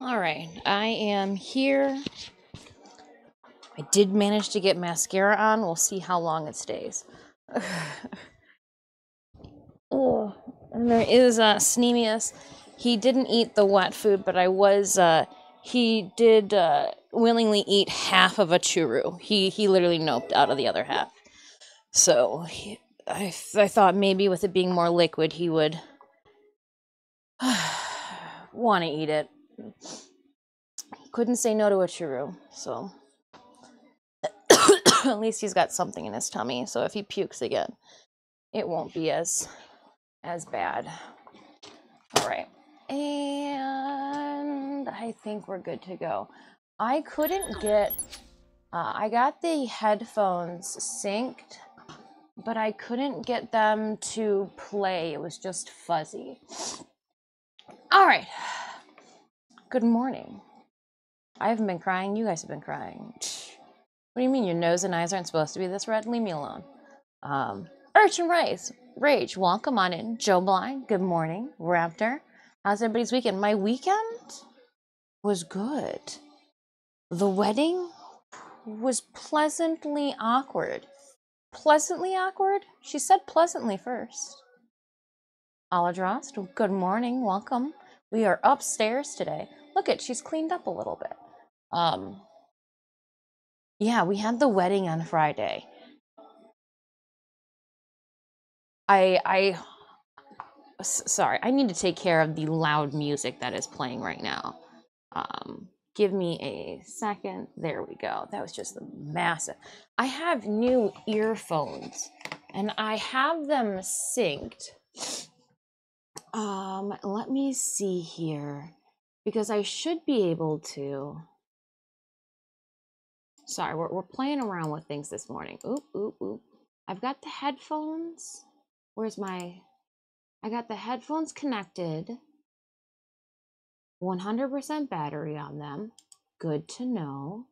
All right, I am here. I did manage to get mascara on. We'll see how long it stays. oh, and there is uh, Sneemius. He didn't eat the wet food, but I was. Uh, he did uh, willingly eat half of a churu. He he literally noped out of the other half. So he, I I thought maybe with it being more liquid, he would want to eat it. He couldn't say no to a churu, so at least he's got something in his tummy. So if he pukes again, it won't be as as bad. All right, and I think we're good to go. I couldn't get. Uh, I got the headphones synced, but I couldn't get them to play. It was just fuzzy. All right. Good morning. I haven't been crying. You guys have been crying. What do you mean your nose and eyes aren't supposed to be this red? Leave me alone. Um, Urchin Rice, Rage, welcome on in. Joe Blind, good morning. Raptor, how's everybody's weekend? My weekend was good. The wedding was pleasantly awkward. Pleasantly awkward? She said pleasantly first. Aladrost, good morning. Welcome. We are upstairs today. Look at she's cleaned up a little bit. Um yeah, we had the wedding on Friday. I I sorry, I need to take care of the loud music that is playing right now. Um give me a second. There we go. That was just massive. I have new earphones and I have them synced um, let me see here because I should be able to. Sorry, we're, we're playing around with things this morning. Oop, oop, oop. I've got the headphones. Where's my. I got the headphones connected. 100% battery on them. Good to know.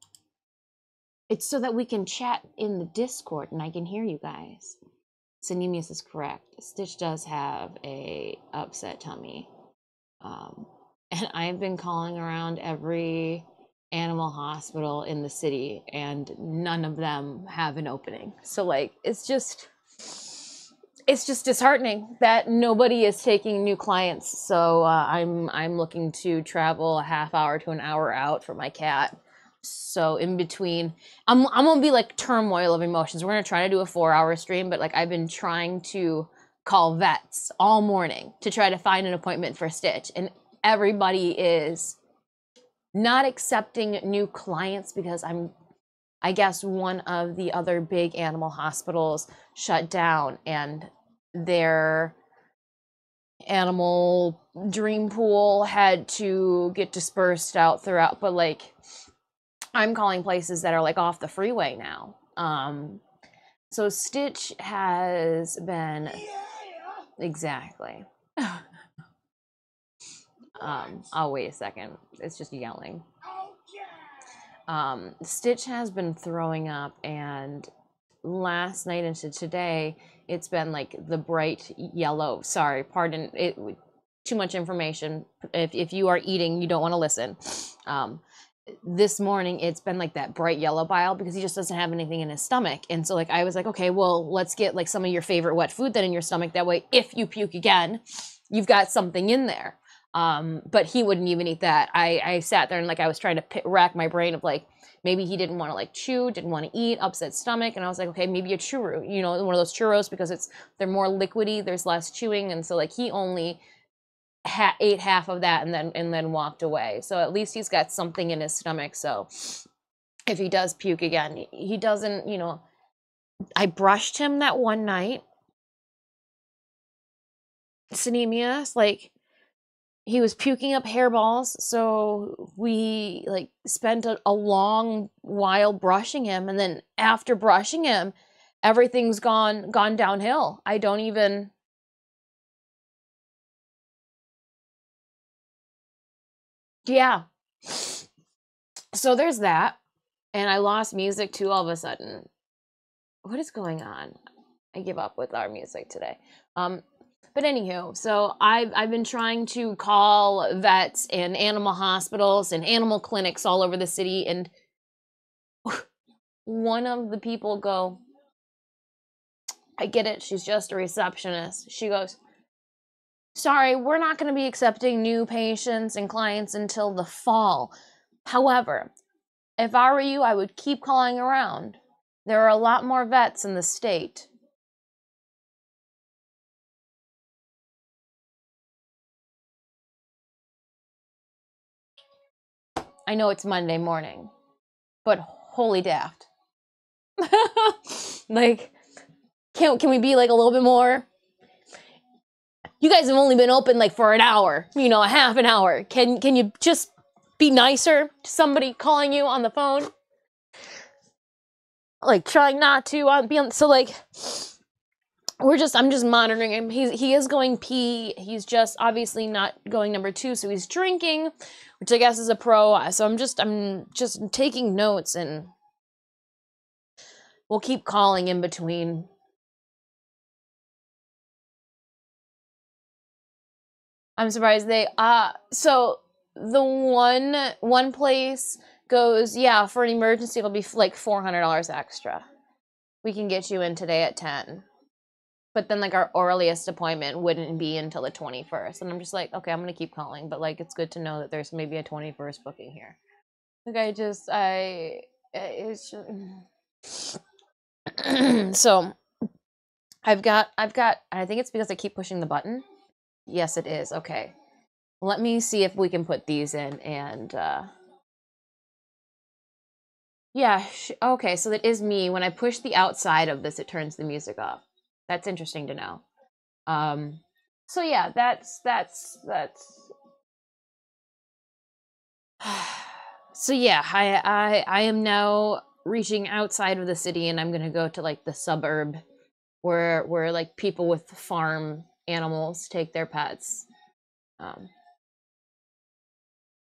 It's so that we can chat in the Discord and I can hear you guys. Synemius is correct. Stitch does have a upset tummy. Um, and I've been calling around every animal hospital in the city and none of them have an opening. So like it's just it's just disheartening that nobody is taking new clients. So uh, I'm I'm looking to travel a half hour to an hour out for my cat so in between i'm i'm gonna be like turmoil of emotions we're gonna try to do a four hour stream but like i've been trying to call vets all morning to try to find an appointment for stitch and everybody is not accepting new clients because i'm i guess one of the other big animal hospitals shut down and their animal dream pool had to get dispersed out throughout but like I'm calling places that are like off the freeway now. Um, so Stitch has been exactly. um, oh wait a second, it's just yelling. Um, Stitch has been throwing up, and last night into today, it's been like the bright yellow. Sorry, pardon it. Too much information. If if you are eating, you don't want to listen. Um, this morning it's been like that bright yellow bile because he just doesn't have anything in his stomach. And so like I was like, okay, well, let's get like some of your favorite wet food then in your stomach. That way, if you puke again, you've got something in there. Um, but he wouldn't even eat that. I, I sat there and like I was trying to pit, rack my brain of like maybe he didn't want to like chew, didn't want to eat, upset stomach, and I was like, okay, maybe a churu, you know, one of those churus because it's they're more liquidy, there's less chewing, and so like he only ha- ate half of that and then and then walked away. So at least he's got something in his stomach. So if he does puke again, he doesn't. You know, I brushed him that one night. Anemia, like he was puking up hairballs so we like spent a, a, long while brushing him and then after brushing him everything's gone gone downhill i don't even Yeah. So there's that. And I lost music too all of a sudden. What is going on? I give up with our music today. Um But anywho, so I've I've been trying to call vets and animal hospitals and animal clinics all over the city, and one of the people go, I get it, she's just a receptionist. She goes, Sorry, we're not going to be accepting new patients and clients until the fall. However, if I were you, I would keep calling around. There are a lot more vets in the state. I know it's Monday morning, but holy daft. like, can can we be like a little bit more? You guys have only been open like for an hour, you know, a half an hour. Can can you just be nicer to somebody calling you on the phone? Like trying not to on be on so like we're just I'm just monitoring him. He's he is going pee. He's just obviously not going number two, so he's drinking, which I guess is a pro. So I'm just I'm just taking notes and we'll keep calling in between. I'm surprised they uh so the one one place goes, yeah, for an emergency it'll be like $400 extra. We can get you in today at 10 but then like our earliest appointment wouldn't be until the 21st and i'm just like okay i'm gonna keep calling but like it's good to know that there's maybe a 21st booking here. Like i just i it's just... so i've got i've got i think it's because i keep pushing the button. Yes it is. Okay. Let me see if we can put these in and uh yeah okay so that is me. When i push the outside of this it turns the music off that's interesting to know. Um, so yeah, that's that's that's. so yeah, I I I am now reaching outside of the city, and I'm gonna go to like the suburb, where where like people with farm animals take their pets. Um,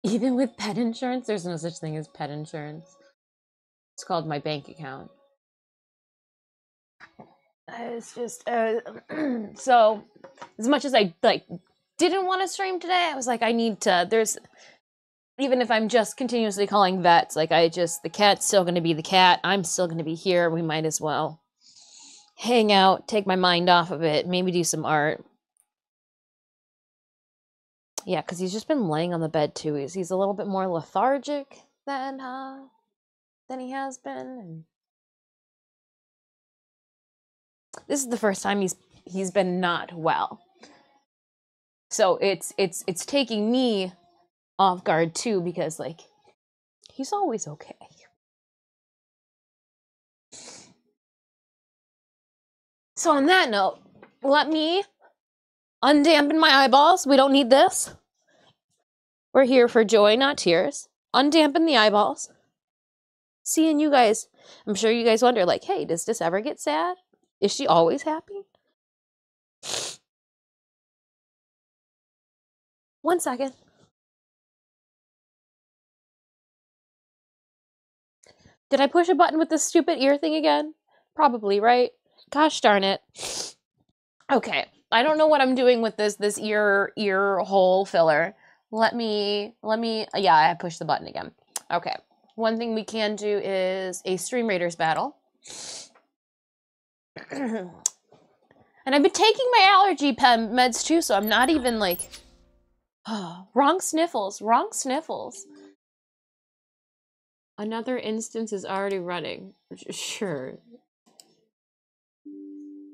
even with pet insurance, there's no such thing as pet insurance. It's called my bank account it's just uh, so as much as I like didn't want to stream today, I was like, I need to. There's even if I'm just continuously calling vets, like I just the cat's still going to be the cat. I'm still going to be here. We might as well hang out, take my mind off of it, maybe do some art. Yeah, because he's just been laying on the bed too. He's he's a little bit more lethargic than uh than he has been. This is the first time he's he's been not well. So it's it's it's taking me off guard too because like he's always okay. So on that note, let me undampen my eyeballs. We don't need this. We're here for joy, not tears. Undampen the eyeballs. Seeing you guys, I'm sure you guys wonder, like, hey, does this ever get sad? Is she always happy? One second. Did I push a button with this stupid ear thing again? Probably, right? Gosh darn it. Okay. I don't know what I'm doing with this this ear ear hole filler. Let me let me yeah, I pushed the button again. Okay. One thing we can do is a Stream Raiders battle. And I've been taking my allergy pen meds too, so I'm not even like oh, wrong sniffles, wrong sniffles. Another instance is already running. Sure.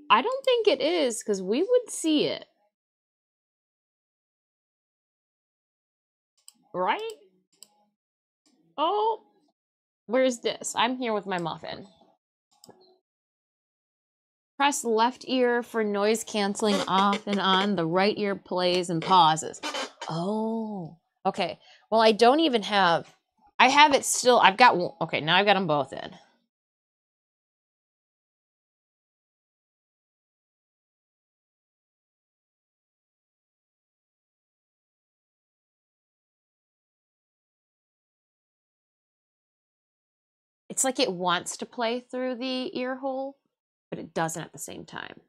I don't think it is because we would see it. Right? Oh, where's this? I'm here with my muffin. Press left ear for noise canceling off and on. The right ear plays and pauses. Oh, okay. Well, I don't even have. I have it still. I've got. Okay, now I've got them both in. It's like it wants to play through the ear hole but it doesn't at the same time.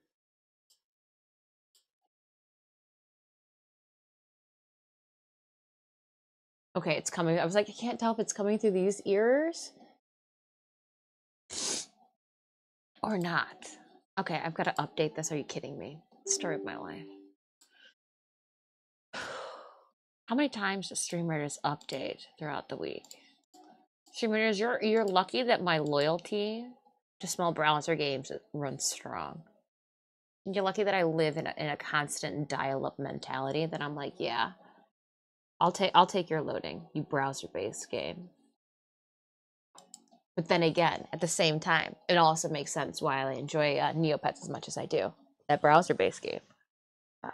Okay, it's coming. I was like, I can't tell if it's coming through these ears or not. Okay, I've got to update this. Are you kidding me? Story of my life. How many times does Steam update throughout the week? Steam you're, you're lucky that my loyalty small browser games runs strong. You're lucky that I live in a, in a constant dial-up mentality. That I'm like, yeah, I'll take I'll take your loading, you browser-based game. But then again, at the same time, it also makes sense why I enjoy uh, Neopets as much as I do. That browser-based game. Uh,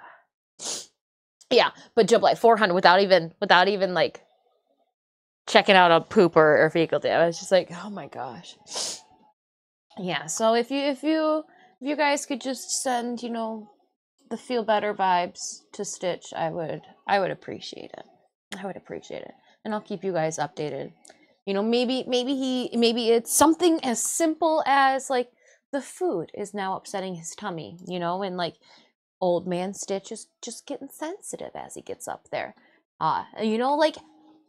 yeah, but Joe like 400 without even without even like checking out a poop or, or fecal day. I was just like, oh my gosh. Yeah. So if you if you if you guys could just send you know the feel better vibes to Stitch, I would I would appreciate it. I would appreciate it. And I'll keep you guys updated. You know, maybe maybe he maybe it's something as simple as like the food is now upsetting his tummy, you know, and like old man Stitch is just getting sensitive as he gets up there. Uh, you know, like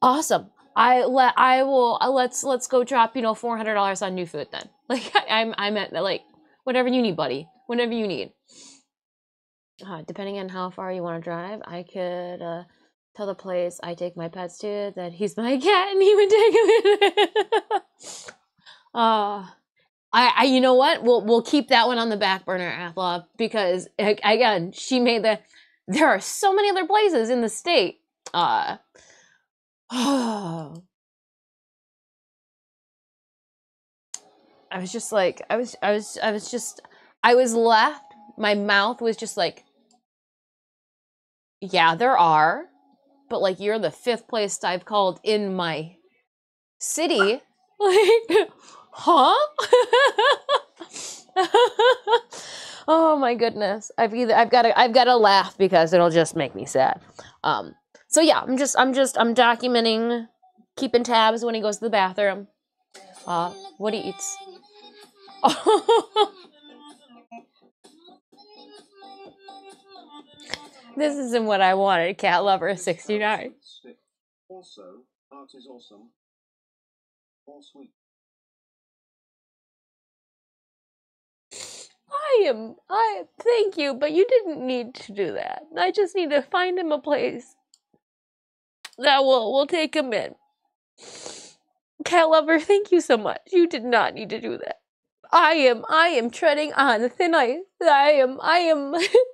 awesome. I let I will uh, let's let's go drop, you know, four hundred dollars on new food then. Like I, I'm I'm at like whatever you need, buddy. Whatever you need. Uh, depending on how far you want to drive, I could uh tell the place I take my pets to that he's my cat and he would take him. uh I, I you know what? We'll we'll keep that one on the back burner, Athlop, because again, she made the there are so many other places in the state. Uh I was just like I was I was I was just I was left my mouth was just like yeah, there are but like you're the fifth place I've called in my city. Like, huh? oh my goodness. I've either I've got to I've got to laugh because it'll just make me sad. Um so yeah, I'm just I'm just I'm documenting keeping tabs when he goes to the bathroom. Uh what he eats. This isn't what I wanted, Cat Lover 69. Also, art is awesome. All sweet. I am I thank you, but you didn't need to do that. I just need to find him a place that will will take him in. Cat lover, thank you so much. You did not need to do that. I am I am treading on thin ice. I am I am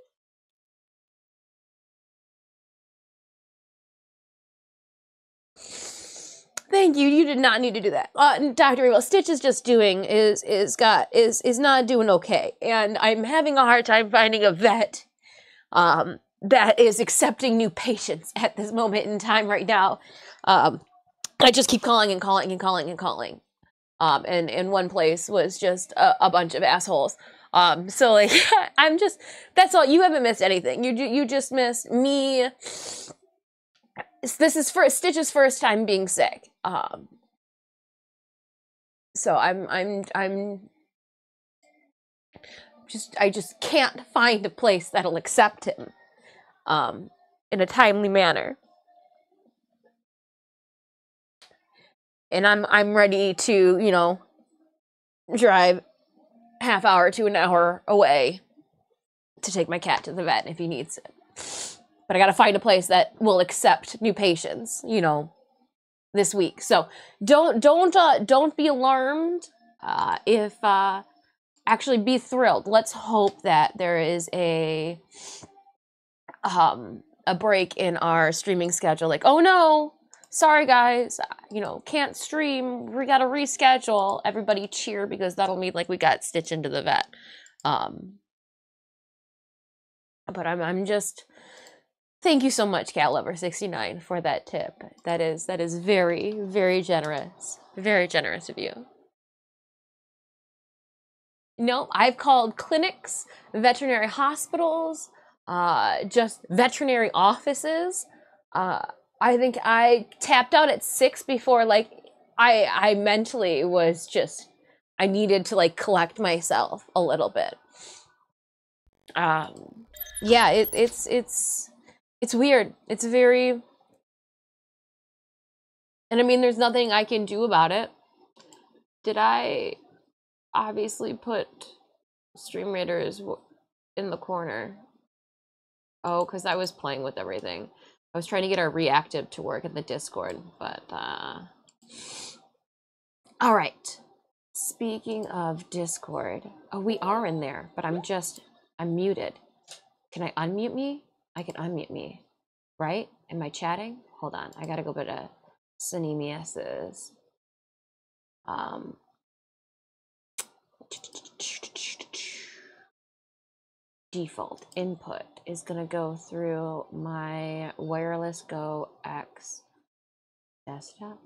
Thank you. You did not need to do that. Uh, Dr. Evil, Stitch is just doing is is got is is not doing okay, and I'm having a hard time finding a vet um, that is accepting new patients at this moment in time right now. Um, I just keep calling and calling and calling and calling. Um, and in one place was just a, a bunch of assholes. Um, so like I'm just that's all. You haven't missed anything. You you just missed me this is for Stitch's first time being sick. Um, so I'm I'm I'm just I just can't find a place that'll accept him um, in a timely manner. And I'm I'm ready to, you know, drive half hour to an hour away to take my cat to the vet if he needs it but I got to find a place that will accept new patients, you know, this week. So don't don't uh, don't be alarmed uh, if uh, actually be thrilled. Let's hope that there is a um a break in our streaming schedule. Like, oh no, sorry guys, you know, can't stream. We got to reschedule. Everybody cheer because that'll mean like we got stitched into the vet. Um, but I'm I'm just Thank you so much, Cat Lover 69 for that tip. That is that is very, very generous. Very generous of you. No, I've called clinics, veterinary hospitals, uh, just veterinary offices. Uh, I think I tapped out at six before like I I mentally was just I needed to like collect myself a little bit. Um, yeah, it, it's it's it's weird. It's very And I mean, there's nothing I can do about it. Did I obviously put Stream Raiders in the corner? Oh, because I was playing with everything. I was trying to get our reactive to work in the Discord, but uh all right. Speaking of Discord, oh, we are in there, but I'm just I'm muted. Can I unmute me? I can unmute me, right? Am I chatting? Hold on, I gotta go to Cinemius's. Um, default input is going to go through my wireless go x desktop.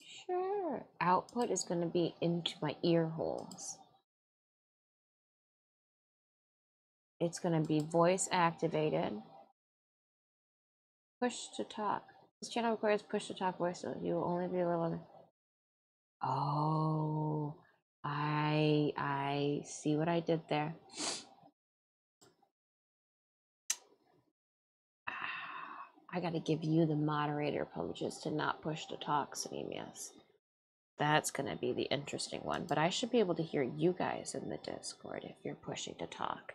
Sure output is going to be into my ear holes. It's going to be voice activated. Push to talk. This channel requires push to talk voice so you will only be able to oh I I see what I did there. I got to give you the moderator privileges to not push to talk, Cinemius. That's going to be the interesting one. But I should be able to hear you guys in the Discord if you're pushing to talk.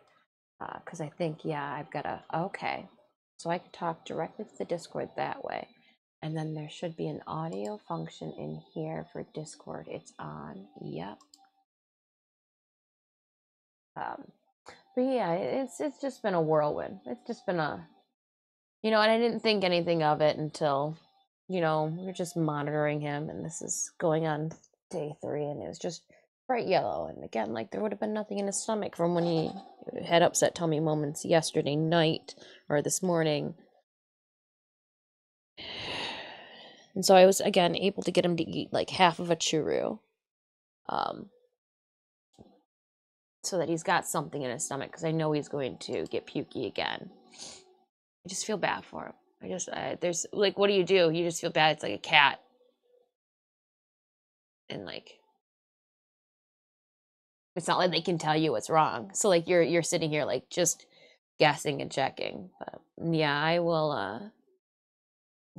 Because uh, I think, yeah, I've got to. Okay. So I can talk directly to the Discord that way. And then there should be an audio function in here for Discord. It's on. Yep. Um, but yeah, it's it's just been a whirlwind. It's just been a, you know, and I didn't think anything of it until, you know, we are just monitoring him, and this is going on day three, and it was just bright yellow. And again, like there would have been nothing in his stomach from when he had upset tummy moments yesterday night or this morning. And so I was again able to get him to eat like half of a churu. Um, so that he's got something in his stomach because I know he's going to get pukey again. I just feel bad for him. I just uh, there's like, what do you do? You just feel bad. It's like a cat, and like it's not like they can tell you what's wrong. So like you're you're sitting here like just guessing and checking. But yeah, I will. uh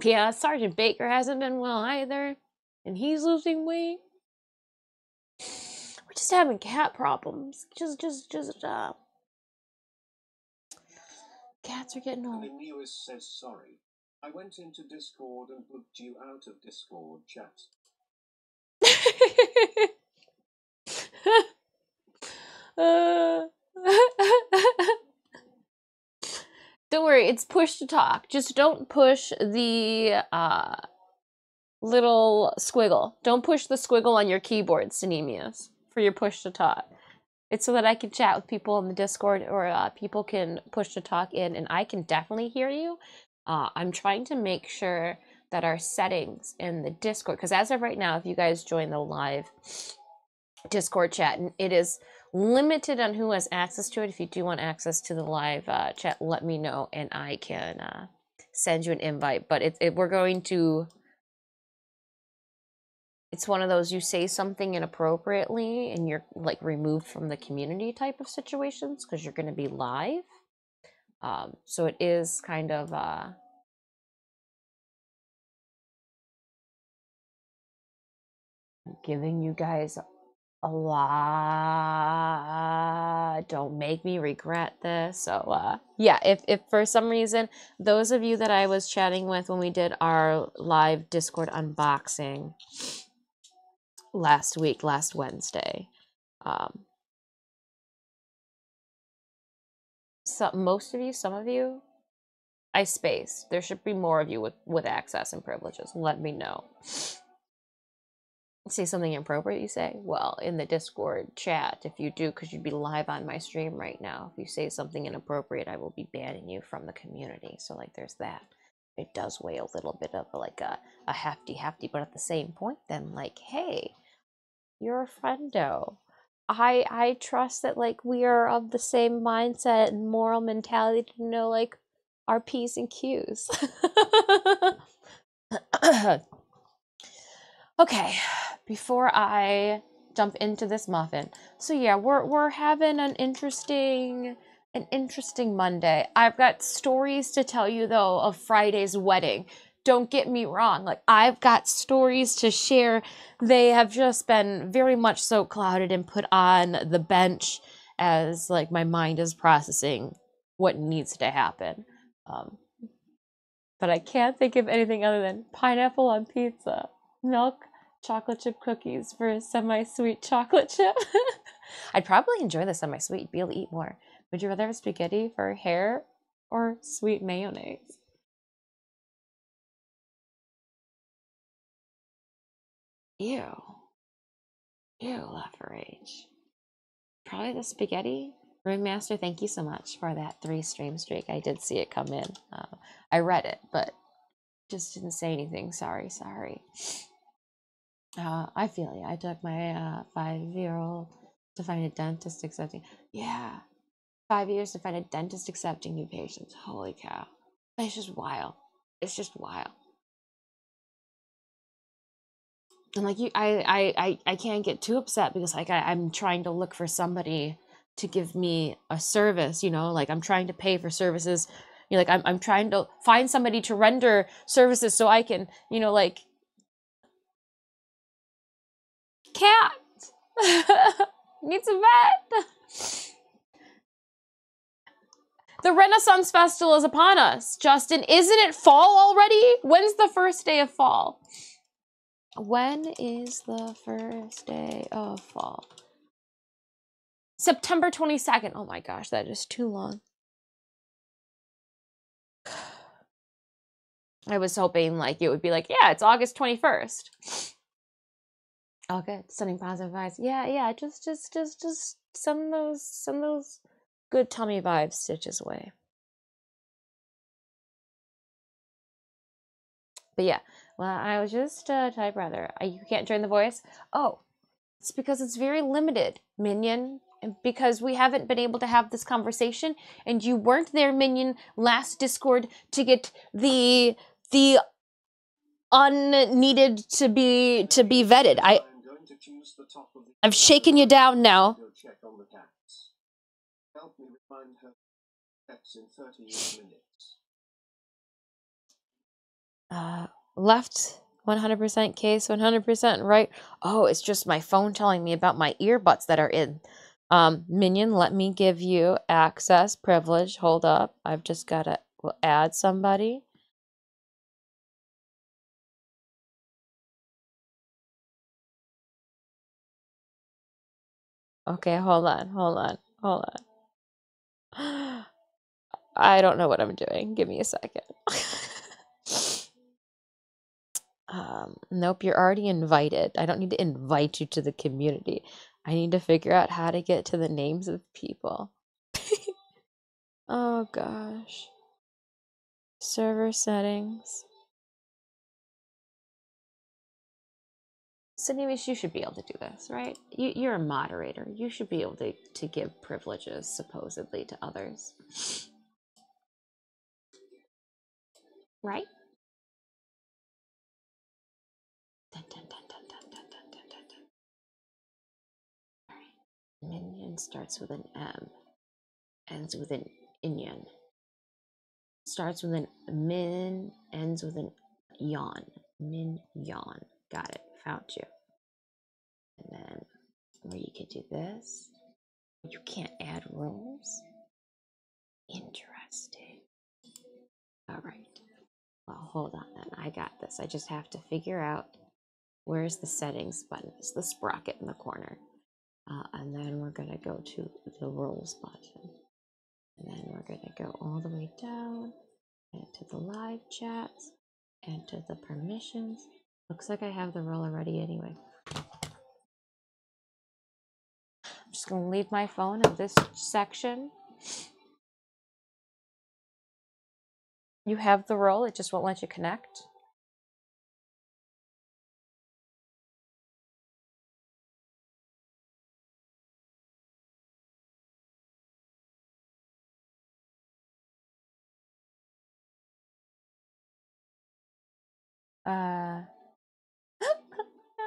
Yeah, Sergeant Baker hasn't been well either, and he's losing weight just having cat problems. Just, just, just, uh. Cats are getting old. Lewis says sorry. I went into Discord and booked you out of Discord chat. uh, don't worry, it's push to talk. Just don't push the uh, little squiggle. Don't push the squiggle on your keyboard, Cinemius for your push to talk. It's so that I can chat with people in the Discord or uh, people can push to talk in and I can definitely hear you. Uh, I'm trying to make sure that our settings in the Discord, because as of right now, if you guys join the live Discord chat, and it is limited on who has access to it. If you do want access to the live uh, chat, let me know and I can uh, send you an invite. But it, it, we're going to it's one of those you say something inappropriately and you're like removed from the community type of situations because you're going to be live. Um, so it is kind of uh, giving you guys a lot. Don't make me regret this. So uh, yeah, if if for some reason those of you that I was chatting with when we did our live Discord unboxing last week, last Wednesday. Um, most of you, some of you, I space. There should be more of you with, with access and privileges. Let me know. Say something inappropriate, you say? Well, in the Discord chat, if you do, because you'd be live on my stream right now. If you say something inappropriate, I will be banning you from the community. So, like, there's that. It does weigh a little bit of like a, a hefty, hefty, but at the same point, then, like, hey, you're a friendo. I I trust that like we are of the same mindset and moral mentality to know like our P's and Q's. okay, before I jump into this muffin. So yeah, we're we're having an interesting an interesting Monday. I've got stories to tell you though of Friday's wedding. Don't get me wrong. Like, I've got stories to share. They have just been very much so clouded and put on the bench as, like, my mind is processing what needs to happen. Um, but I can't think of anything other than pineapple on pizza, milk, chocolate chip cookies for semi sweet chocolate chip. I'd probably enjoy the semi sweet, be able to eat more. Would you rather have spaghetti for hair or sweet mayonnaise? Ew. Ew, age. Probably the spaghetti. Master, thank you so much for that three stream streak. I did see it come in. Uh, I read it, but just didn't say anything. Sorry, sorry. Uh, I feel you. I took my uh, five year old to find a dentist accepting. Yeah, five years to find a dentist accepting new patients. Holy cow. It's just wild. It's just wild. And like you, I, I, I, I can't get too upset because like I, I'm trying to look for somebody to give me a service. You know, like I'm trying to pay for services. You know, like I'm, I'm trying to find somebody to render services so I can, you know, like cat needs a vet. The Renaissance Festival is upon us. Justin, isn't it fall already? When's the first day of fall? When is the first day of fall? September 22nd. Oh my gosh, that is too long. I was hoping like it would be like, yeah, it's August 21st. Oh good. Sending positive vibes. Yeah, yeah, just just just just send those send those good tummy vibes stitches away. But yeah, well, I was just uh, typewriter. You can't join the voice. Oh, it's because it's very limited, Minion. Because we haven't been able to have this conversation, and you weren't there, Minion, last Discord to get the the unneeded to be to be vetted. I I've shaken you down now. Help me find her in 30 minutes. Uh, left 100% case, 100% right. Oh, it's just my phone telling me about my earbuds that are in. Um, Minion, let me give you access privilege. Hold up. I've just got to add somebody. Okay, hold on, hold on, hold on. I don't know what I'm doing. Give me a second. um, nope, you're already invited. I don't need to invite you to the community. I need to figure out how to get to the names of people. oh gosh. Server settings. Sinimis, you should be able to do this, right? You, you're a moderator. You should be able to, to give privileges, supposedly, to others. Right? Minion starts with an M, ends with an Inyan. Starts with an min, ends with an yawn. Min yawn. Got it. Found you. And then where you can do this. You can't add rules. Interesting. All right. Well, hold on then. I got this. I just have to figure out where's the settings button. It's the sprocket in the corner. Uh, and then we're going to go to the rules button. And then we're going to go all the way down and to the live chats and to the permissions. Looks like I have the role already anyway. I'm just going to leave my phone in this section. You have the role, it just won't let you connect. Uh,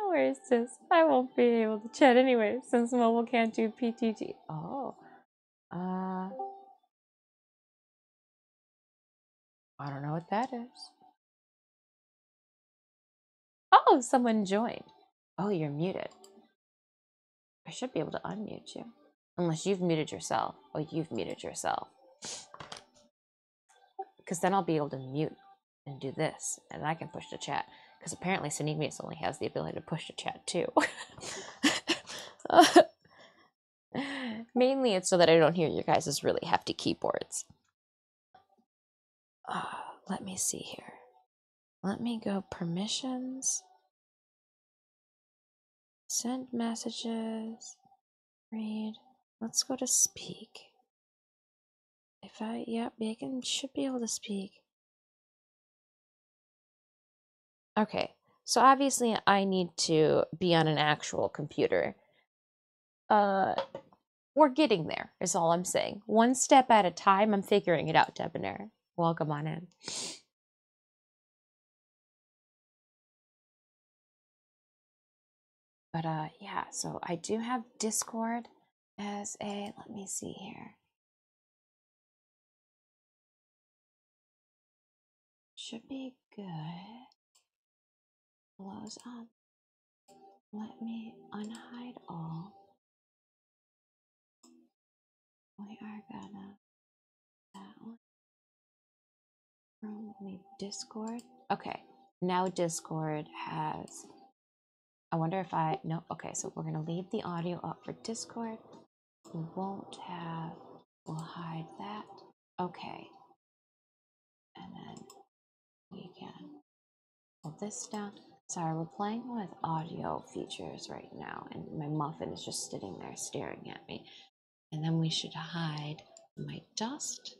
where is this? I won't be able to chat anyway since mobile can't do PTT. Oh, uh, I don't know what that is. Oh, someone joined. Oh, you're muted. I should be able to unmute you. Unless you've muted yourself. Oh, you've muted yourself. Because then I'll be able to mute and do this. And I can push the chat. Because apparently Cinemius only has the ability to push the chat too. Mainly it's so that I don't hear your guys' really hefty keyboards. Uh, let me see here. Let me go permissions. Send messages. Read. Let's go to speak. If I, yep, Megan should be able to speak. Okay, so obviously I need to be on an actual computer. Uh, we're getting there, is all I'm saying. One step at a time, I'm figuring it out, Debonair. Welcome on in. But uh yeah, so I do have Discord as a let me see here. Should be good. Close up. Let me unhide all. We are gonna that one. Room me Discord. Okay, now Discord has I wonder if I, no, okay, so we're gonna leave the audio up for Discord. We won't have, we'll hide that. Okay. And then we can pull this down. Sorry, we're playing with audio features right now, and my muffin is just sitting there staring at me. And then we should hide my dust.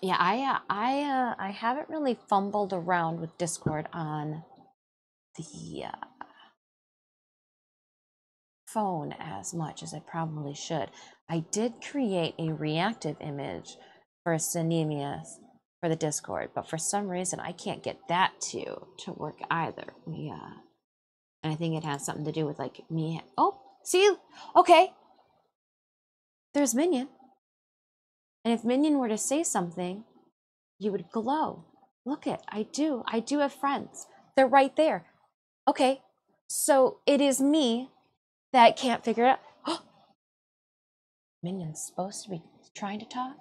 Yeah, I uh, I uh, I haven't really fumbled around with Discord on the uh, phone as much as I probably should. I did create a reactive image for Cinemius for the Discord, but for some reason I can't get that to to work either. Yeah, and I think it has something to do with like me. Oh, see, okay. There's Minion, and if Minion were to say something, you would glow. Look it, I do. I do have friends. They're right there. Okay, so it is me that can't figure it out. Minion's supposed to be trying to talk.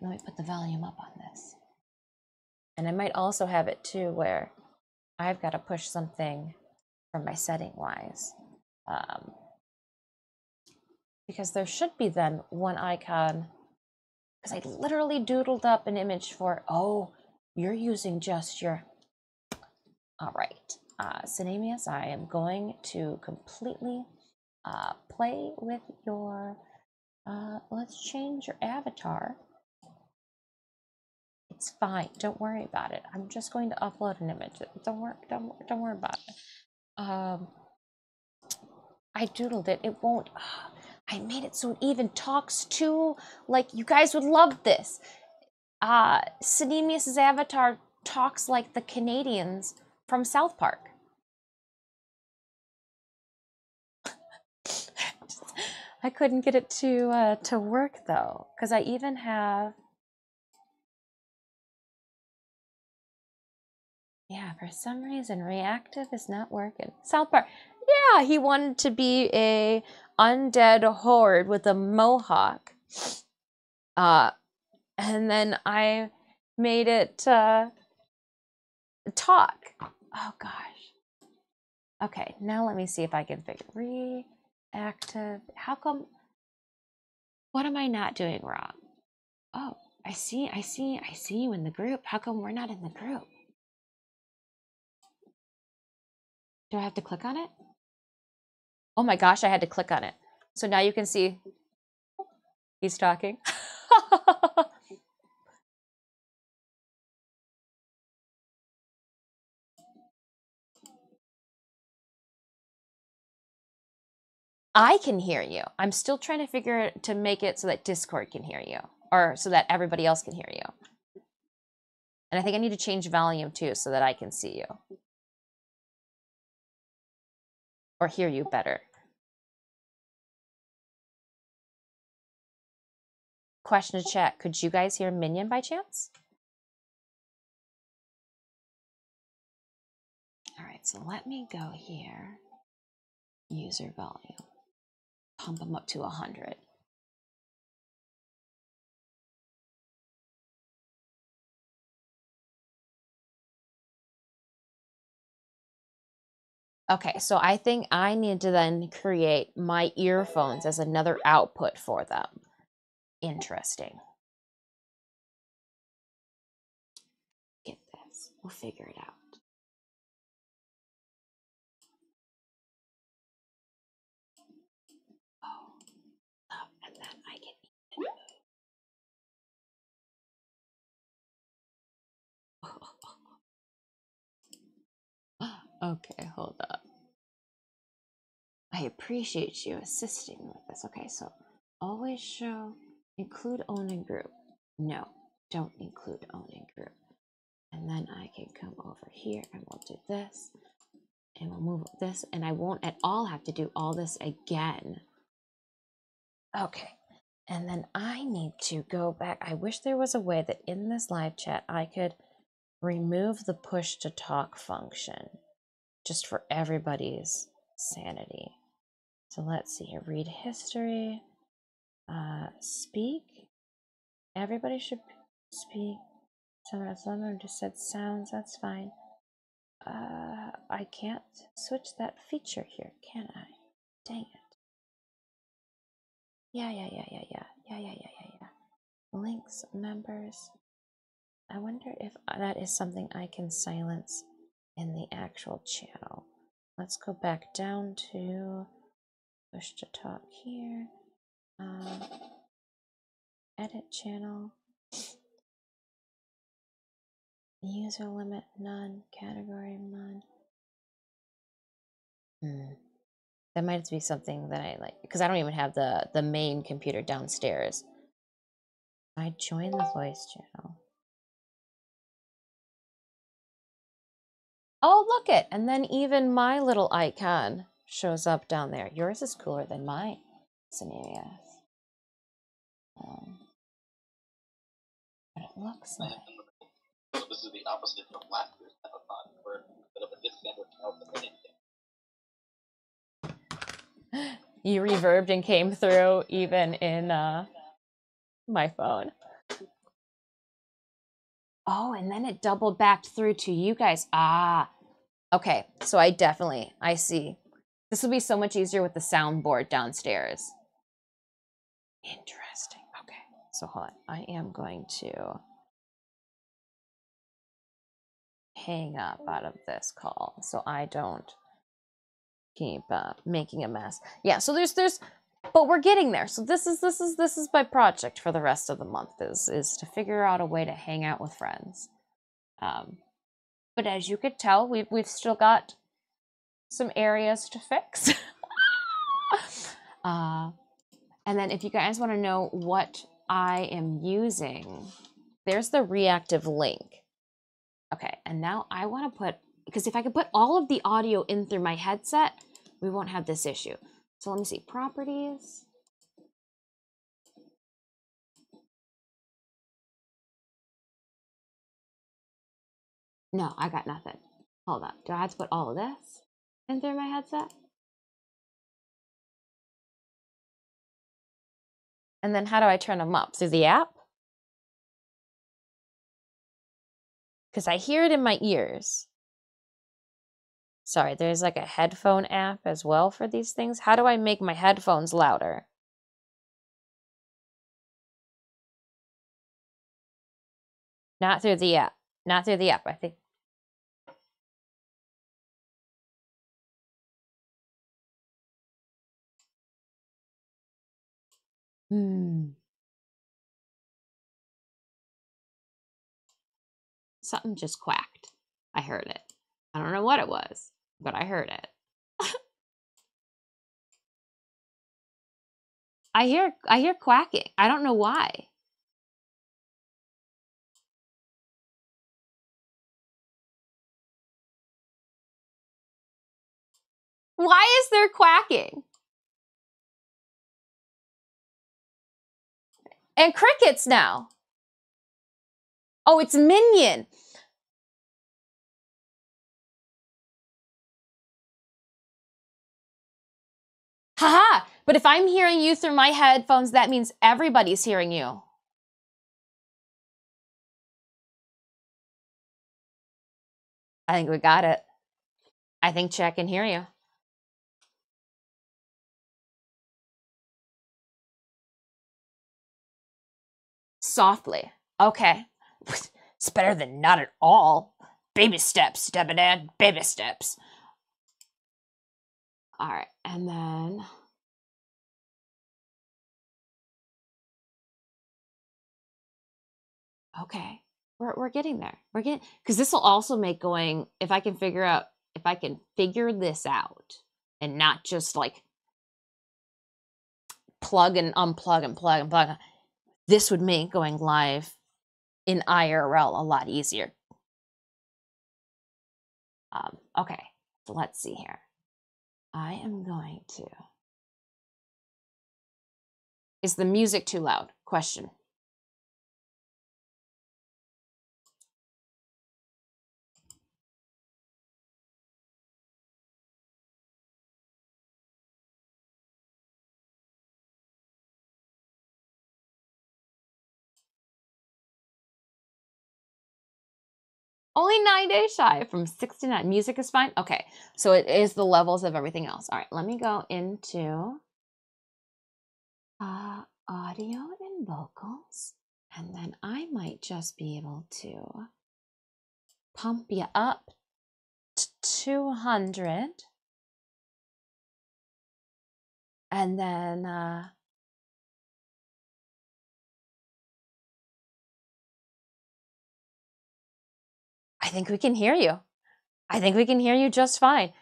Let me put the volume up on this. And I might also have it too where I've got to push something from my setting wise. Um, because there should be then one icon. Because I literally doodled up an image for, oh, you're using just your. All right uh, Cinemius, I am going to completely uh, play with your. Uh, let's change your avatar. It's fine. Don't worry about it. I'm just going to upload an image. Don't worry. Don't don't worry about it. Um, I doodled it. It won't. Uh, I made it so it even talks to like you guys would love this. Uh, Cinemius's avatar talks like the Canadians from South Park. I couldn't get it to uh, to work though, because I even have. Yeah, for some reason, reactive is not working. South Park. Yeah, he wanted to be a undead horde with a mohawk. Uh, and then I made it uh, talk. Oh gosh. Okay, now let me see if I can figure reactive. How come? What am I not doing wrong? Oh, I see, I see, I see you in the group. How come we're not in the group? Do I have to click on it? Oh my gosh, I had to click on it. So now you can see he's talking. I can hear you. I'm still trying to figure to make it so that Discord can hear you or so that everybody else can hear you. And I think I need to change volume too so that I can see you or hear you better. Question to chat Could you guys hear Minion by chance? All right, so let me go here. User volume. Pump them up to 100. Okay, so I think I need to then create my earphones as another output for them. Interesting. Get this. We'll figure it out. Oh, oh, and then I can even move. Okay, hold up. I appreciate you assisting with this. Okay, so always show, include owning group. No, don't include owning group. And then I can come over here and we'll do this. And we'll move this. And I won't at all have to do all this again. Okay. And then I need to go back. I wish there was a way that in this live chat I could remove the push to talk function just for everybody's sanity. So let's see here. Read history. Uh, speak. Everybody should speak. Someone else Lemon just said sounds. That's fine. Uh, I can't switch that feature here, can I? Dang it. Yeah, yeah, yeah, yeah, yeah, yeah, yeah, yeah, yeah, yeah. Links, members. I wonder if that is something I can silence in the actual channel. Let's go back down to push to talk here. Um, edit channel. User limit none. Category none. Hmm. That might be something that I like because I don't even have the the main computer downstairs. I join the voice channel. Oh, look it. And then even my little icon shows up down there. Yours is cooler than mine, Scenarios. Um, but it looks like. This is the opposite of last year's where a bit of a discount anything. you reverbed and came through even in uh, my phone. Oh, and then it doubled back through to you guys. Ah, okay. So I definitely, I see. This will be so much easier with the soundboard downstairs. Interesting. Okay. So hold on. I am going to hang up out of this call so I don't keep uh, making a mess. Yeah. So there's there's, but we're getting there. So this is this is this is my project for the rest of the month is is to figure out a way to hang out with friends. Um, but as you could tell, we've we've still got some areas to fix. uh, and then if you guys want to know what I am using, there's the reactive link. Okay, and now I want to put, because if I could put all of the audio in through my headset, we won't have this issue. So let me see, properties. No, I got nothing. Hold up, do I have to put all of this in through my headset? And then how do I turn them up? Through the app? Because I hear it in my ears. Sorry, there's like a headphone app as well for these things. How do I make my headphones louder? Not through the app. Not through the app. I think. Hmm. Something just quacked. I heard it. I don't know what it was, but I heard it. I hear I hear quacking. I don't know why. Why is there quacking? and crickets now. Oh, it's Minion. Haha, but if I'm hearing you through my headphones, that means everybody's hearing you. I think we got it. I think Chad can hear you. Softly. Okay. It's better than not at all. Baby steps, Debadad, baby steps. All right, and then okay, we're we're getting there. We're getting because this will also make going if I can figure out if I can figure this out and not just like plug and unplug and plug and plug. This would make going live in IRL a lot easier. Um, okay, so let's see here. I am going to. Is the music too loud? Question. Only nine days shy from six to nine. Music is fine? Okay. So it is the levels of everything else. All right, let me go into uh, audio and vocals. And then I might just be able to pump you up to 200. And then uh, I think we can hear you. I think we can hear you just fine.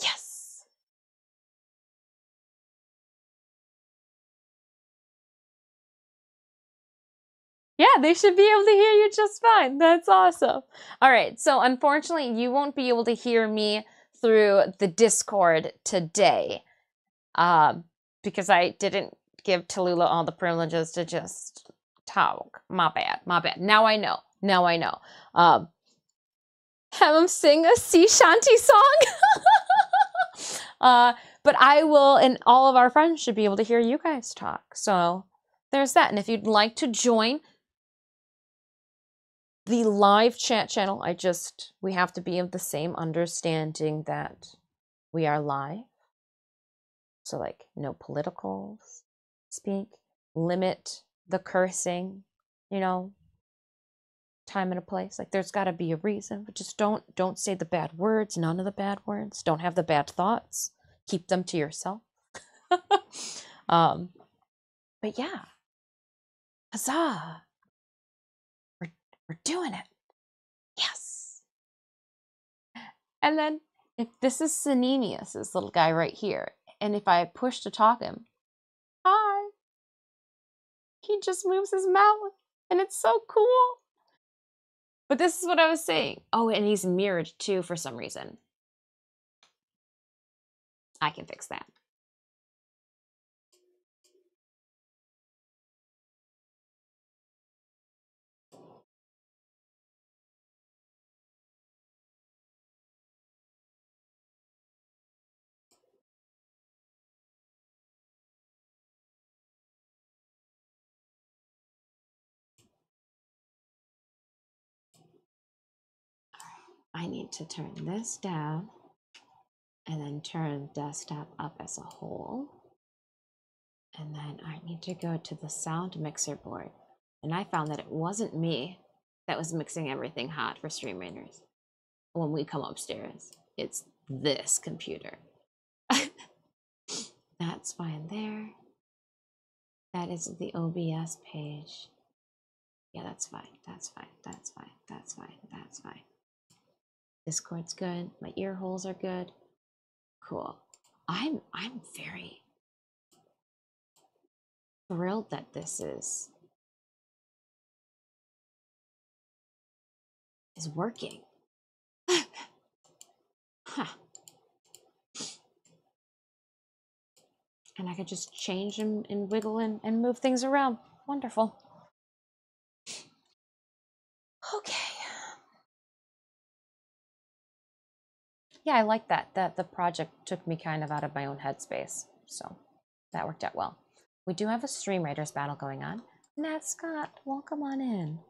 Yes. Yeah, they should be able to hear you just fine. That's awesome. All right. So, unfortunately, you won't be able to hear me through the Discord today um, because I didn't give Tallulah all the privileges to just talk. My bad. My bad. Now I know. Now I know. Um, have him sing a sea shanty song. uh, but I will, and all of our friends should be able to hear you guys talk. So there's that. And if you'd like to join the live chat channel, I just, we have to be of the same understanding that we are live. So, like, no political speak, limit the cursing, you know, time and a place. Like there's got to be a reason but just don't don't say the bad words none of the bad words. Don't have the bad thoughts. Keep them to yourself. Um but yeah. Huzzah! We're, we're doing it. Yes. And then if this is Synemius, this little guy right here and if i push to talk him hi. He just moves his mouth and it's so cool but this is what I was saying. Oh, and he's mirrored too for some reason. I can fix that. I need to turn this down and then turn desktop up as a whole. And then I need to go to the sound mixer board. And I found that it wasn't me that was mixing everything hot for Stream when we come upstairs. It's this computer. That's fine there. That is the OBS page. Yeah, that's fine. That's fine. That's fine. That's fine. That's fine. Discord's good. My ear holes are good. Cool. I'm I'm very thrilled that this is is working. huh. And I could just change and, and wiggle and, and move things around. Wonderful. Okay. Yeah, I like that. That the project took me kind of out of my own headspace. So that worked out well. We do have a Stream Raiders battle going on. Nat Scott, welcome on in.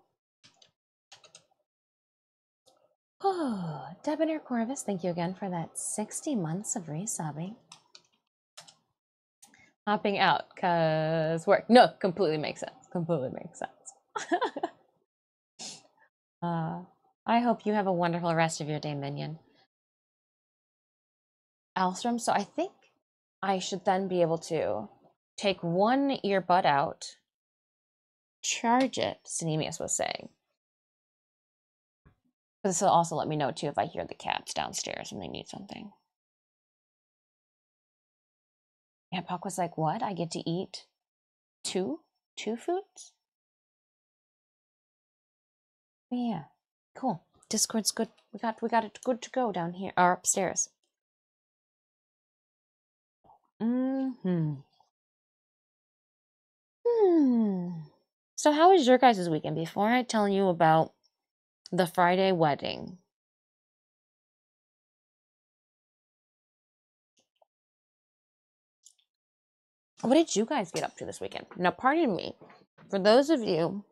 Oh, Debonair Corvus, thank you again for that 60 months of resubbing. Hopping out because work. No, completely makes sense. Completely makes sense. uh, I hope you have a wonderful rest of your day, Minion. Alstrom, so I think I should then be able to take one earbud out, charge it, Synemius was saying. But this will also let me know too if I hear the cats downstairs and they need something. Yeah, Puck was like, what? I get to eat two? Two foods? Yeah. Cool. Discord's good. We got we got it good to go down here or upstairs. Mm-hmm. Hmm. So how was your guys' weekend? Before I tell you about the Friday wedding. What did you guys get up to this weekend? Now, pardon me, for those of you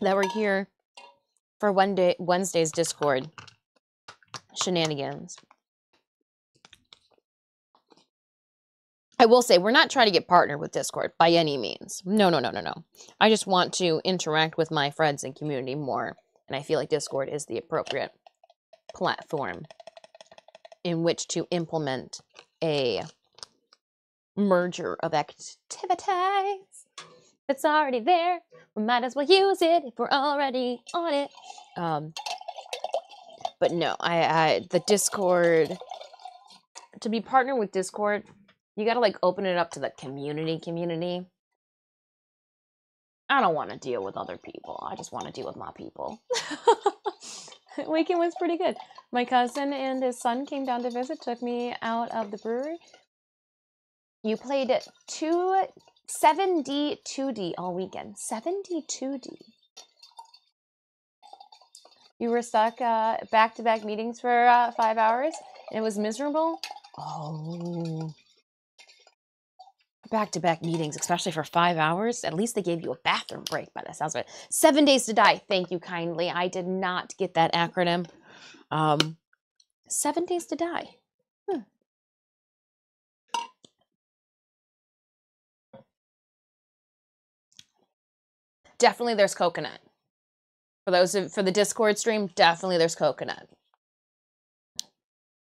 that were here for one day Wednesday's Discord shenanigans. I will say we're not trying to get partnered with Discord by any means. No, no, no, no, no. I just want to interact with my friends and community more, and I feel like Discord is the appropriate platform in which to implement a merger of activities. It's already there, we might as well use it if we're already on it. Um, but no, I, I the Discord to be partnered with Discord, you got to like open it up to the community community. I don't want to deal with other people. I just want to deal with my people. Weekend was pretty good. My cousin and his son came down to visit, took me out of the brewery. You played two 7D 2D all weekend. 7D 2D. You were stuck back to back meetings for uh, five hours and it was miserable. Oh. Back to back meetings, especially for five hours. At least they gave you a bathroom break by the sounds of it. Seven days to die. Thank you kindly. I did not get that acronym. Um, seven days to die. Hmm. Definitely there's coconut. For those of, for the Discord stream, definitely there's coconut.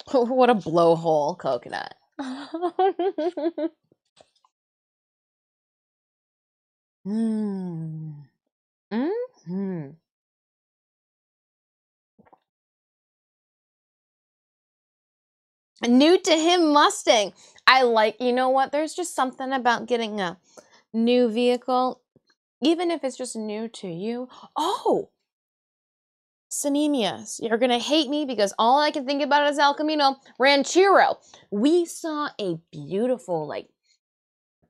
what a blowhole coconut. mm. hmm New to him Mustang. I like, you know what? There's just something about getting a new vehicle, even if it's just new to you. Oh, Synemius, you're gonna hate me because all I can think about is El Camino Ranchero. We saw a beautiful, like,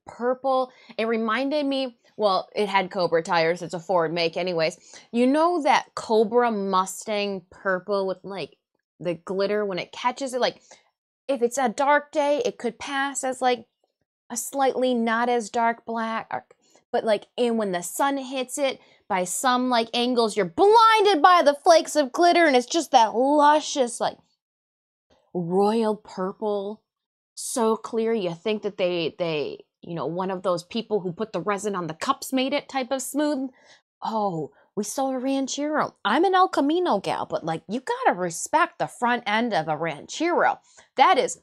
purple. It reminded me, well, it had Cobra tires. It's a Ford make, anyways. You know that Cobra Mustang purple with like the glitter when it catches it? Like, if it's a dark day, it could pass as like a slightly not as dark black, but like, and when the sun hits it, by some like angles, you're blinded by the flakes of glitter, and it's just that luscious, like royal purple, so clear you think that they they you know one of those people who put the resin on the cups made it type of smooth. Oh, we saw a ranchero. I'm an El Camino gal, but like you gotta respect the front end of a ranchero. That is,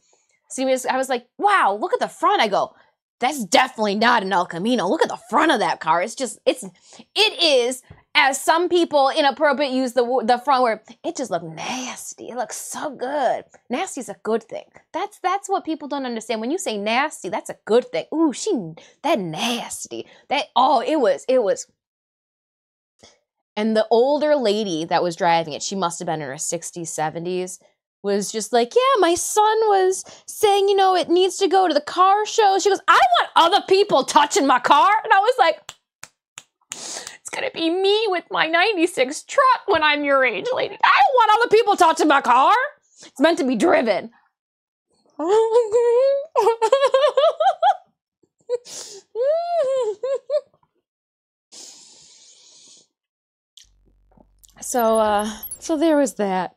see, I was like, wow, look at the front. I go, that's definitely not an El Camino. Look at the front of that car. It's just, it's, it is, as some people inappropriate use the the front word, it just looked nasty. It looks so good. Nasty is a good thing. That's that's what people don't understand. When you say nasty, that's a good thing. Ooh, she that nasty. That oh, it was it was. And the older lady that was driving it, she must have been in her 60s, 70s was just like, yeah, my son was saying, you know, it needs to go to the car show. She goes, I don't want other people touching my car. And I was like, it's going to be me with my 96 truck when I'm your age, lady. I don't want other people touching my car. It's meant to be driven. so uh so there was that.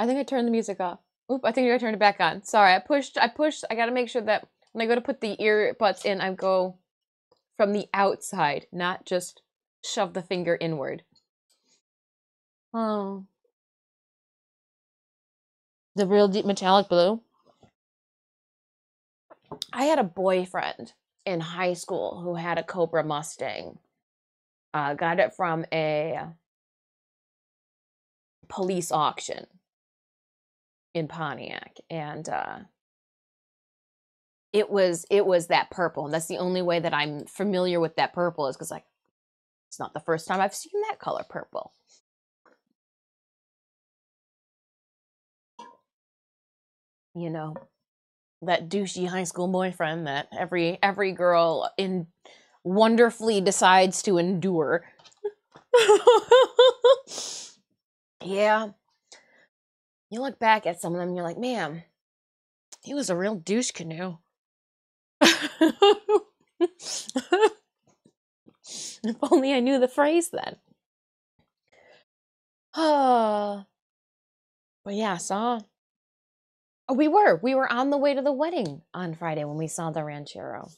I think I turned the music off. Oop, I think I turned it back on. Sorry, I pushed I pushed I gotta make sure that when I go to put the earbuds in, I go from the outside, not just shove the finger inward. Oh. The real deep metallic blue. I had a boyfriend in high school who had a Cobra Mustang. Uh, got it from a police auction in Pontiac, and uh, it was it was that purple, and that's the only way that I'm familiar with that purple is because like it's not the first time I've seen that color purple. You know, that douchey high school boyfriend that every every girl in wonderfully decides to endure. yeah. You look back at some of them, you're like, man, he was a real douche canoe. if only I knew the phrase then. but yeah, saw Oh, we were. We were on the way to the wedding on Friday when we saw the ranchero.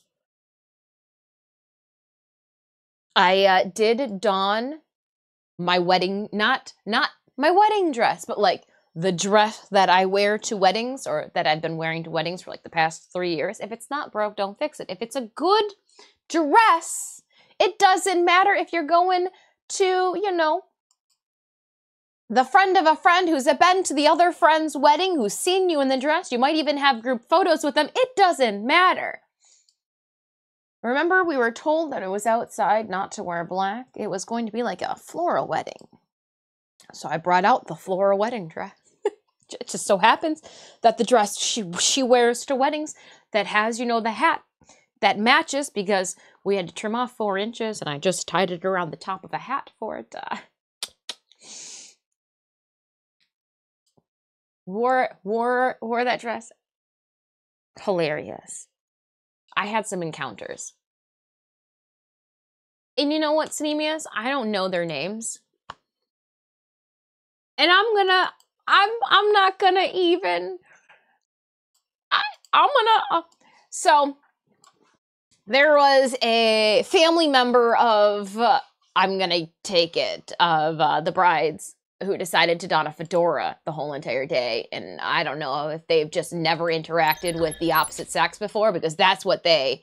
I uh, did don my wedding not not my wedding dress, but like the dress that I wear to weddings or that I've been wearing to weddings for like the past 3 years. If it's not broke, don't fix it. If it's a good dress, it doesn't matter if you're going to, you know, the friend of a friend who's been to the other friend's wedding, who's seen you in the dress. You might even have group photos with them. It doesn't matter. Remember, we were told that it was outside not to wear black. It was going to be like a floral wedding. So I brought out the floral wedding dress. It just so happens that the dress she she wears to weddings that has, you know, the hat that matches because we had to trim off four inches and I just tied it around the top of a hat for it. Uh, wore wore wore that dress hilarious i had some encounters and you know what Synemius? i don't know their names and i'm gonna i'm i'm not gonna even I, i'm gonna uh, so there was a family member of uh, i'm gonna take it of uh, the bride's who decided to don a fedora the whole entire day. And I don't know if they've just never interacted with the opposite sex before because that's what they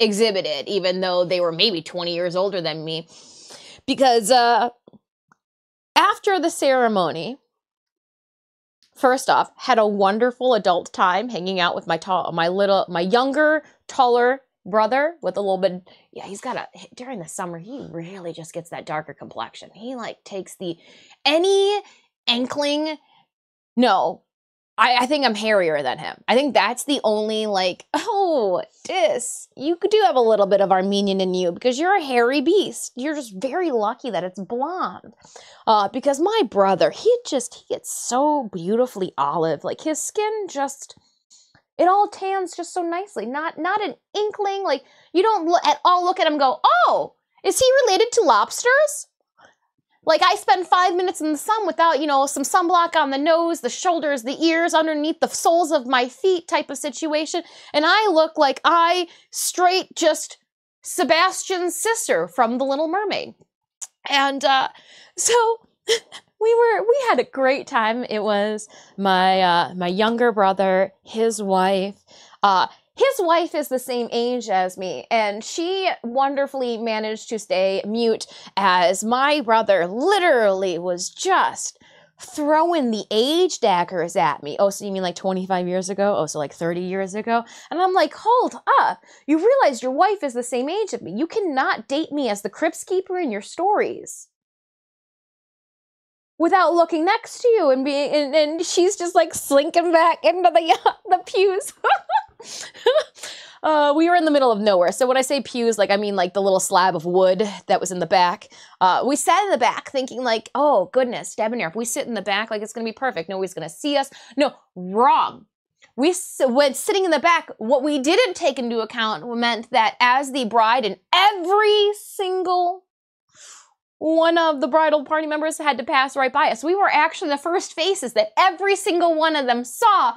exhibited, even though they were maybe 20 years older than me. Because uh, after the ceremony, first off, had a wonderful adult time hanging out with my tall, my little, my younger, taller brother with a little bit yeah he's got a during the summer he really just gets that darker complexion. He like takes the any inkling no I, I think i'm hairier than him i think that's the only like oh dis you do have a little bit of armenian in you because you're a hairy beast you're just very lucky that it's blonde uh because my brother he just he gets so beautifully olive like his skin just it all tans just so nicely. Not not an inkling. Like you don't at all look at him go, oh, is he related to lobsters? Like I spend five minutes in the sun without, you know, some sunblock on the nose, the shoulders, the ears, underneath the soles of my feet type of situation. And I look like I straight just Sebastian's sister from The Little Mermaid. And uh, so we were we had a great time. It was my uh, my younger brother, his wife. Uh, his wife is the same age as me, and she wonderfully managed to stay mute as my brother literally was just throwing the age daggers at me. Oh, so you mean like 25 years ago? Oh, so like 30 years ago? And I'm like, hold up. You realize your wife is the same age as me. You cannot date me as the Crypts Keeper in your stories without looking next to you and being and, and she's just like slinking back into the the pews uh, we were in the middle of nowhere. So when I say pews, like I mean like the little slab of wood that was in the back. Uh, we sat in the back thinking like, oh goodness, Debonair, if we sit in the back, like it's gonna be perfect. Nobody's gonna see us. No, wrong. We when sitting in the back, what we didn't take into account meant that as the bride and every single one of the bridal party members had to pass right by us. We were actually the first faces that every single one of them saw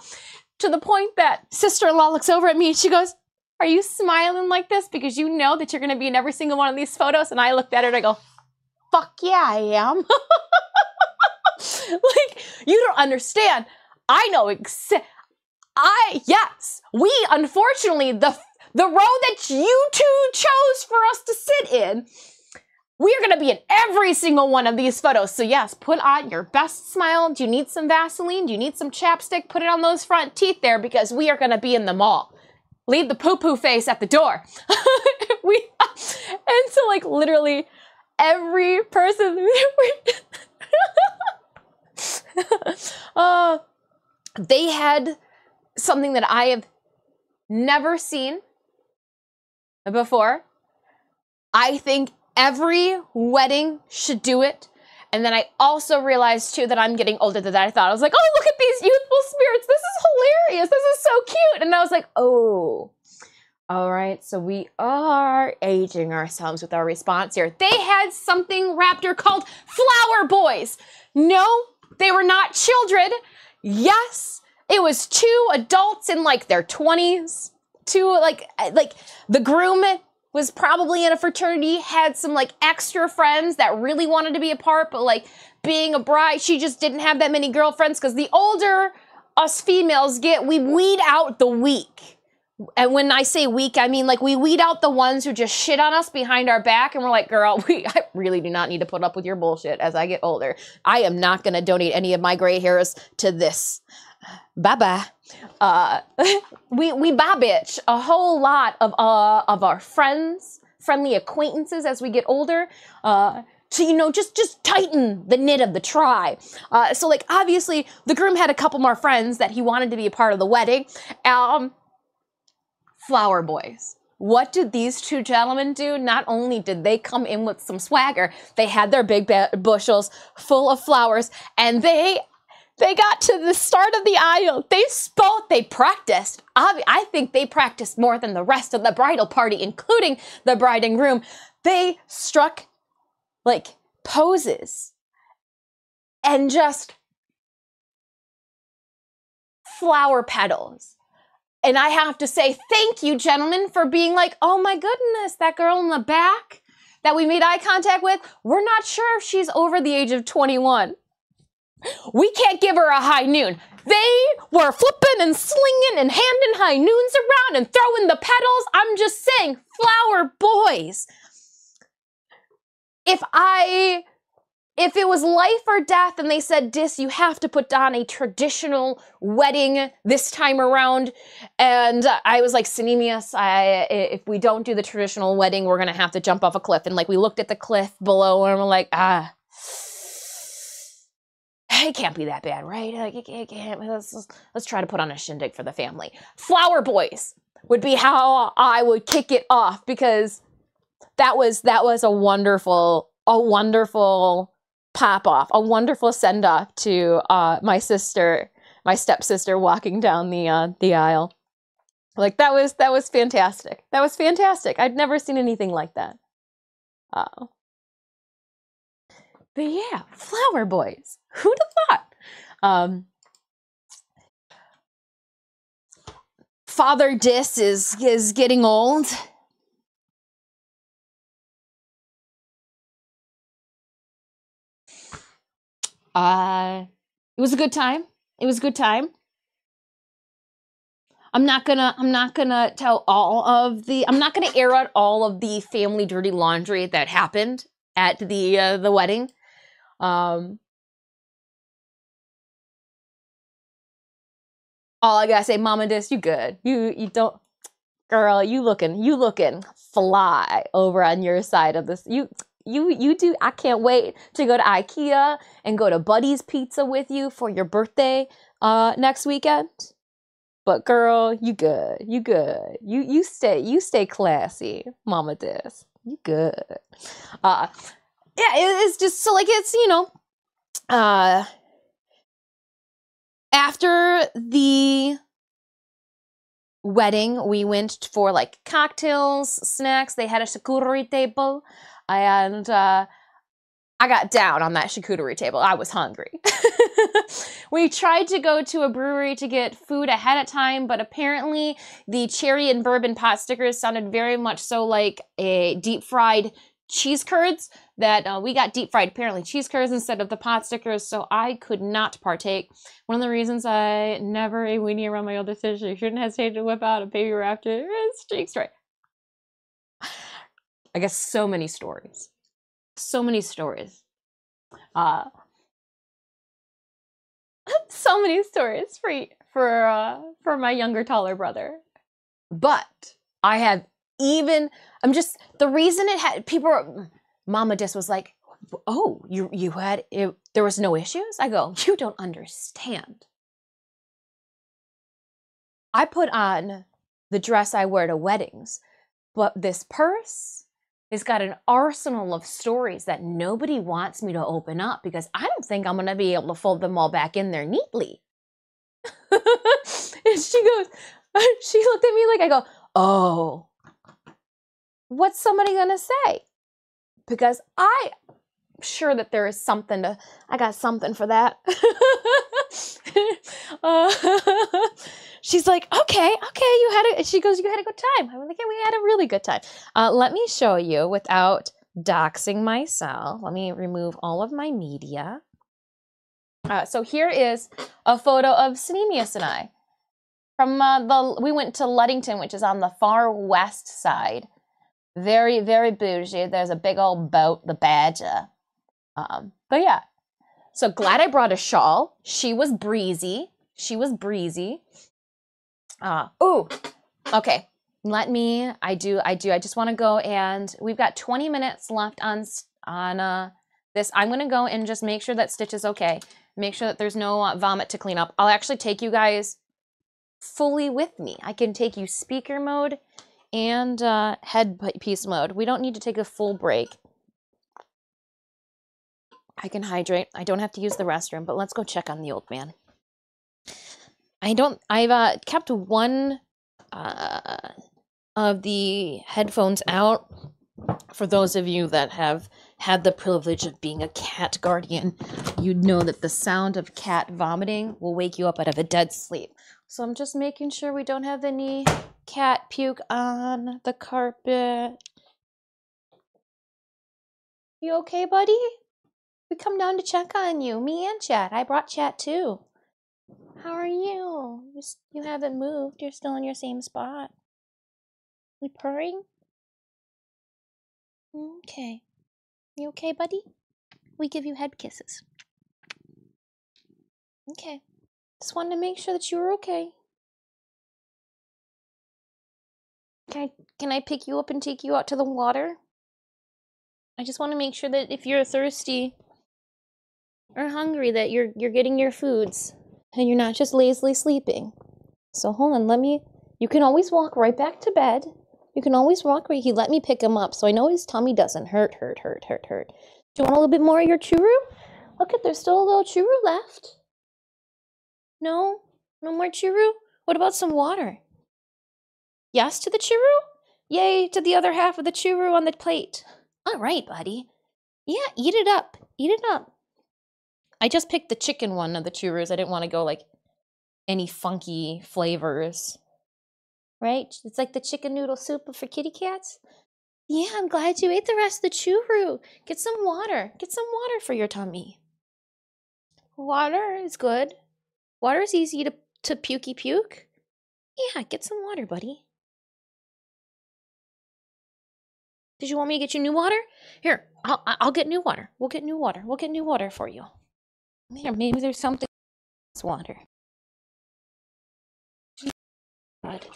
to the point that sister in law looks over at me and she goes, Are you smiling like this because you know that you're going to be in every single one of these photos? And I looked at her and I go, Fuck yeah, I am. like, you don't understand. I know exa- I, yes, we unfortunately, the, the row that you two chose for us to sit in we are going to be in every single one of these photos. So, yes, put on your best smile. Do you need some Vaseline? Do you need some chapstick? Put it on those front teeth there because we are going to be in them all. Leave the poo poo face at the door. we, and so, like, literally every person. uh, they had something that I have never seen before. I think every wedding should do it. And then I also realized too that I'm getting older than I thought. I was like, oh, look at these youthful spirits. This is hilarious. This is so cute. And I was like, oh, all right. So we are aging ourselves with our response here. They had something Raptor called Flower Boys. No, they were not children. Yes, it was two adults in like their 20s. Two like like the groom was probably in a fraternity, had some like extra friends that really wanted to be a part, but like being a bride, she just didn't have that many girlfriends because the older us females get, we weed out the weak. And when I say weak, I mean like we weed out the ones who just shit on us behind our back and we're like, girl, we I really do not need to put up with your bullshit as I get older. I am not gonna donate any of my gray hairs to this. Bye bye. Uh, we we bitch a whole lot of uh of our friends, friendly acquaintances as we get older. Uh, to you know just just tighten the knit of the tribe. Uh, so like obviously the groom had a couple more friends that he wanted to be a part of the wedding. Um, flower boys. What did these two gentlemen do? Not only did they come in with some swagger, they had their big bushels full of flowers, and they they got to the start of the aisle. They spoke, they practiced. I, think they practiced more than the rest of the bridal party, including the bride and groom. They struck like poses and just flower petals. And I have to say, thank you, gentlemen, for being like, oh my goodness, that girl in the back that we made eye contact with, we're not sure if she's over the age of 21 we can't give her a high noon. They were flipping and slinging and handing high noons around and throwing the petals. I'm just saying, flower boys. If I, if it was life or death and they said, Dis, you have to put on a traditional wedding this time around. And I was like, Sinemius, I, if we don't do the traditional wedding, we're going to have to jump off a cliff. And like, we looked at the cliff below and we're like, ah, it can't be that bad, right? Like it, can't. Let's, let's, let's try to put on a shindig for the family. Flower boys would be how I would kick it off because that was that was a wonderful a wonderful pop off, a wonderful send off to uh, my sister, my stepsister walking down the uh, the aisle. Like that was that was fantastic. That was fantastic. I'd never seen anything like that. Uh, but yeah, flower boys. Who'd have thought? Um, Father Dis is is getting old. Uh, it was a good time. It was a good time. I'm not gonna I'm not gonna tell all of the I'm not gonna air out all of the family dirty laundry that happened at the uh, the wedding. Um, all I gotta say, Mama Dis, you good. You you don't girl, you looking, you looking fly over on your side of this. You you you do I can't wait to go to IKEA and go to Buddy's Pizza with you for your birthday uh next weekend. But girl, you good. You good. You you stay you stay classy, Mama Dis. You good. Uh yeah, it's just so like it's, you know, uh after the wedding, we went for like cocktails, snacks. They had a charcuterie table, and uh, I got down on that charcuterie table. I was hungry. we tried to go to a brewery to get food ahead of time, but apparently the cherry and bourbon pot stickers sounded very much so like a deep fried cheese curds that uh, we got deep fried apparently cheese curds instead of the pot stickers so i could not partake. One of the reasons i never ate weenie around my older sister shouldn't hesitate to whip out a baby raptor streak straight i guess so many stories so many stories uh so many stories for for uh for my younger taller brother. But i have even i'm just the reason it had people mama just was like oh you you had it, there was no issues? I go you don't understand. I put on the dress i wear to weddings but this purse has got an arsenal of stories that nobody wants me to open up because i don't think i'm going to be able to fold them all back in there neatly. And she goes she looked at me like i go oh what's somebody to say? Because i am sure that there is something to i got something for that. Uh, she's like okay okay you had a she goes you had a good time. I'm like yeah we had a really good time. Uh, let me show you without doxing myself. Let me remove all of my media. Uh, so here is a photo of Sneemius and I from uh, the we went to Ludington, which is on the far west side. Very very bougie. There's a big old boat, the Badger. Um, but yeah, so glad I brought a shawl. She was breezy. She was breezy. Uh, ooh, okay. Let me. I do. I do. I just want to go and we've got 20 minutes left on on uh this. I'm gonna go and just make sure that Stitch is okay. Make sure that there's no uh, vomit to clean up. I'll actually take you guys fully with me. I can take you speaker mode and uh, headpiece mode. We don't need to take a full break. I can hydrate. I don't have to use the restroom, but let's go check on the old man. I don't. I've uh, kept one uh, of the headphones out for those of you that have had the privilege of being a cat guardian. You'd know that the sound of cat vomiting will wake you up out of a dead sleep. So I'm just making sure we don't have any cat puke on the carpet. You okay, buddy? We come down to check on you. Me and Chat. I brought Chat too. How are you? You, you haven't moved. You're still in your same spot. We purring? Okay. You okay, buddy? We give you head kisses. Okay. Just wanted to make sure that you were okay. Can I, can I pick you up and take you out to the water? I just want to make sure that if you're thirsty or hungry that you're you're getting your foods and you're not just lazily sleeping. So hold on, let me you can always walk right back to bed. You can always walk right he let me pick him up so I know his tummy doesn't hurt, hurt, hurt, hurt, hurt. Do you want a little bit more of your churu? Look at there's still a little churu left. No? No more churu? What about some water? Yes to the churu? Yay to the other half of the churu on the plate. All right, buddy. Yeah, eat it up. Eat it up. I just picked the chicken one of the churus. I didn't want to go like any funky flavors. Right? It's like the chicken noodle soup for kitty cats. Yeah, I'm glad you ate the rest of the churu. Get some water. Get some water for your tummy. Water is good. Water is easy to, to pukey puke. Yeah, get some water, buddy. Did you want me to get you new water? Here, I'll I'll get new water. We'll get new water. We'll get new water for you. Here, maybe there's something. It's water. God.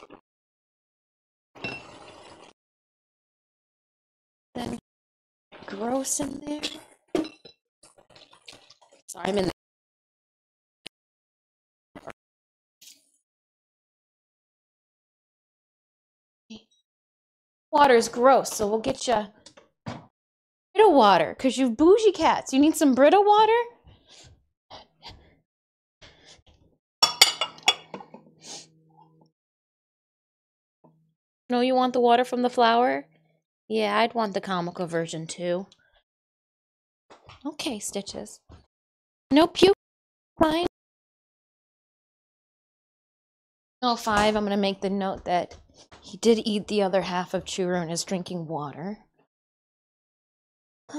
Then gross in there. Sorry, I'm in Water's gross, so we'll get you Brita water, because you bougie cats. You need some Brita water? No, you want the water from the flower? Yeah, I'd want the comical version too. Okay, Stitches. No puke. Fine. Oh, five. I'm going to make the note that he did eat the other half of churu and is drinking water.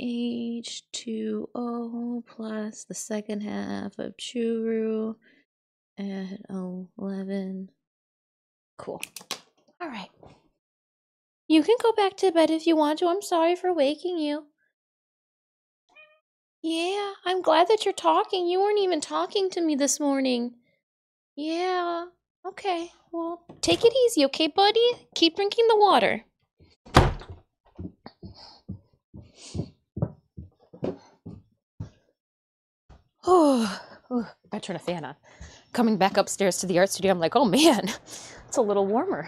H2O plus the second half of churu at 11. Cool. All right. You can go back to bed if you want to. I'm sorry for waking you. Yeah, I'm glad that you're talking. You weren't even talking to me this morning. Yeah. Okay. Well, take it easy, okay, buddy? Keep drinking the water. Oh, I turn a fan on. Coming back upstairs to the art studio, I'm like, oh man, it's a little warmer.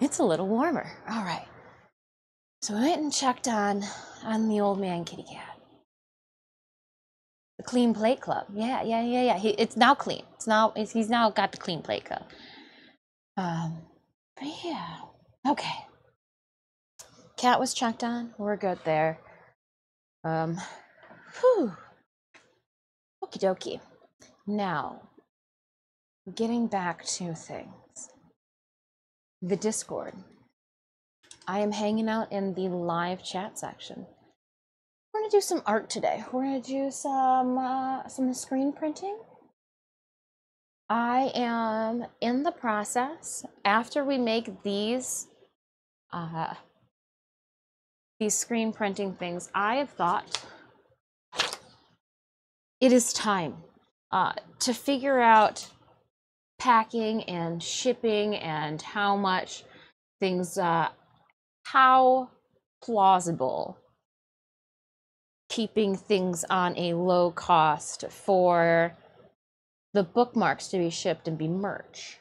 It's a little warmer. All right. So I went and checked on on the old man kitty cat. Clean plate club. Yeah, yeah, yeah, yeah. He, it's now clean. It's now it's, he's now got the clean plate club. Um, but yeah. Okay. Cat was checked on. We're good there. Um, whew. Okie dokie. Now, getting back to things. The Discord. I am hanging out in the live chat section. Do some art today. We're gonna do some uh, some screen printing. I am in the process. After we make these uh, these screen printing things, I have thought it is time uh, to figure out packing and shipping and how much things, uh, how plausible keeping things on a low cost for the bookmarks to be shipped and be merch.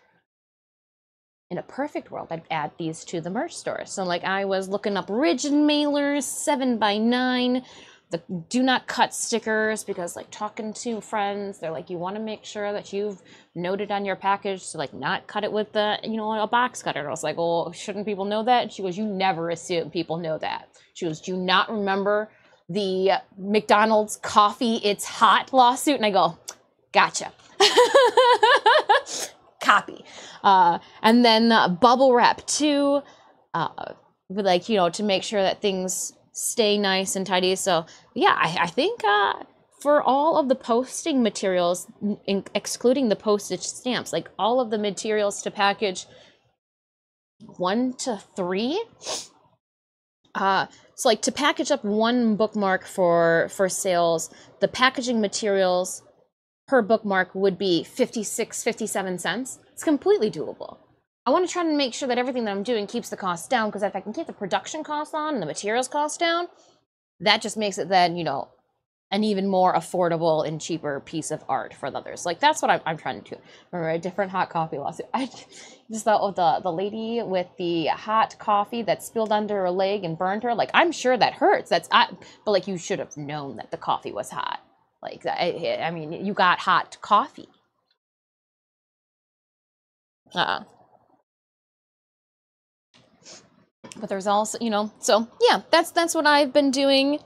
In a perfect world, I'd add these to the merch store. So, like, I was looking up rigid mailers, seven by nine, the do not cut stickers because like talking to friends they're like you want to make sure that you've noted on your package to like not cut it with the you know a box cutter and i was like well shouldn't people know that she goes you never assume people know that she goes do you not remember the mcdonald's coffee it's hot lawsuit and i go gotcha copy uh, and then uh, bubble wrap too uh, like you know to make sure that things stay nice and tidy. So yeah, I, I think uh, for all of the posting materials, in, excluding the postage stamps, like all of the materials to package one to three. Uh, so like to package up one bookmark for for sales, the packaging materials per bookmark would be 56, 57 cents. It's completely doable. I want to try to make sure that everything that I'm doing keeps the cost down because if I can keep the production costs on and the materials cost down, that just makes it then, you know, an even more affordable and cheaper piece of art for others. Like that's what I'm, I'm trying to do. Remember a different hot coffee lawsuit. I just thought of the the lady with the hot coffee that spilled under her leg and burned her. Like I'm sure that hurts. That's I, but like you should have known that the coffee was hot. Like I, I mean, you got hot coffee. Uh, but there's also you know so yeah that's that's what i've been doing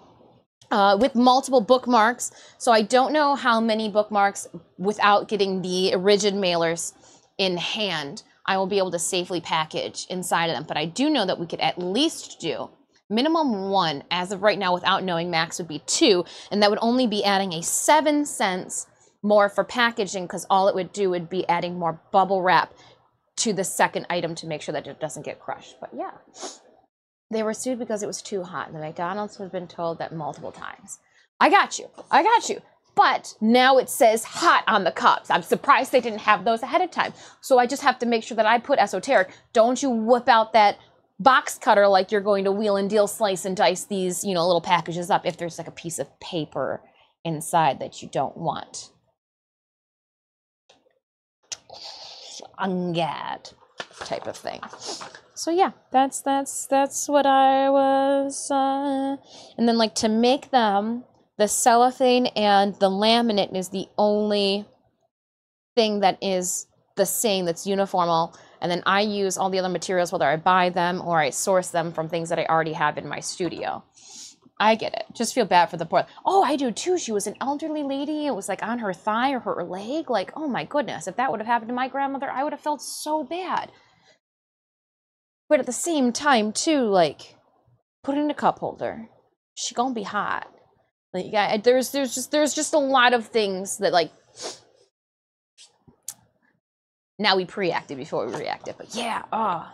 uh, with multiple bookmarks. So i don't know how many bookmarks without getting the rigid mailers in hand. I will be able to safely package inside of them but i do know that we could at least do minimum one. As of right now without knowing max would be two and that would only be adding a seven cents more for packaging because all it would do would be adding more bubble wrap to the second item to make sure that it doesn't get crushed. But yeah, they were sued because it was too hot. And the McDonald's has been told that multiple times. I got you. I got you. But now it says hot on the cups. I'm surprised they didn't have those ahead of time. So I just have to make sure that I put esoteric. Don't you whip out that box cutter like you're going to wheel and deal, slice and dice these, you know, little packages up if there's like a piece of paper inside that you don't want. Angad. Type of thing. So yeah, that's that's that's what I was uh and then like to make them the cellophane and the laminate is the only thing that is the same that's uniformal and then I use all the other materials whether I buy them or I source them from things that I already have in my studio. I get it. Just feel bad for the poor. Oh, I do too. She was an elderly lady. It was like on her thigh or her leg. Like, oh my goodness, if that would have happened to my grandmother, I would have felt so bad. But at the same time, too, like, put in a cup holder. She gonna be hot. Like, yeah, there's there's just there's just a lot of things that like. Now we pre-acted before we reacted, but yeah, oh.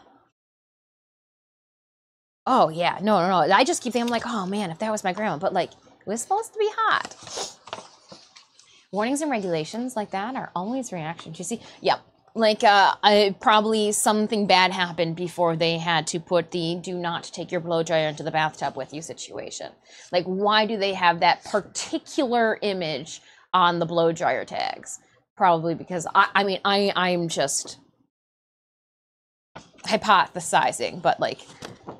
Oh yeah, no, no, no. I just keep thinking, I'm like, oh man, if that was my grandma, but like, it was supposed to be hot. Warnings and regulations like that are always reactions. You see, yeah, like uh, I, probably something bad happened before they had to put the "do not take your blow dryer into the bathtub with you" situation. Like, why do they have that particular image on the blow dryer tags? Probably because I, I mean, I, I'm just hypothesizing, but like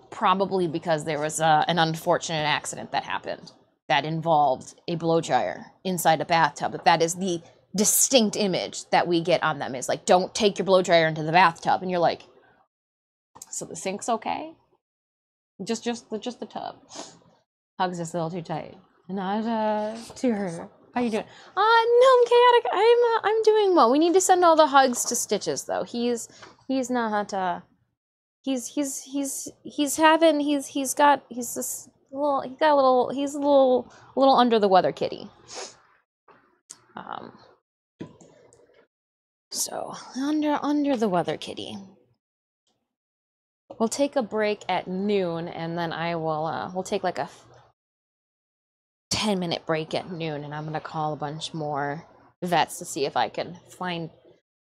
probably because there was uh, an unfortunate accident that happened that involved a blow dryer inside a bathtub. But that is the distinct image that we get on them is like, don't take your blow dryer into the bathtub, and you're like, so the sink's okay, just just the just the tub. Hugs us a little too tight, not uh to her. How you doing? Uh no, I'm chaotic. I'm uh, I'm doing well. We need to send all the hugs to Stitches though. He's he's not uh he's he's he's he's having he's he's got he's this little he's got a little he's a little a little under the weather kitty. Um so under under the weather kitty. We'll take a break at noon and then I will uh we'll take like a 10 minute break at noon and I'm to call a bunch more vets to see if I can find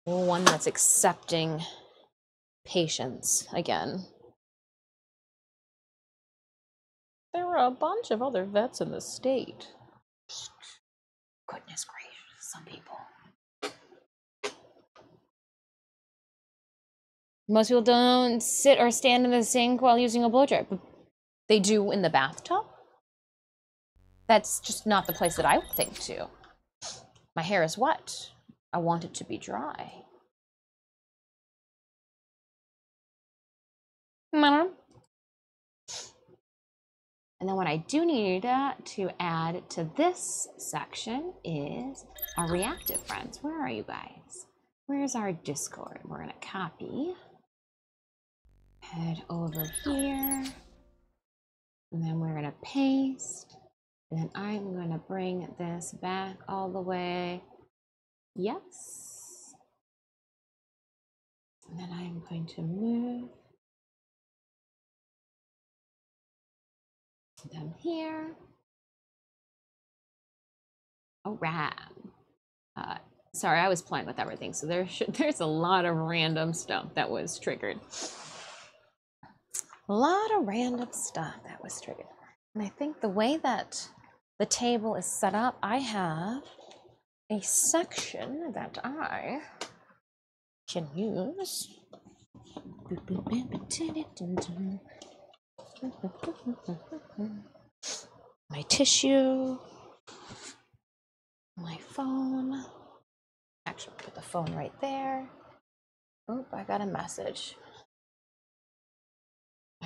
one that's accepting patients again. There are a bunch of other vets in the state. Goodness gracious, some people. Most people don't sit or stand in the sink while using a blow dryer, but they do in the bathtub. That's just not the place that I would think to. My hair is wet. I want it to be dry. And then what I do need uh, to add to this section is our reactive friends. Where are you guys? Where's our Discord? We're gonna copy. Head over here. And then we're gonna paste. And then I'm gonna bring this back all the way. Yes. And then I'm going to move them here. Oh, ram. Uh, sorry, I was playing with everything, so there should, there's a lot of random stuff that was triggered. A lot of random stuff that was triggered. And I think the way that the table is set up, I have a section that I can use. My tissue, my phone. Actually, put the phone right there. Oop, I got a message.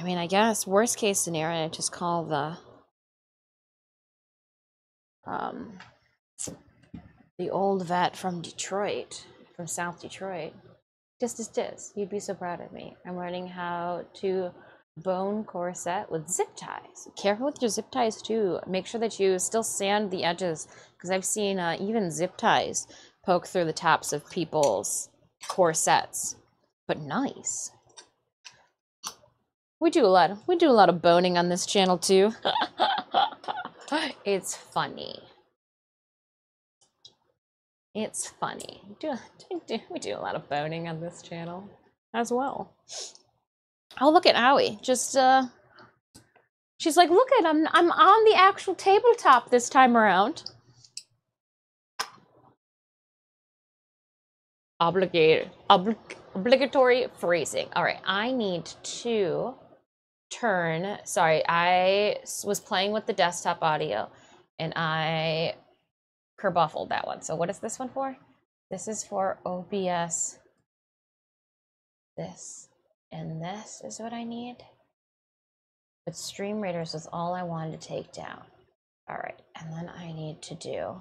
I mean, I guess worst case scenario, I just call the um the old vet from Detroit, from South Detroit. Just as this, you'd be so proud of me. I'm learning how to bone corset with zip ties. Careful with your zip ties too. Make sure that you still sand the edges because I've seen uh, even zip ties poke through the tops of people's corsets. But nice. We do a lot. Of, we do a lot of boning on this channel too. it's funny. It's funny. Do, do, we do a lot of boning on this channel as well. Oh, look at Owie. Just uh She's like, "Look at I'm I'm on the actual tabletop this time around." Obligated. Oblig obligatory phrasing. All right, I need to turn. Sorry, I was playing with the desktop audio and I kerbuffled that one. So, what is this one for? This is for OBS. This and this is what I need. But Stream Raiders was all I wanted to take down. All right, and then I need to do.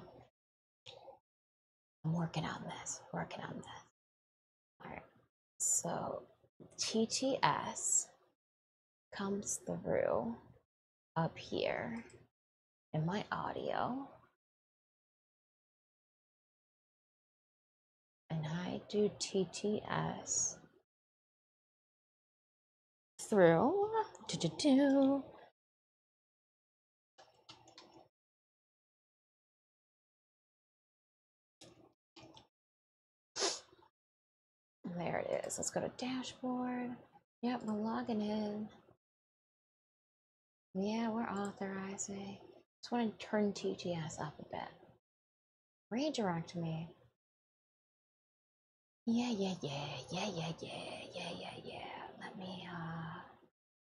I'm working on this. Working on this. All right. So TTS comes through up here in my audio. And I do TTS through. Do-do-do. There it is. Let's go to dashboard. Yep, we're logging in. Yeah, we're authorizing. Just want to turn TTS up a bit. Redirect me. Yeah, yeah, yeah, yeah, yeah, yeah, yeah, yeah, yeah. Let me, uh,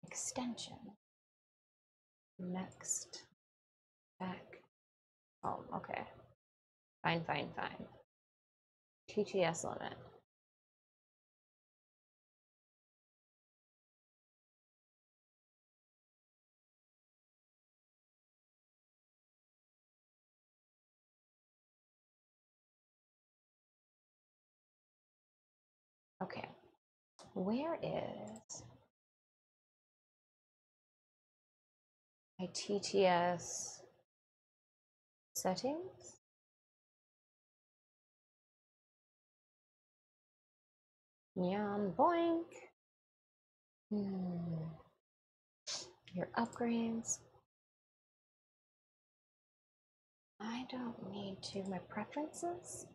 extension. Next. Back. Oh, okay. Fine, fine, fine. TTS limit. Okay. Where is my TTS settings? Yum boink. Hmm. Your upgrades. I don't need to. My preferences?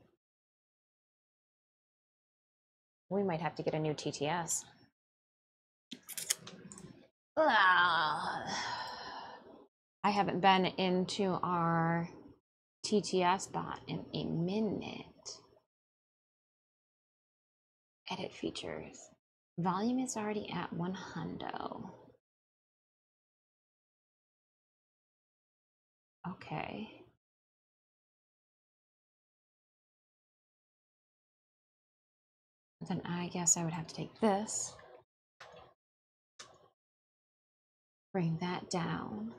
We might have to get a new TTS. I haven't been into our TTS bot in a minute. Edit features. Volume is already at one hundo. Okay. Then I guess I would have to take this, bring that down.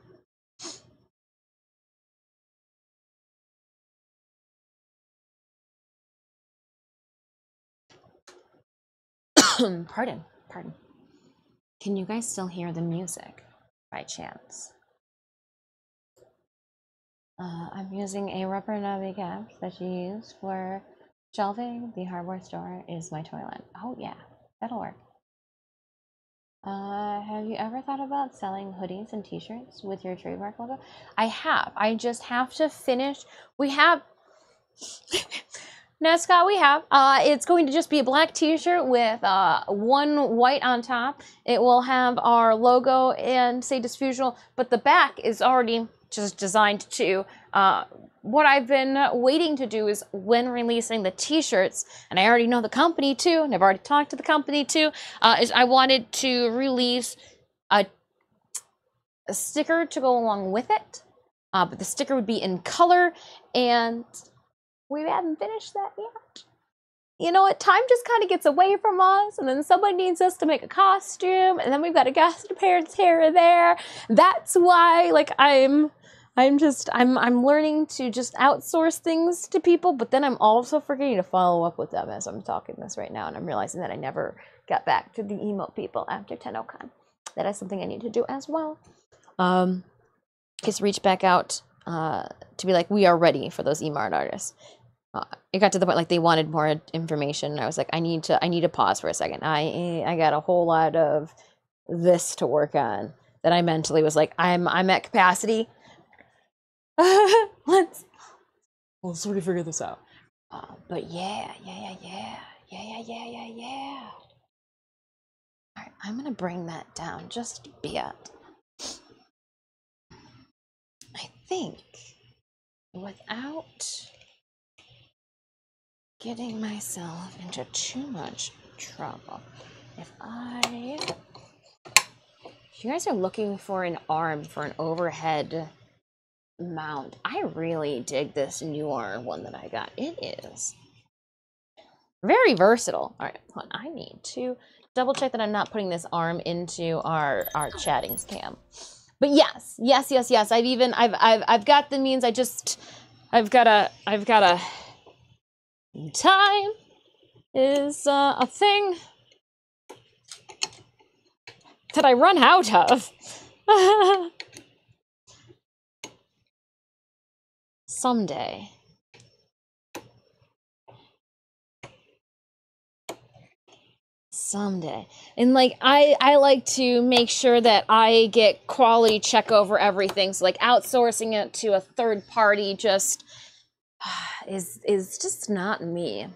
pardon, pardon. Can you guys still hear the music by chance? Uh, I'm using a rubber nubby cap that you use for shelving. The hardware store is my toilet. Oh yeah, that'll work. Uh, have you ever thought about selling hoodies and t-shirts with your trademark logo? I have. I just have to finish. We have No, Scott, we have. Uh, it's going to just be a black T-shirt with uh, one white on top. It will have our logo and say Disfusional, but the back is already just designed to. Uh, what I've been waiting to do is when releasing the T-shirts, and I already know the company too, and I've already talked to the company too. Uh, is I wanted to release a, a sticker to go along with it, uh, but the sticker would be in color and we haven't finished that yet. You know what? Time just kind of gets away from us, and then someone needs us to make a costume, and then we've got a guest appearance here or there. That's why, like, I'm, I'm just, I'm, I'm learning to just outsource things to people, but then I'm also forgetting to follow up with them as I'm talking this right now, and I'm realizing that I never got back to the emo people after TennoCon. That is something I need to do as well. Um, reach back out uh, to be like, we are ready for those emo art artists uh, it got to the point like they wanted more information. I was like, I need to, I need to pause for a second. I, I got a whole lot of this to work on that I mentally was like, I'm, I'm at capacity. let's, let's sort of figure this out. Uh, but yeah, yeah, yeah, yeah, yeah, yeah, yeah, yeah, yeah. All right, I'm gonna bring that down just a bit. I think without getting myself into too much trouble. If I. If you guys are looking for an arm for an overhead mount, I really dig this newer one that I got. It is very versatile. All right, hold on. I need to double check that I'm not putting this arm into our our chatting cam. But yes, yes, yes, yes. I've even I've I've I've got the means. I just I've got a I've got a time is uh, a thing that I run out of. Someday. Someday. And like I I like to make sure that I get quality check over everything. So like outsourcing it to a third party just is is just not me.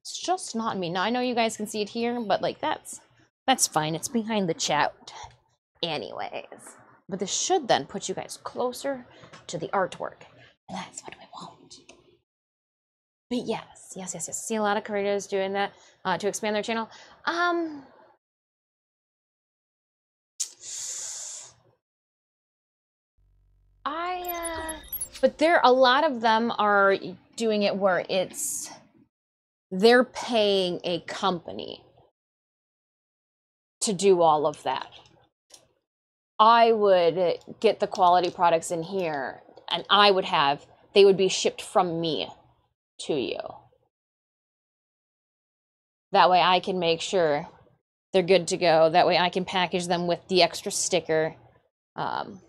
It's just not me. Now I know you guys can see it here, but like that's that's fine. It's behind the chat anyways. But this should then put you guys closer to the artwork. That's what we want. But yes, yes, yes, yes. See a lot of creators doing that uh, to expand their channel. Um, I, uh, but there, a lot of them are doing it where it's they're paying a company to do all of that. I would get the quality products in here and I would have, they would be shipped from me to you. That way I can make sure they're good to go. That way I can package them with the extra sticker. Um,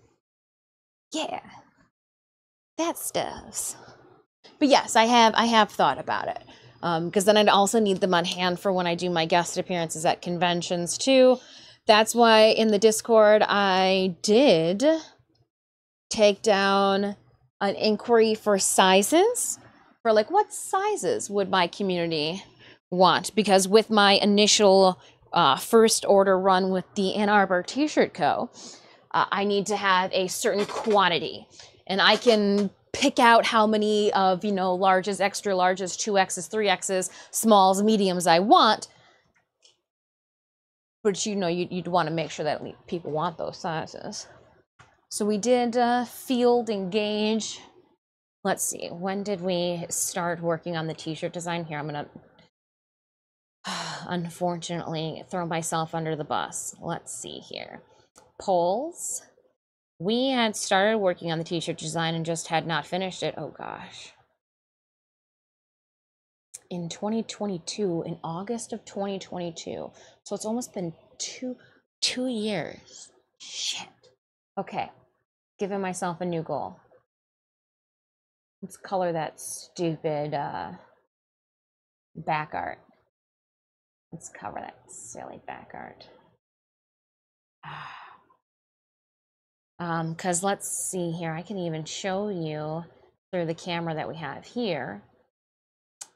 yeah, that stuffs. But yes, I have I have thought about it because then I'd also need them on hand for when I do my guest appearances at conventions too. That's why in the Discord I did take down an inquiry for sizes for like what sizes would my community want because with my initial uh, first order run with the Ann Arbor T-shirt Co, uh, I need to have a certain quantity, and I can pick out how many of you know larges, extra larges, two X's, three X's, smalls, mediums I want. But you know you'd, you'd want to make sure that people want those sizes. So we did uh, field engage. Let's see, when did we start working on the t-shirt design? Here, I'm gonna unfortunately throw myself under the bus. Let's see here. Polls. We had started working on the t-shirt design and just had not finished it. Oh gosh. In 2022, in August of 2022. So it's almost been two two years. Shit. Okay. Giving myself a new goal. Let's color that stupid uh, back art. Let's cover that silly back art. Um, cause let's see here. I can even show you through the camera that we have here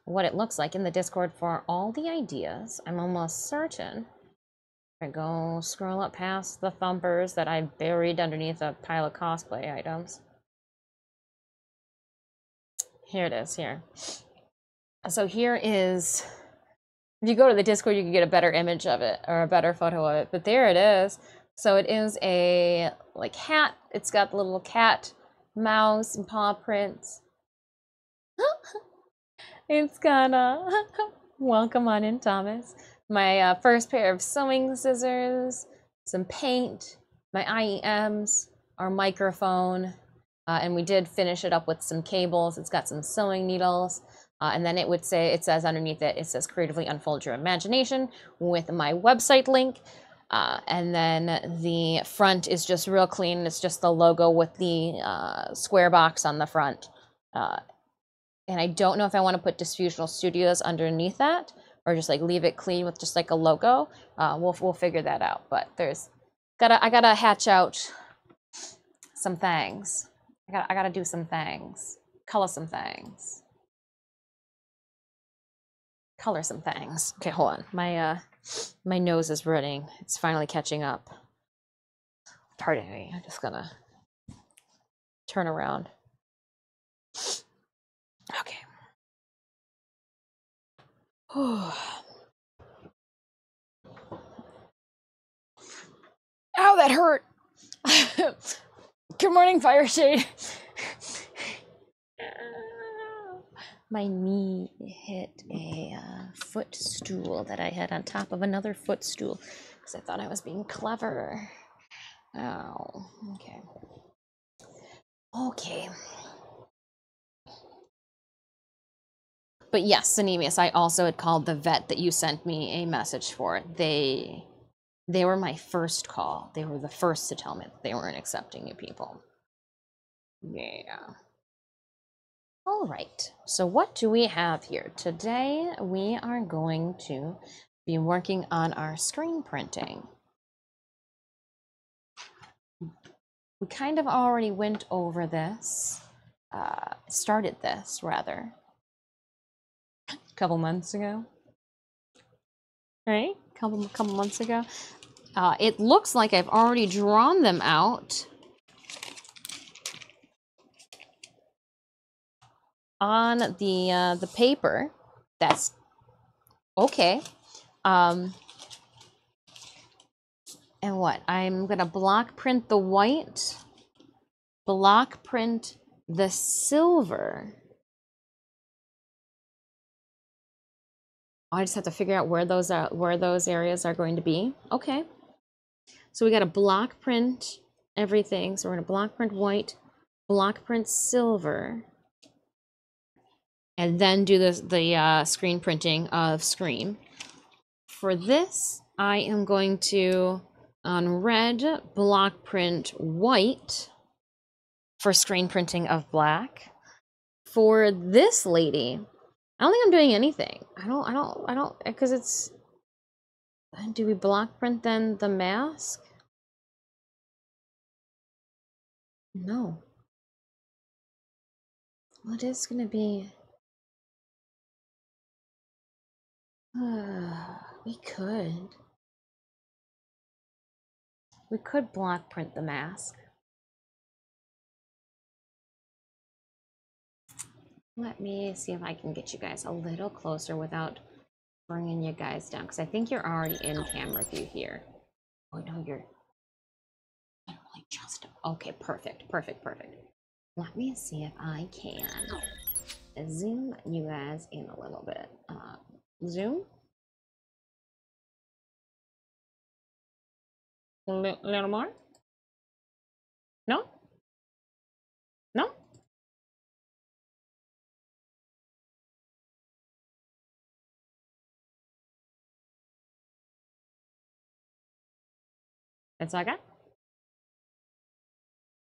what it looks like in the Discord for all the ideas. I'm almost certain. I go scroll up past the thumpers that I buried underneath a pile of cosplay items. Here it is, here. So here is if you go to the Discord, you can get a better image of it or a better photo of it. But there it is. So it is a like hat. It's got the little cat, mouse, and paw prints. it's got a welcome on in, Thomas. My uh, first pair of sewing scissors, some paint, my IEMs, our microphone, uh, and we did finish it up with some cables. It's got some sewing needles. Uh, and then it would say, it says underneath it, it says creatively unfold your imagination with my website link. Uh, and then the front is just real clean. It's just the logo with the uh, square box on the front. Uh, and I don't know if I want to put Disfusional Studios underneath that or just like leave it clean with just like a logo. Uh, we'll, we'll figure that out. But there's gotta, I gotta hatch out some things. I gotta, I gotta do some things, color some things color some things. Okay, hold on. My uh my nose is running. It's finally catching up. Pardon me. I'm just gonna turn around. Okay. Ow, that hurt. Good morning, Fireshade. My knee hit a uh, footstool that I had on top of another footstool because I thought I was being clever. Oh, Okay. Okay. But yes, Anemius, I also had called the vet that you sent me a message for. They they were my first call. They were the first to tell me that they weren't accepting new people. Yeah. All right. So what do we have here? Today we are going to be working on our screen printing. We kind of already went over this, uh, started this rather, a couple months ago. Right? Couple couple months ago. Uh, it looks like I've already drawn them out on the uh, the paper. That's okay. Um, and what? I'm gonna block print the white, block print the silver. I just have to figure out where those are, where those areas are going to be. Okay. So we got to block print everything. So we're gonna block print white, block print silver, and then do the the uh, screen printing of Scream. For this, I am going to on red block print white for screen printing of black. For this lady, I don't think I'm doing anything. I don't. I don't. I don't because it's. Do we block print then the mask? No. Well, it is gonna be. we could. We could block print the mask. Let me see if I can get you guys a little closer without bringing you guys down, because I think you're already in camera view here. Oh no, you're literally just okay. Perfect, perfect, perfect. Let me see if I can zoom you guys in a little bit. Uh, zoom. A little more? It's okay?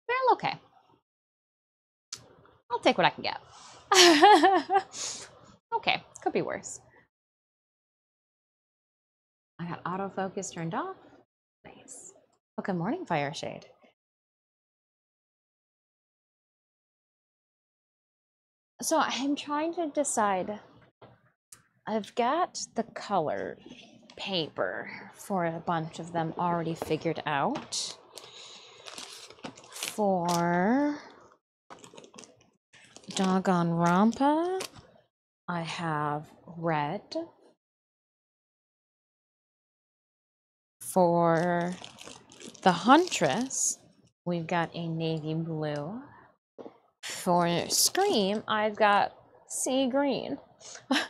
Well, okay. I'll take what I can get. okay, could be worse. I got autofocus turned off. Nice. Well, good morning, Fire Shade. So I'm trying to decide. I've got the color paper for a bunch of them already figured out. For Danganronpa, I have red. For the Huntress, we've got a navy blue. For Scream, I've got sea green.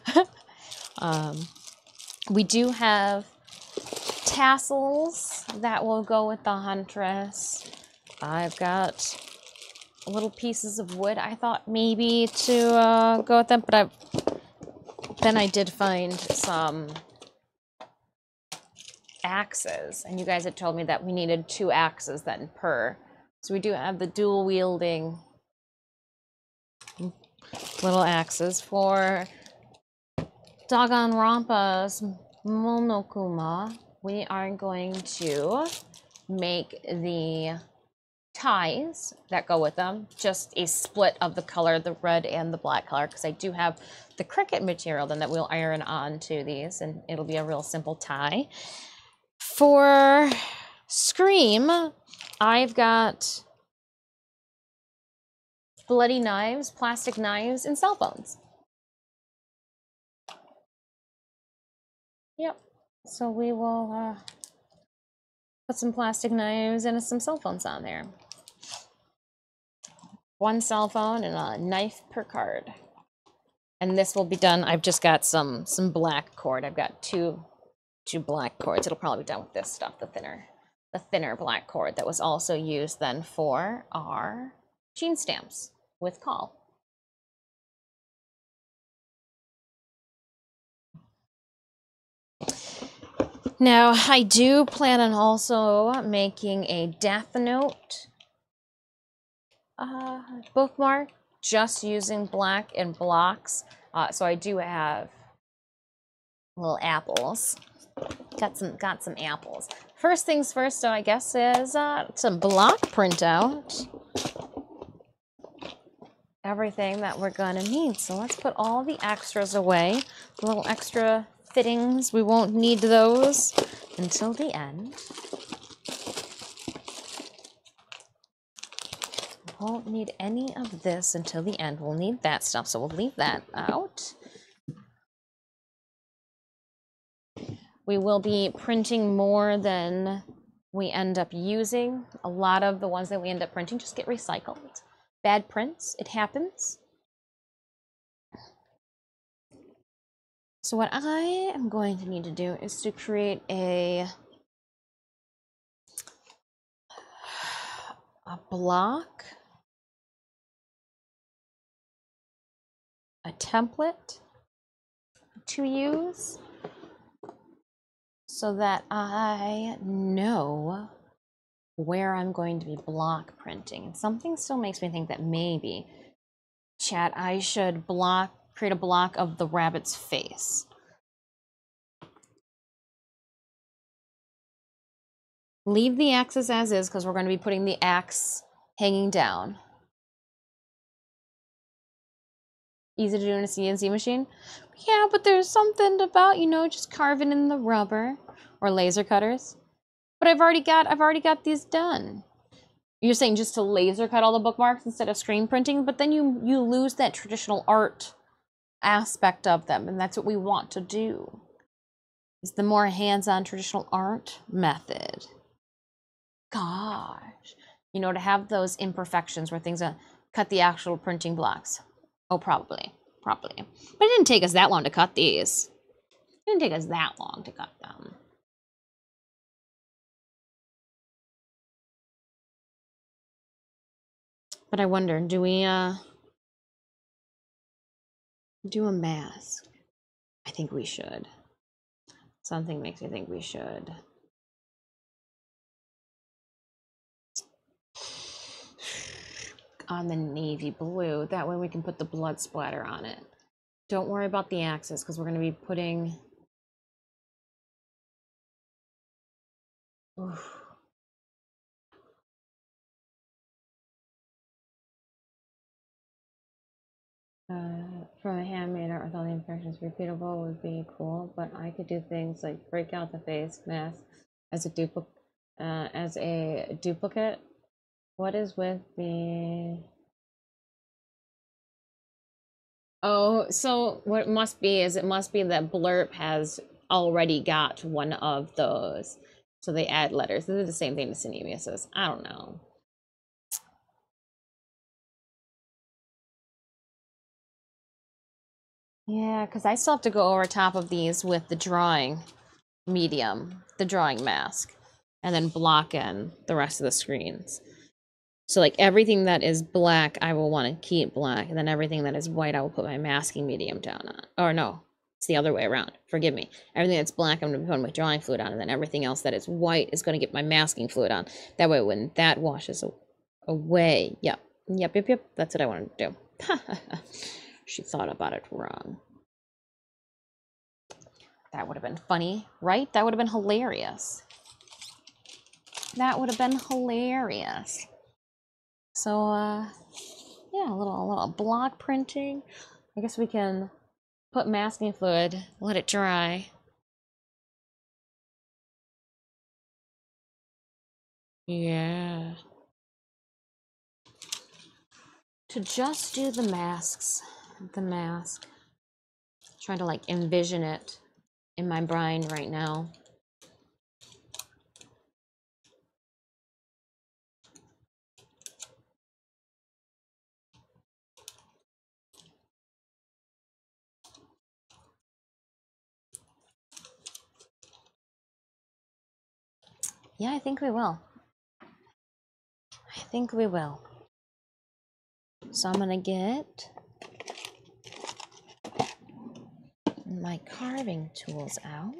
um, we do have tassels that will go with the Huntress. I've got little pieces of wood. I thought maybe to uh, go with them, but I then I did find some axes, and you guys had told me that we needed two axes then per. So we do have the dual wielding little axes for Danganronpa's Monokuma. We are going to make the ties that go with them, just a split of the color, the red and the black color, because I do have the Cricut material then that we'll iron on to these, and it'll be a real simple tie. For Scream, I've got bloody knives, plastic knives, and cell phones. So we will uh, Put some plastic knives and some cell phones on there. One cell phone and a knife per card. And this will be done. I've just got some some black cord. I've got two two black cords. It'll probably be done with this stuff, the thinner the thinner black cord that was also used then for our gene stamps with call. Now, I do plan on also making a Death Note uh, bookmark just using black and blocks. Uh, so I do have little apples. Got some got some apples. First things first, though, I guess is uh, some block printout. Everything that we're gonna need. So let's put all the extras away. The little extra fittings, we won't need those until the end. We won't need any of this until the end. We'll need that stuff, so we'll leave that out. We will be printing more than we end up using. A lot of the ones that we end up printing just get recycled. Bad prints, it happens. So what I am going to need to do is to create a a block, a template to use so that I know where I'm going to be block printing. Something still makes me think that maybe, chat, I should block, create a block of the rabbit's face. Leave the axis as is because we're going to be putting the axe hanging down. Easy to do in a CNC machine? Yeah, but there's something about, you know, just carving in the rubber or laser cutters. But I've already got I've already got these done. You're saying just to laser cut all the bookmarks instead of screen printing, but then you you lose that traditional art aspect of them, and that's what we want to do. Is the more hands-on traditional art method. Gosh. You know, to have those imperfections where things are cut the actual printing blocks. Oh, probably. Probably. But it didn't take us that long to cut these. It didn't take us that long to cut them. But I wonder, do we uh do a mask? I think we should. Something makes me think we should. On the navy blue. That way we can put the blood splatter on it. Don't worry about the axis because we're going to be putting. Oof. Uh, from a handmade art with all the impressions repeatable would be cool, but I could do things like break out the face mask as a duplicate. Uh, as a duplicate, what is with the? Oh, so what must be is it must be that Blurb has already got one of those, so they add letters. This is the same thing as says. I don't know. Yeah, because I still have to go over top of these with the drawing medium, the drawing mask, and then block in the rest of the screens. So like everything that is black, I will want to keep black, and then everything that is white, I will put my masking medium down on. Or no, it's the other way around. Forgive me. Everything that's black, I'm going to put my drawing fluid on, and then everything else that is white is going to get my masking fluid on. That way, when that washes away, yep, yep, yep, yep, that's what I want to do. she thought about it wrong. That would have been funny, right? That would have been hilarious. That would have been hilarious. So, uh, yeah, a little, a little block printing. I guess we can put masking fluid, let it dry. Yeah. To just do the masks, the mask. I'm trying to like envision it in my brain right now. Yeah, I think we will. I think we will. So I'm going to get my carving tools out.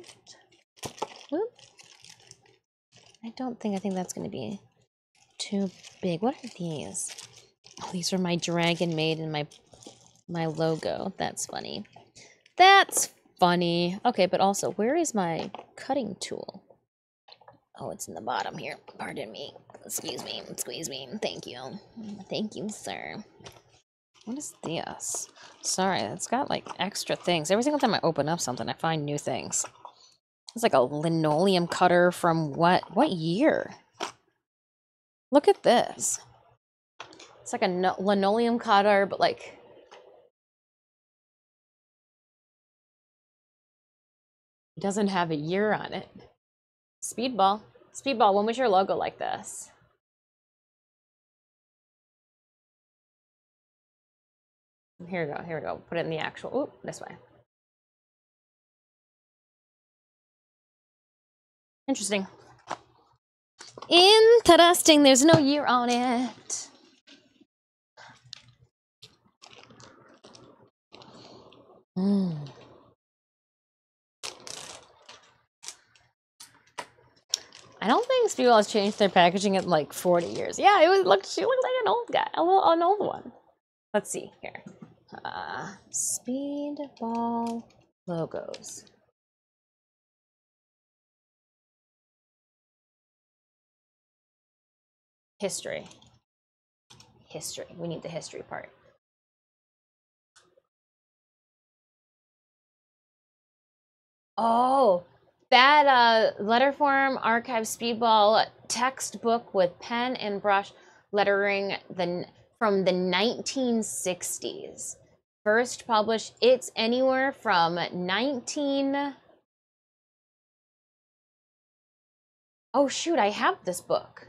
Whoop. I don't think I think that's gonna be too big. What are these? Oh, these are my dragon maid and my my logo. That's funny. That's funny. Okay, but also, where is my cutting tool? Oh, it's in the bottom here. Pardon me. Excuse me. Squeeze me. Thank you. Thank you, sir. What is this? Sorry, it's got like extra things. Every single time I open up something, I find new things. It's like a linoleum cutter from what? What year? Look at this. It's like a no- linoleum cutter, but like it doesn't have a year on it. Speedball. Speedball, when was your logo like this? Here we go. Here we go. Put it in the actual. Oop, this way. Interesting. Interesting. There's no year on it. Mm. I don't think Speedball has changed their packaging in like 40 years. Yeah, it was look. She looked like an old guy, a little an old one. Let's see here. Uh, Speedball logos. History. History. We need the history part. Oh, that uh, letter form archive speedball textbook with pen and brush lettering the from the 1960s. First published, it's anywhere from 19. Oh shoot, I have this book.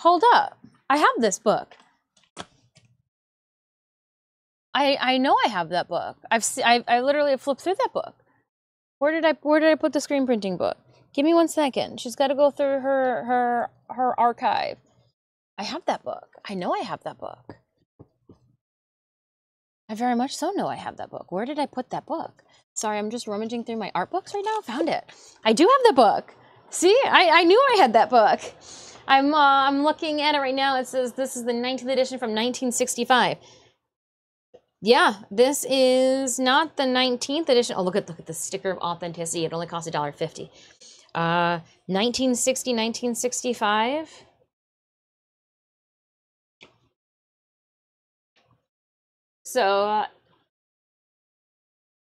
Hold up. I have this book. I I know I have that book. I've se- I I literally flipped through that book. Where did I where did I put the screen printing book? Give me one second. She's got to go through her her her archive. I have that book. I know I have that book. I very much so know I have that book. Where did I put that book? Sorry, I'm just rummaging through my art books right now. Found it. I do have the book. See, I, I knew I had that book. I'm uh, I'm looking at it right now. It says this is the 19th edition from 1965. Yeah, this is not the 19th edition. Oh, look at look at the sticker of authenticity. It only costs $1.50. Uh 1960, 1965. So uh,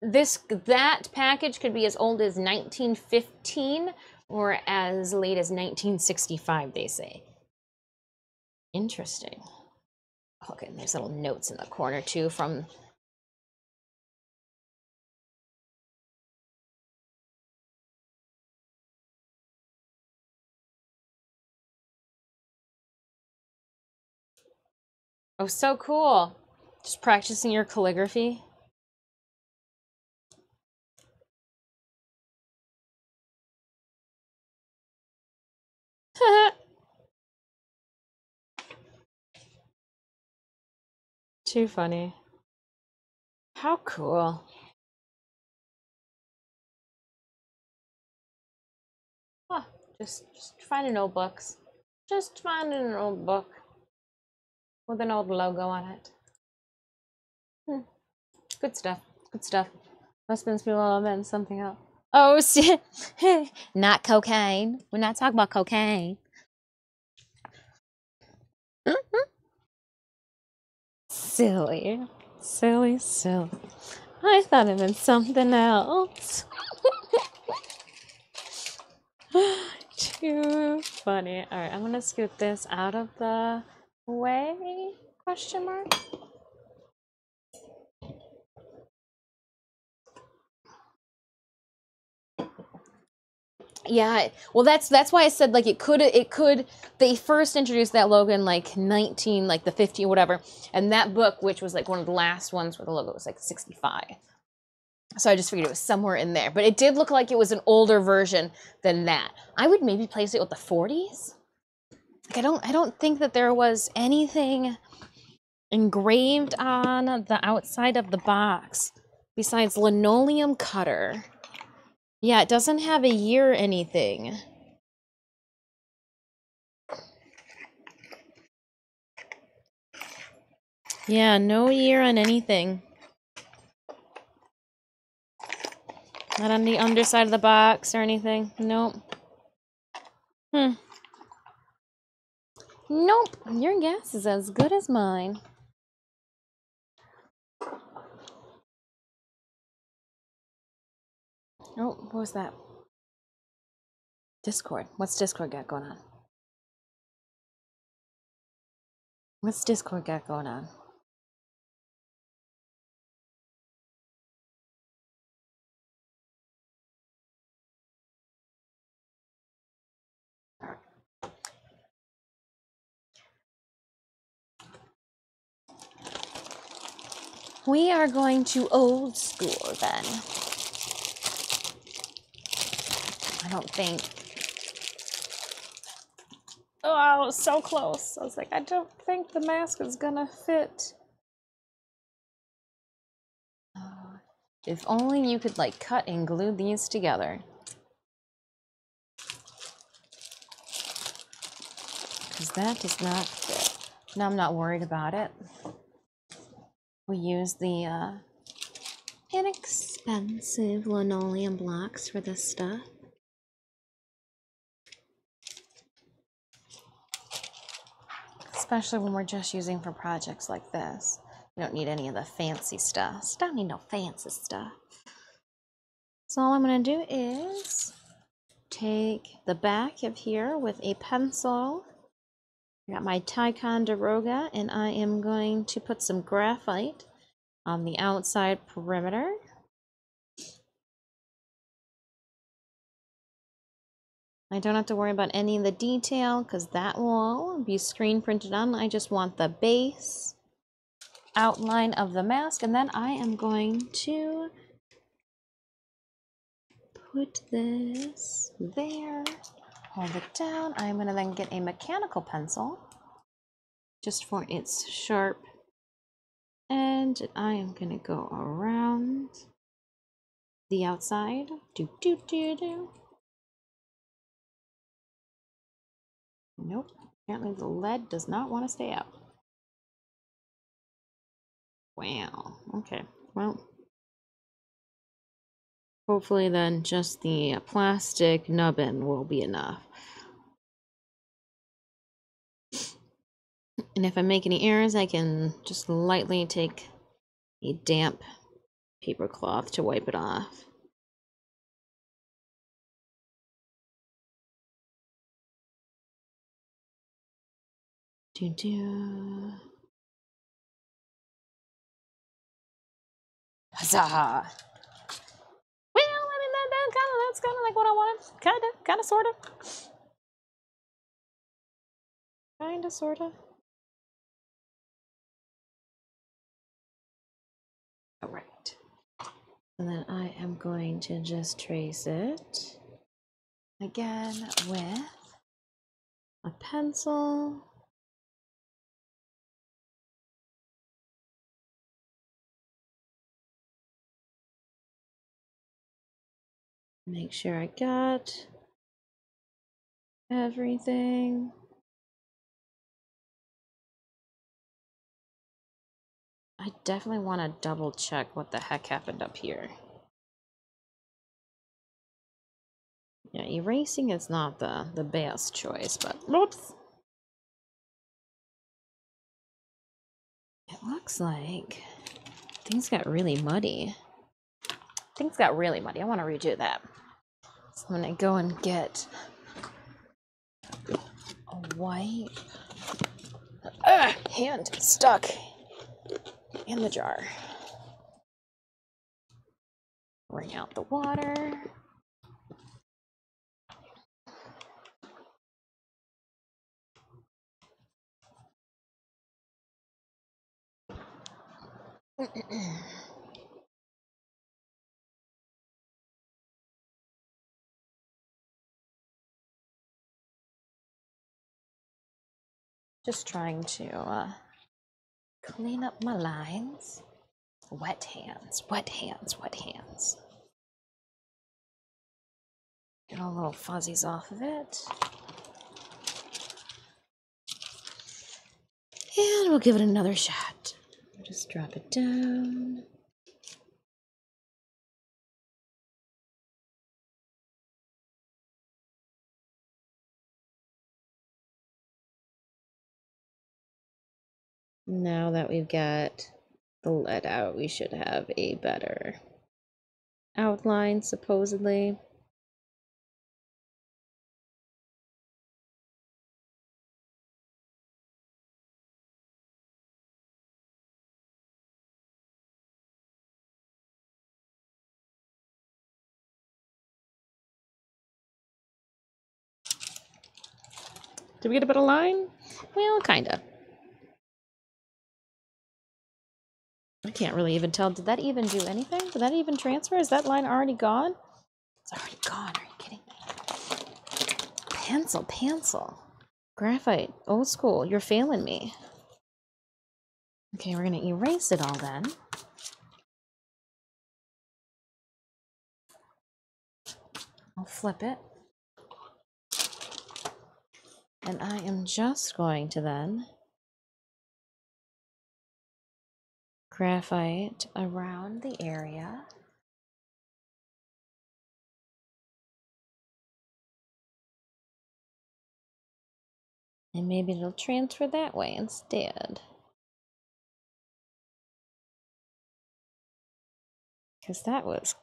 this that package could be as old as 1915 or as late as 1965 they say. Interesting. Okay, and there's little notes in the corner too from Oh, so cool. Just practicing your calligraphy. Too funny. How cool. Huh, just just finding old books. Just finding an old book with an old logo on it. Good stuff. Good stuff. People have been something else. Oh shit. not cocaine. We're not talking about cocaine. silly. Silly, silly. I thought it meant something else. Too funny. All right, I'm gonna scoot this out of the way? Question mark. Yeah, well that's that's why I said like it could it could they first introduced that logo in like 19 like the 50 whatever and that book which was like one of the last ones where the logo was like 65. So I just figured it was somewhere in there. But it did look like it was an older version than that. I would maybe place it with the 40s. Like I don't I don't think that there was anything engraved on the outside of the box besides linoleum cutter. Yeah, it doesn't have a year or anything. Yeah, no year on anything. Not on the underside of the box or anything. Nope. Hmm. Nope. Your guess is as good as mine. Oh, what was that? Discord. What's Discord got going on? What's Discord got going on? We are going to old school then. I don't think. Oh, I was so close. I was like, I don't think the mask is gonna fit. Uh, If only you could like cut and glue these together. Because that does not fit. No, I'm not worried about it. We use the uh, inexpensive linoleum blocks for this stuff. Especially when we're just using for projects like this. You don't need any of the fancy stuff. Don't need no fancy stuff. So all I'm gonna do is take the back of here with a pencil. I got my Ticonderoga and I am going to put some graphite on the outside perimeter. I don't have to worry about any of the detail because that will be screen printed on. I just want the base outline of the mask and then I am going to put this there, hold it down. I'm gonna then get a mechanical pencil just for its sharp. And I am gonna go around the outside. Do do do do. Nope. Apparently the lead does not want to stay out. Wow. Okay. Well. Hopefully then just the plastic nubbin will be enough. And if I make any errors, I can just lightly take a damp paper cloth to wipe it off. Do do. Huzzah! Well, I mean that, that kind of that's kind of like what I wanted. Kind of, kind of, sort of. Kind of, sort of. All right. And then I am going to just trace it again with a pencil. Make sure I got everything. I definitely want to double check what the heck happened up here. Yeah, erasing is not the, the best choice, but whoops. It looks like things got really muddy. Things got really muddy. I want to redo that. I'm gonna go and get a wipe. Ugh, ah, hand stuck in the jar. Wring out the water. Just trying to uh, clean up my lines. Wet hands, wet hands, wet hands. Get all little fuzzies off of it. And we'll give it another shot. Just drop it down. Now that we've got the lead out, we should have a better outline, supposedly. Did we get a better line? Well, kinda. I can't really even tell. Did that even do anything? Did that even transfer? Is that line already gone? It's already gone. Are you kidding me? Pencil, pencil. Graphite, old school. You're failing me. Okay, we're going to erase it all then. I'll flip it. And I am just going to then graphite around the area. And maybe it'll transfer that way instead. Because that was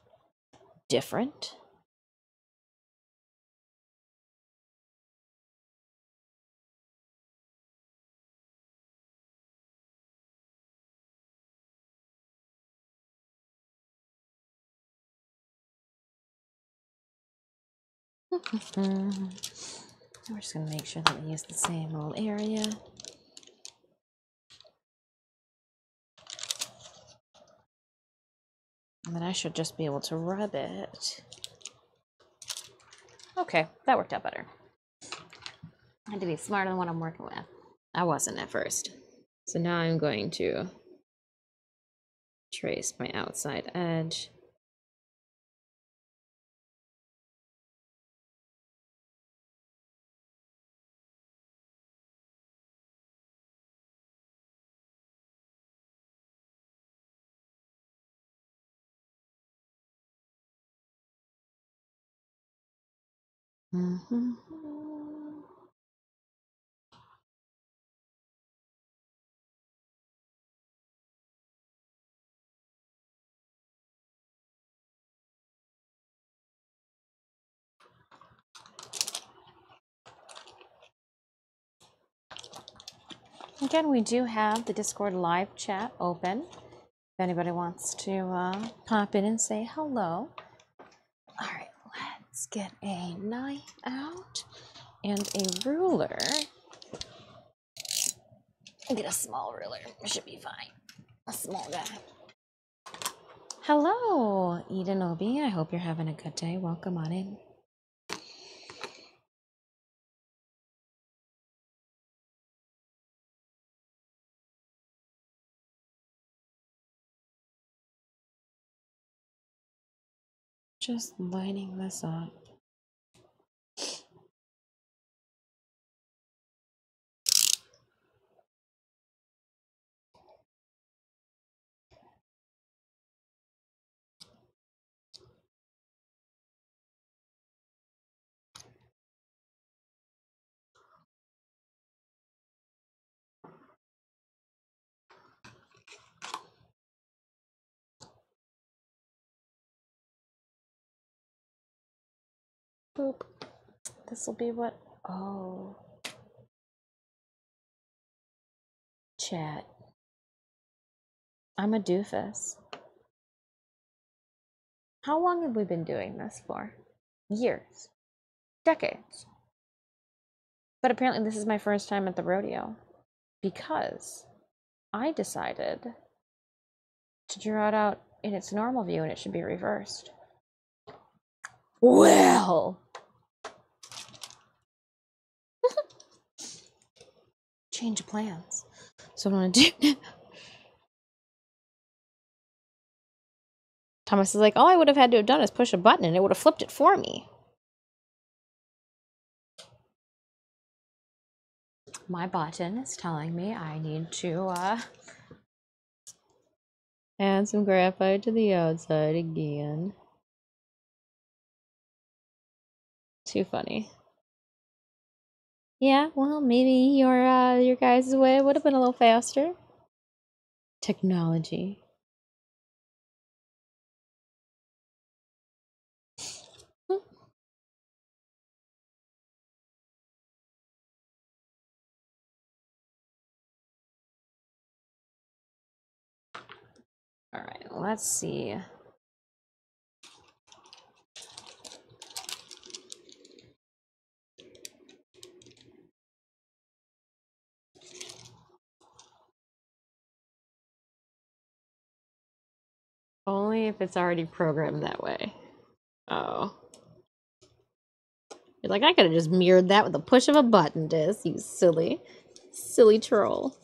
different. Mm-hmm. We're just going to make sure that we use the same old area. And then I should just be able to rub it. Okay, that worked out better. I had to be smarter than what I'm working with. I wasn't at first. So now I'm going to trace my outside edge. Mhm. Again, we do have the Discord live chat open. If anybody wants to uh, pop in and say hello. All right, let's get a knife out and a ruler. I'll get a small ruler. It should be fine. A small guy. Hello, Eden Obi. I hope you're having a good day. Welcome on in. Just lining this up. Boop. This will be what? Oh. Chat. I'm a doofus. How long have we been doing this for? Years. Decades. But apparently, this is my first time at the rodeo because I decided to draw it out in its normal view and it should be reversed. Well, change of plans. So what I'm gonna do Thomas is like, all I would have had to have done is push a button and it would have flipped it for me. my button is telling me I need to uh Add some graphite to the outside again. Too funny. Yeah, well, maybe your uh, your guys' way would have been a little faster. Technology. all right, let's see. Only if it's already programmed that way. Oh. You're like, I could have just mirrored that with a push of a button, Dis, you silly, silly troll.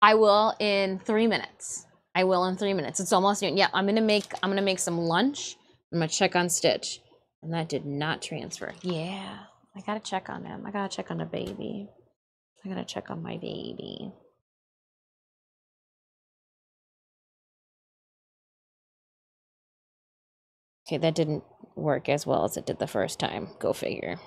I will in three minutes. I will in three minutes. It's almost noon. Yeah, I'm gonna make I'm gonna make some lunch. I'm gonna check on Stitch. And that did not transfer. Yeah. I gotta check on him. I gotta check on the baby. I gotta check on my baby. Okay, that didn't work as well as it did the first time. Go figure.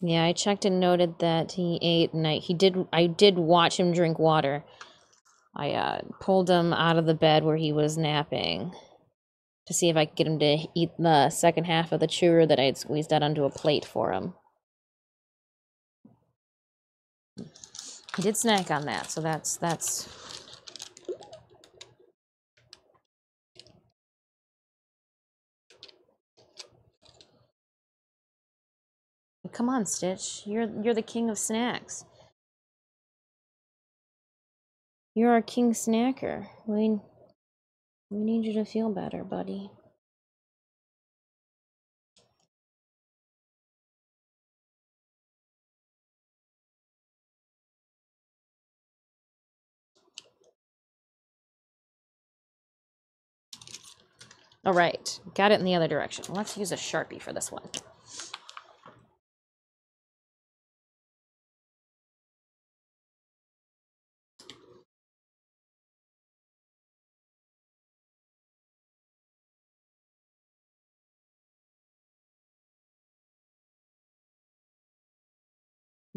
Yeah, I checked and noted that he ate and I he did I did watch him drink water. I uh pulled him out of the bed where he was napping to see if I could get him to eat the second half of the churu that I had squeezed out onto a plate for him. He did snack on that, so that's that's Come on, Stitch. You're you're the king of snacks. You're our king snacker. We we need you to feel better, buddy. All right, got it in the other direction. Let's use a Sharpie for this one.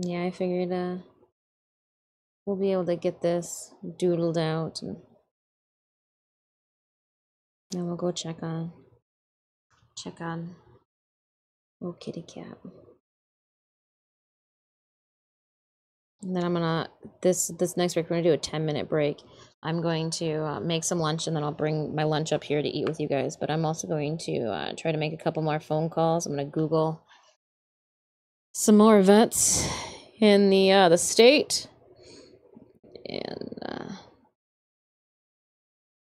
Yeah, I figured uh we'll be able to get this doodled out and then we'll go check on check on oh kitty cat. And then I'm gonna this this next break we're gonna do a 10 minute break. I'm going to uh, make some lunch and then I'll bring my lunch up here to eat with you guys. But I'm also going to uh, try to make a couple more phone calls. I'm gonna Google some more vets in the uh, the state and uh,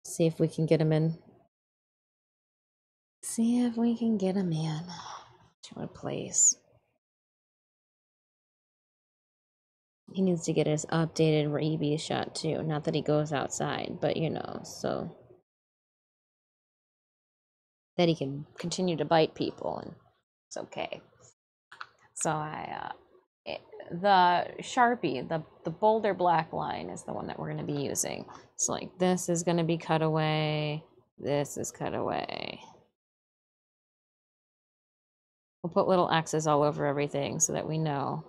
see if we can get him in. See if we can get him in to a place. He needs to get his updated rabies shot too. Not that he goes outside, but you know, so that he can continue to bite people and it's okay. So I, uh, Eh, the Sharpie, the, the bolder black line is the one that we're going to be using. So like this is going to be cut away. This is cut away. We'll put little X's all over everything so that we know.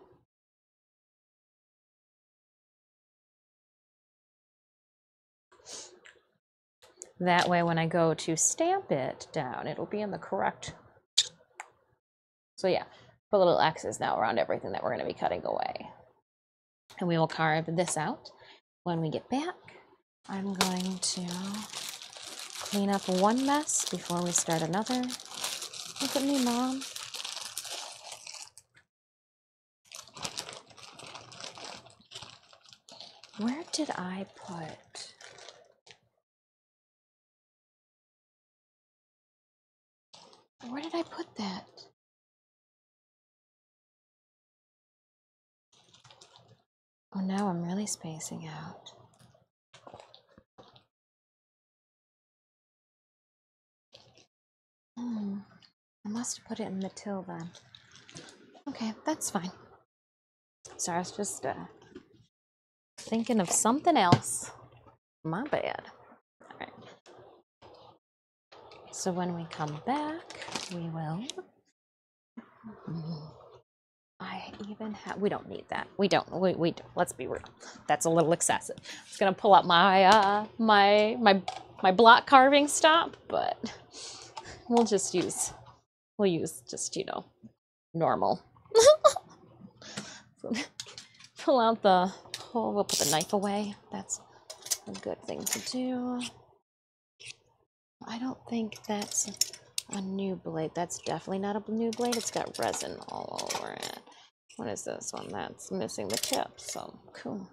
That way when I go to stamp it down, it'll be in the correct. So yeah, put little X's now around everything that we're going to be cutting away. And we will carve this out. When we get back, I'm going to clean up one mess before we start another. Look at me, Mom. Where did I put? Where did I put that? Oh, now I'm really spacing out. Hmm. I must have put it in the till then. Okay, that's fine. Sorry, I was just uh, thinking of something else. My bad. All right. So when we come back, we will. Mm. I even have. We don't need that. We don't. We, we don't. Let's be real. That's a little excessive. I was gonna pull up my uh my my my block carving stop, but we'll just use we'll use just you know normal. Pull out the. Oh, we'll put the knife away. That's a good thing to do. I don't think that's a new blade. That's definitely not a new blade. It's got resin all over it. What is this one? That's missing the tip. So cool.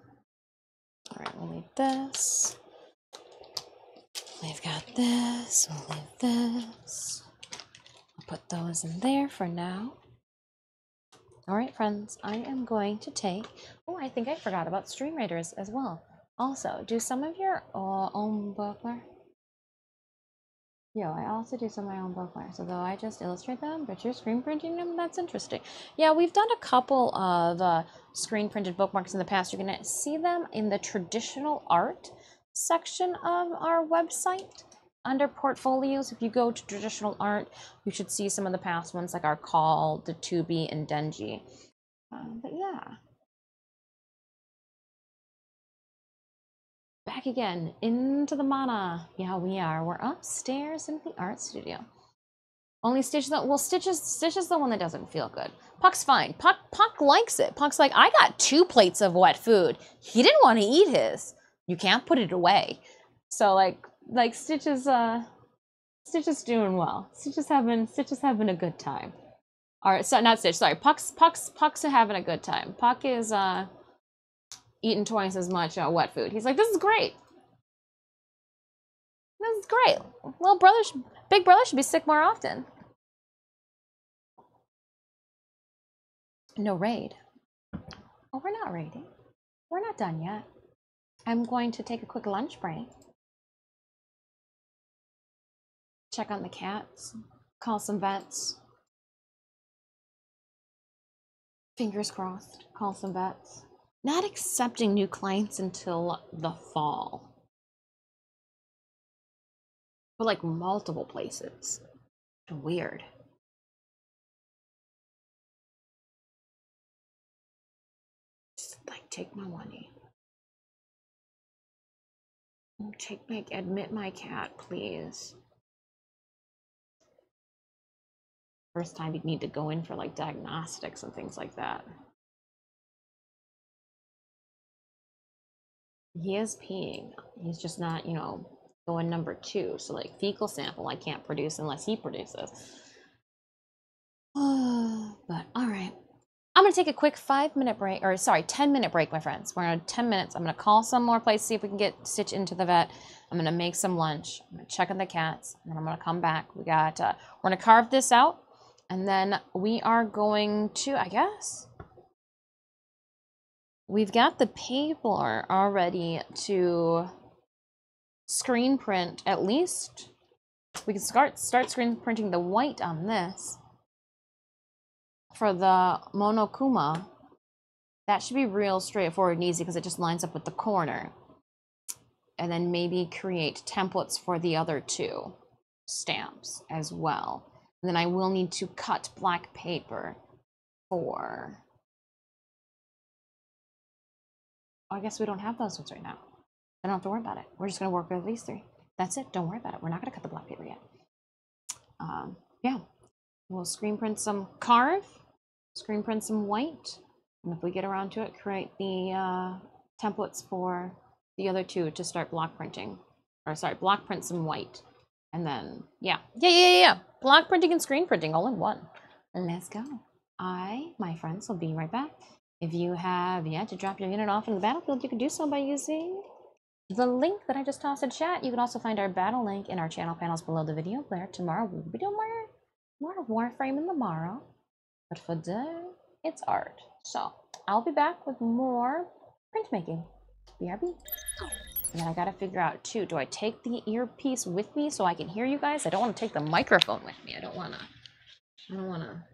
All right, we'll leave this. We've got this. We'll leave this. I'll put those in there for now. All right, friends, I am going to take. Oh, I think I forgot about Stream Raiders as well. Also, do some of your uh, own bookwear. Yeah, I also do some of my own bookmarks, So though I just illustrate them, but you're screen printing them, that's interesting. Yeah, we've done a couple of uh, screen printed bookmarks in the past. You're going to see them in the traditional art section of our website under portfolios. If you go to traditional art, you should see some of the past ones like our Call, the Tubi, and Denji. Um, but yeah. Back again into the mana. Yeah, we are. We're upstairs in the art studio. Only Stitch that well, Stitch is Stitch is the one that doesn't feel good. Puck's fine. Puck Puck likes it. Puck's like, I got two plates of wet food. He didn't want to eat his. You can't put it away. So like like Stitch is uh Stitch is doing well. Stitch is having Stitch is having a good time. All right, so not Stitch. Sorry, Puck's Puck's Puck's having a good time. Puck is uh eating twice as much uh, wet food. He's like, this is great. This is great. Little brother, sh- big brother should be sick more often. No raid. Oh, we're not raiding. We're not done yet. I'm going to take a quick lunch break. Check on the cats. Call some vets. Fingers crossed. Call some vets. Not accepting new clients until the fall. For like multiple places. Weird. Just like take my money. Mm, take my admit my cat, please. First time you'd need to go in for like diagnostics and things like that. He is peeing. He's just not, you know, going number two. So like fecal sample I can't produce unless he produces. but all right. I'm gonna take a quick five minute break, or sorry, 10 minute break, my friends. We're gonna 10 minutes. I'm gonna call some more places, see if we can get Stitch into the vet. I'm gonna make some lunch. I'm gonna check on the cats, and then I'm gonna come back. We got, uh, we're gonna carve this out, and then we are going to, I guess, we've got the paper already to screen print at least. We can start start screen printing the white on this for the Monokuma. That should be real straightforward and easy because it just lines up with the corner. And then maybe create templates for the other two stamps as well. And then I will need to cut black paper for I guess we don't have those ones right now. I don't have to worry about it. We're just gonna work with these three. That's it. Don't worry about it. We're not gonna cut the black paper yet. Um, yeah, we'll screen print some carve, screen print some white, and if we get around to it, create the uh, templates for the other two to start block printing. Or sorry, block print some white, and then yeah, yeah, yeah, yeah. Block printing and screen printing all in one. Let's go. I, my friends, will be right back If you have yet to drop your unit off in the battlefield, you can do so by using the link that I just tossed in chat. You can also find our battle link in our channel panels below the video player. Tomorrow we'll be doing more, more Warframe in the morrow. But for today, it's art. So I'll be back with more printmaking. BRB. And then I gotta figure out too, do I take the earpiece with me so I can hear you guys? I don't wanna take the microphone with me. I don't wanna, I don't wanna.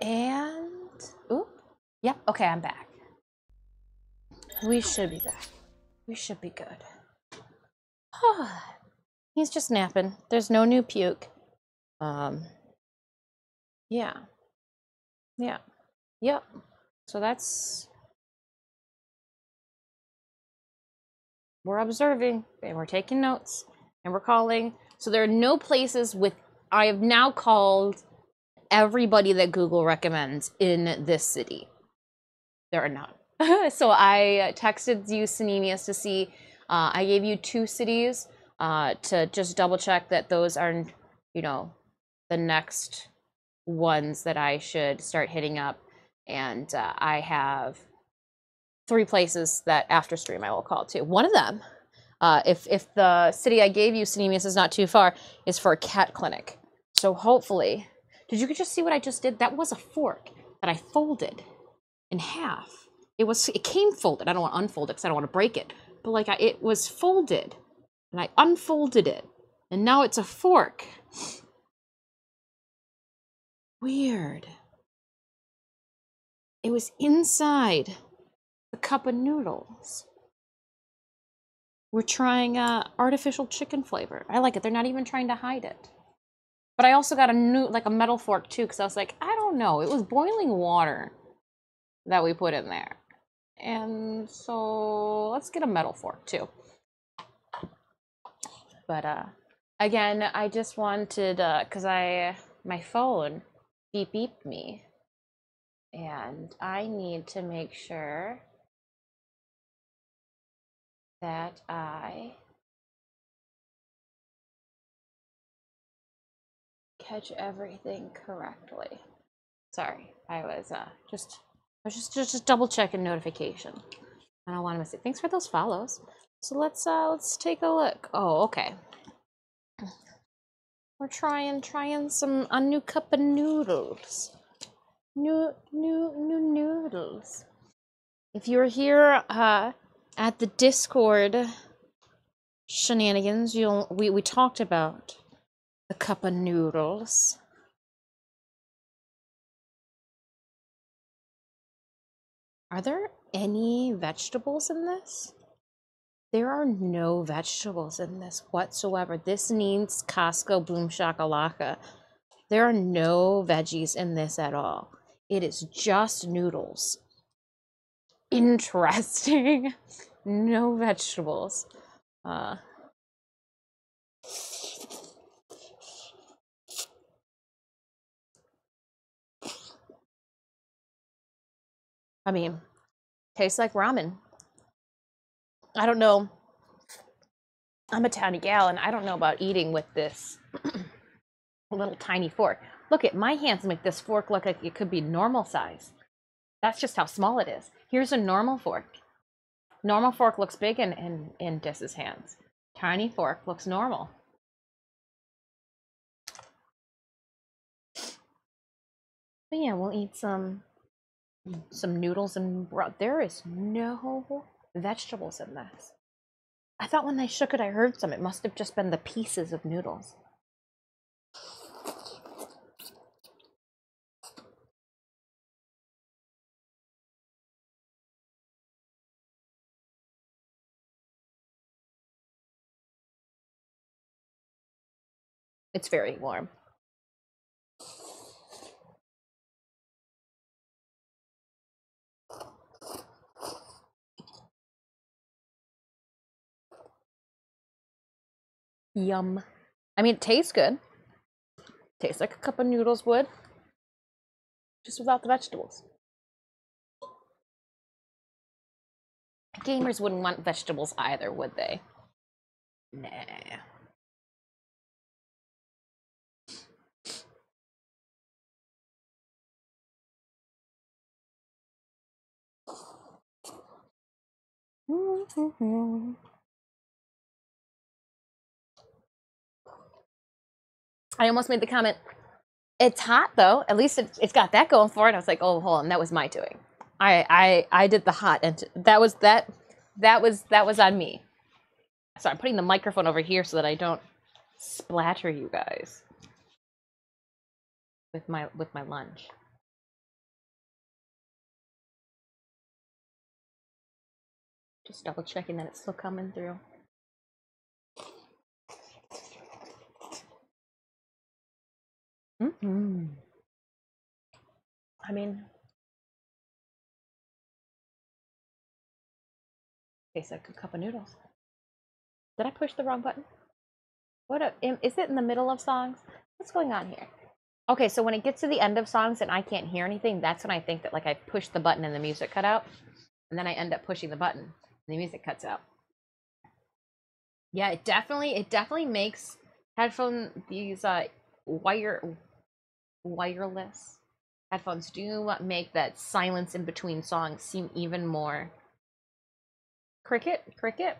And ooh, yep. Okay, I'm back. We should be back. We should be good. He's just napping. There's no new puke. Um. Yeah. Yeah. Yep. So that's we're observing and we're taking notes and we're calling. So there are no places with I have now called everybody that Google recommends in this city. There are none. so I texted you, Synemius, to see. Uh, I gave you two cities uh, to just double check that those are, you know, the next ones that I should start hitting up. And uh, I have three places that after stream I will call to. One of them, uh, if if the city I gave you, Synemius, is not too far, is for a cat clinic. So hopefully did you just see what I just did? That was a fork that I folded in half. It was it came folded. I don't want to unfold it because I don't want to break it. But like I, it was folded, and I unfolded it, and now it's a fork. Weird. It was inside the cup of noodles. We're trying uh, artificial chicken flavor. I like it. They're not even trying to hide it. But I also got a new, like a metal fork too, because I was like, I don't know. It was boiling water that we put in there. And so let's get a metal fork too. But uh, again, I just wanted, because I, my phone beep beeped me. And I need to make sure that I catch everything correctly. Sorry, I was uh just I was just just, just double checking notification. I don't want to miss it. Thanks for those follows. So let's uh let's take a look. Oh, okay. We're trying trying some a new cup of noodles. New new new noodles. If you're here uh at the Discord shenanigans, you'll we, we talked about the cup of noodles. Are there any vegetables in this? There are no vegetables in this whatsoever. This needs Costco Boom Shakalaka. There are no veggies in this at all. It is just noodles. Interesting. no vegetables. Uh, I mean, tastes like ramen. I don't know. I'm a tiny gal and I don't know about eating with this little tiny fork. Look at my hands make this fork look like it could be normal size. That's just how small it is. Here's a normal fork. Normal fork looks big in, in, in Dis's hands. Tiny fork looks normal. But yeah, we'll eat some some noodles and broth. There is no vegetables in this. I thought when I shook it, I heard some. It must have just been the pieces of noodles. It's very warm. Yum. I mean, it tastes good. Tastes like a cup of noodles would, just without the vegetables. Gamers wouldn't want vegetables either, would they? Nah. I almost made the comment It's hot though. At least it's, it's got that going for it. I was like, oh, hold on, that was my doing. I I I did the hot, and that was that that was that was on me. So I'm putting the microphone over here so that I don't splatter you guys with my with my lunch. Just double checking that it's still coming through. Hmm I mean, tastes like a cup of noodles. Did I push the wrong button? What a, is it in the middle of songs? What's going on here? Okay, so when it gets to the end of songs and I can't hear anything, that's when I think that like I pushed the button and the music cut out, and then I end up pushing the button and the music cuts out. Yeah, it definitely it definitely makes headphone these uh wire wireless. Headphones do make that silence in between songs seem even more cricket cricket.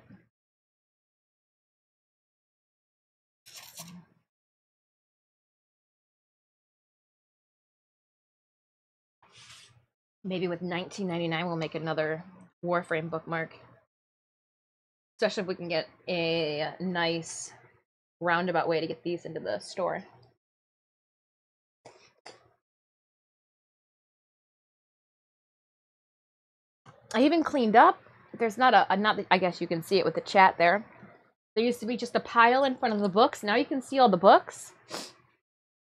Maybe with 1999 we'll make another warframe bookmark. Especially if we can get a nice roundabout way to get these into the store I even cleaned up. There's not a, a not. I guess you can see it with the chat there. There used to be just a pile in front of the books. Now you can see all the books.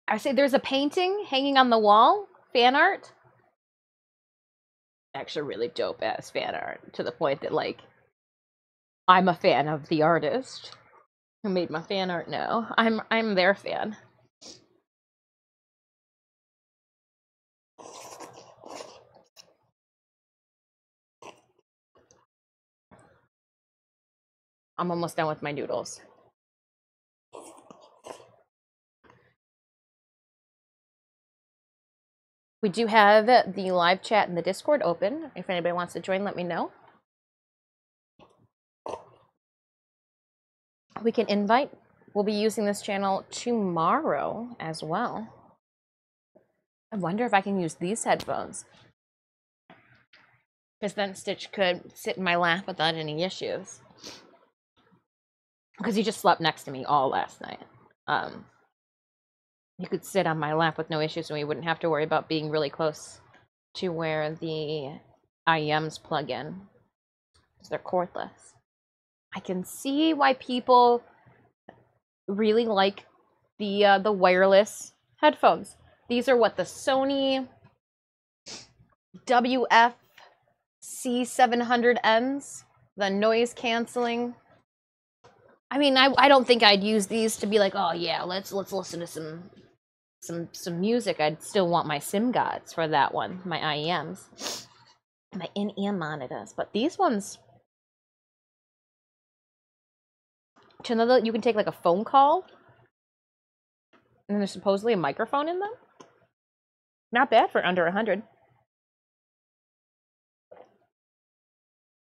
I say there's a painting hanging on the wall, fan art. Actually, really dope ass fan art to the point that like I'm a fan of the artist who made my fan art. Now I'm I'm their fan. I'm almost done with my noodles. We do have the live chat and the Discord open. If anybody wants to join, let me know. We can invite. We'll be using this channel tomorrow as well. I wonder if I can use these headphones. Because then Stitch could sit in my lap without any issues because he just slept next to me all last night. Um, he could sit on my lap with no issues, and we wouldn't have to worry about being really close to where the IEMs plug in because they're cordless. I can see why people really like the uh, the wireless headphones. These are what the Sony WF C700Ns, the noise canceling I mean, I I don't think I'd use these to be like, oh yeah, let's let's listen to some some some music. I'd still want my Simgots for that one, my IEMs, my in-ear monitors. But these ones, to another, you can take like a phone call, and there's supposedly a microphone in them. Not bad for under a hundred.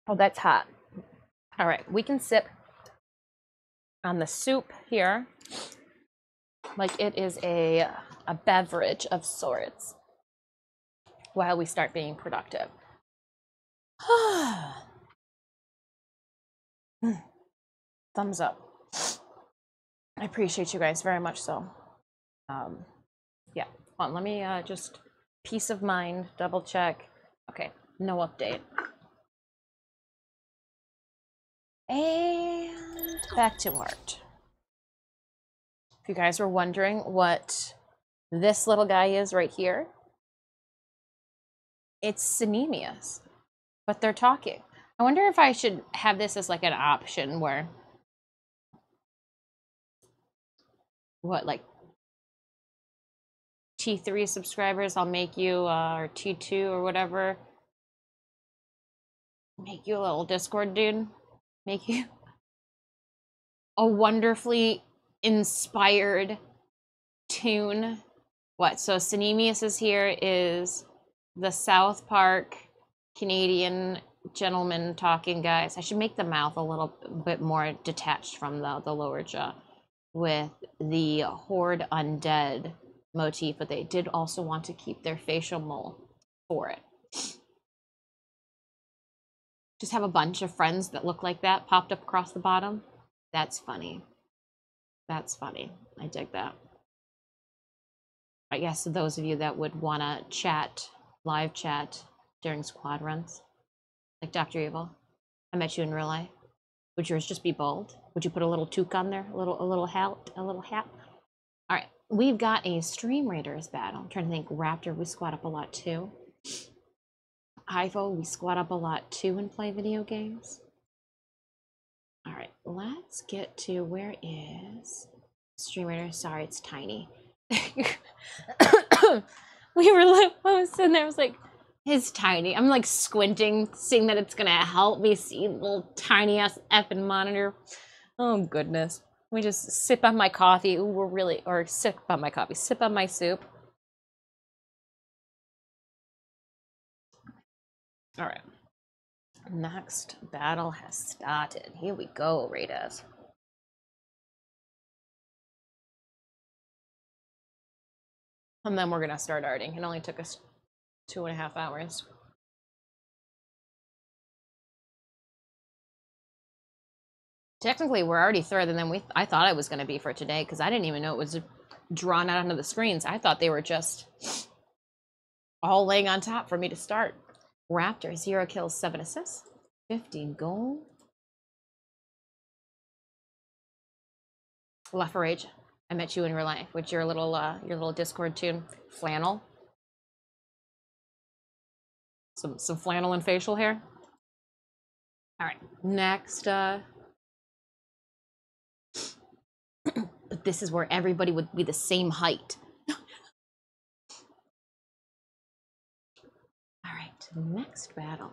Oh, that's hot. All right, we can sip on the soup here like it is a, a beverage of sorts while we start being productive. Thumbs up. I appreciate you guys very much so. Um, yeah, on, let me uh, just peace of mind, double check. Okay, no update. And back to art. If you guys were wondering what this little guy is right here, it's Synemius, but they're talking. I wonder if I should have this as like an option where, what, like T3 subscribers, I'll make you, uh, or T2 or whatever, make you a little Discord dude, make you a wonderfully inspired tune. What? So Synemius is here is the South Park Canadian gentleman talking guys. I should make the mouth a little bit more detached from the, the lower jaw with the horde undead motif, but they did also want to keep their facial mole for it. Just have a bunch of friends that look like that popped up across the bottom. That's funny. That's funny. I dig that. I guess those of you that would want to chat, live chat during squad runs, like Dr. Evil, I met you in real life. Would yours just be bold? Would you put a little toque on there, a little, a little hat, a little hat? All right, we've got a Stream Raiders battle. I'm trying to think. Raptor, we squat up a lot too. Ivo, we squat up a lot too and play video games. All right, let's get to where is Stream Raider? Sorry, it's tiny. we were like, I was sitting there, I was like, it's tiny. I'm like squinting, seeing that it's gonna help me see the little tiny ass effing monitor. Oh goodness. Me just sip on my coffee. Ooh, we're really, or sip on my coffee, sip on my soup. All right. Next battle has started. Here we go, Raiders. And then we're gonna start arting. It only took us two and a half hours. Technically, we're already further than we I thought I was gonna be for today because I didn't even know it was drawn out onto the screens. I thought they were just all laying on top for me to start. Raptor, zero kills, seven assists, 15 gold. Left I met you in real life with your little uh, your little Discord tune, flannel. Some some flannel and facial hair. All right, next. Uh, but this is where everybody would be the same height. All right, next battle.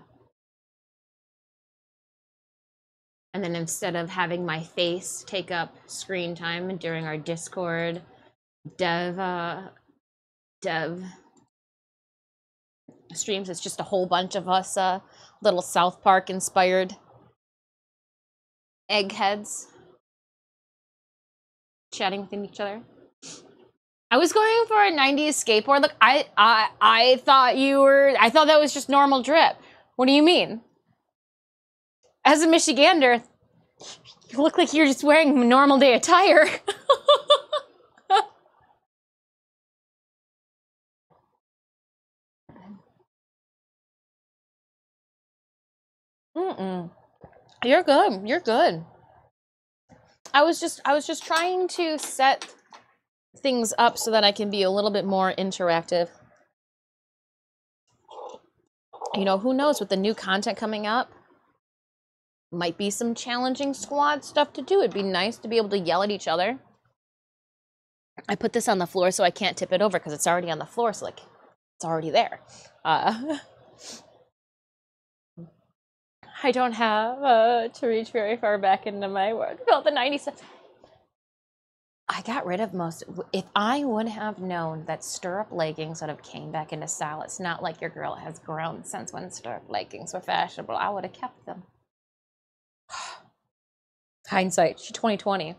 And then instead of having my face take up screen time during our Discord dev uh, dev streams, it's just a whole bunch of us uh, little South Park inspired eggheads chatting within each other. I was going for a 90s skateboard look. I I I thought you were I thought that was just normal drip. What do you mean? As a Michigander, you look like you're just wearing normal day attire. Mm-mm. You're good. You're good. I was just I was just trying to set things up so that I can be a little bit more interactive. You know, who knows with the new content coming up? Might be some challenging squad stuff to do. It'd be nice to be able to yell at each other. I put this on the floor so I can't tip it over because it's already on the floor, so like it's already there. Uh, I don't have uh, to reach very far back into my word. Felt the 97. I got rid of most. If I would have known that stirrup leggings sort of came back into style, it's not like your girl has grown since when stirrup leggings were fashionable. I would have kept them. Hindsight, she 2020.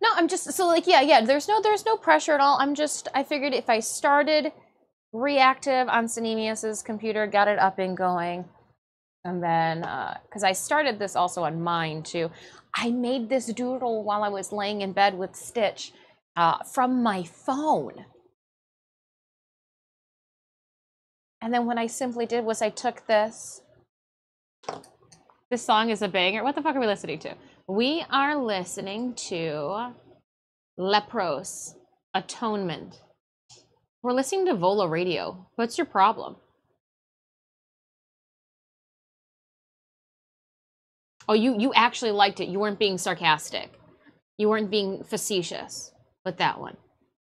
No, I'm just so like yeah, yeah. There's no there's no pressure at all. I'm just I figured if I started reactive on Cinemius's computer, got it up and going, and then uh, because I started this also on mine too. I made this doodle while I was laying in bed with Stitch uh, from my phone. And then what I simply did was I took this. This song is a banger. What the fuck are we listening to? We are listening to Leprous Atonement. We're listening to Vola Radio. What's your problem? Oh, you you actually liked it. You weren't being sarcastic. You weren't being facetious with that one.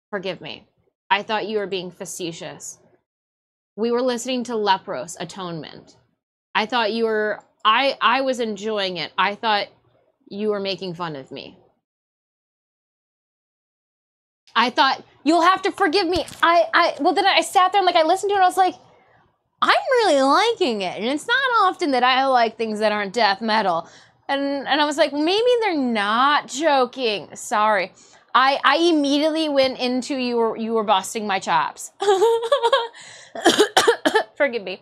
Forgive me. I thought you were being facetious. We were listening to Leprous Atonement. I thought you were I I was enjoying it. I thought you were making fun of me. I thought you'll have to forgive me. I I well then I sat there and like I listened to it and I was like I'm really liking it. And it's not often that I like things that aren't death metal. And and I was like maybe they're not joking. Sorry. I I immediately went into you were you were busting my chops. forgive me.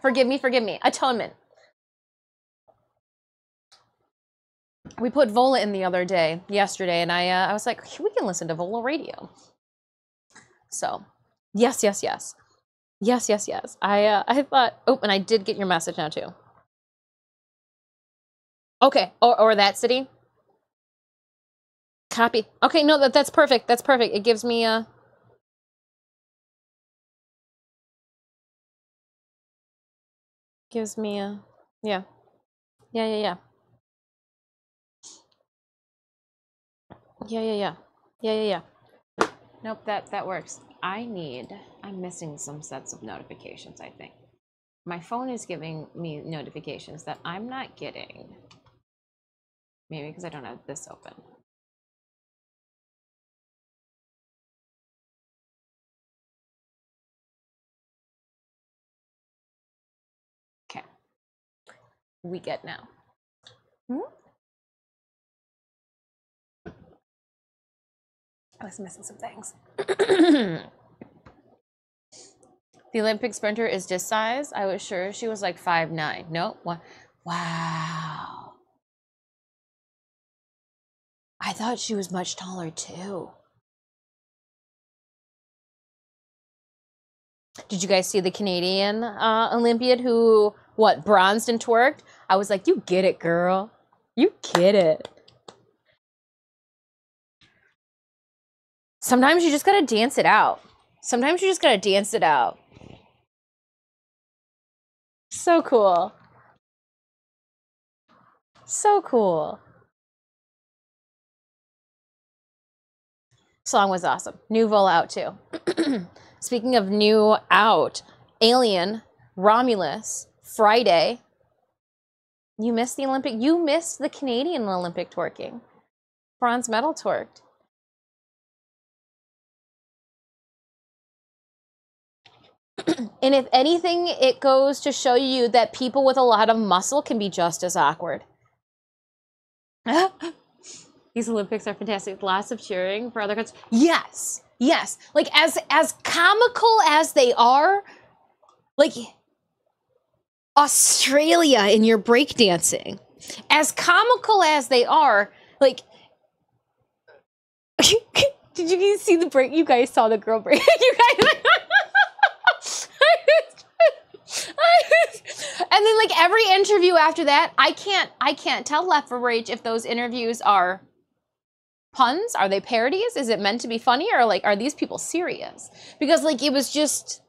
Forgive me, forgive me. Atonement. We put Vola in the other day, yesterday, and I uh, I was like, we can listen to Vola radio. So, yes, yes, yes. Yes, yes, yes. I uh, I thought oh, and I did get your message now too. Okay, or or that city. Copy. Okay, no, that that's perfect. That's perfect. It gives me a gives me a yeah. Yeah, yeah, yeah. Yeah, yeah, yeah. Yeah, yeah, yeah. Nope, that that works. I need I'm missing some sets of notifications, I think. My phone is giving me notifications that I'm not getting. Maybe because I don't have this open. Okay. We get now. Hmm? I was missing some things. the Olympic sprinter is this size. I was sure she was like five nine. No. Wow. I thought she was much taller too. Did you guys see the Canadian uh, Olympiad who what bronzed and twerked? I was like, you get it, girl. You get it. Sometimes you just gotta dance it out. Sometimes you just gotta dance it out. So cool. So cool. Song was awesome. New Vol out too. Speaking of new out, Alien, Romulus, Friday. You missed the Olympic. You missed the Canadian Olympic twerking. Bronze medal twerked. and if anything, it goes to show you that people with a lot of muscle can be just as awkward. These Olympics are fantastic. Lots of cheering for other countries. Yes, yes. Like as as comical as they are, like Australia in your breakdancing, as comical as they are, like did you see the break? You guys saw the girl break. you guys and then like every interview after that, I can't I can't tell right if those interviews are puns, are they parodies? Is it meant to be funny or like are these people serious? Because like it was just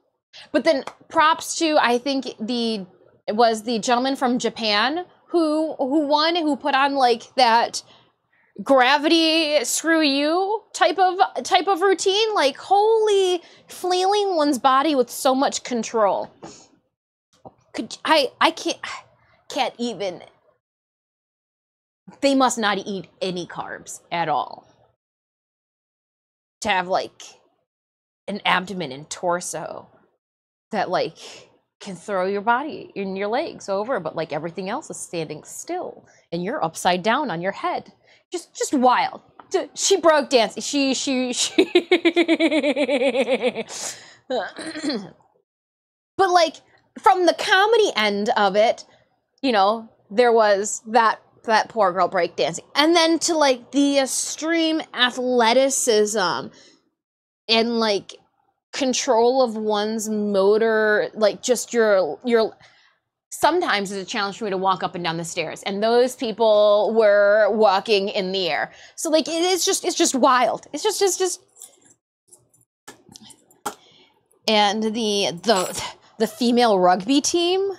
but then props to I think the it was the gentleman from Japan who who won who put on like that gravity screw you type of type of routine like holy flailing one's body with so much control could I I can't can't even. They must not eat any carbs at all. To have like an abdomen and torso that like can throw your body and your legs over but like everything else is standing still and you're upside down on your head. Just just wild. She broke dance. She she she but like from the comedy end of it, you know, there was that that poor girl breakdancing. And then to like the extreme athleticism and like control of one's motor, like just your your sometimes it's a challenge for me to walk up and down the stairs and those people were walking in the air so like it is just it's just wild it's just it's just and the the the female rugby team.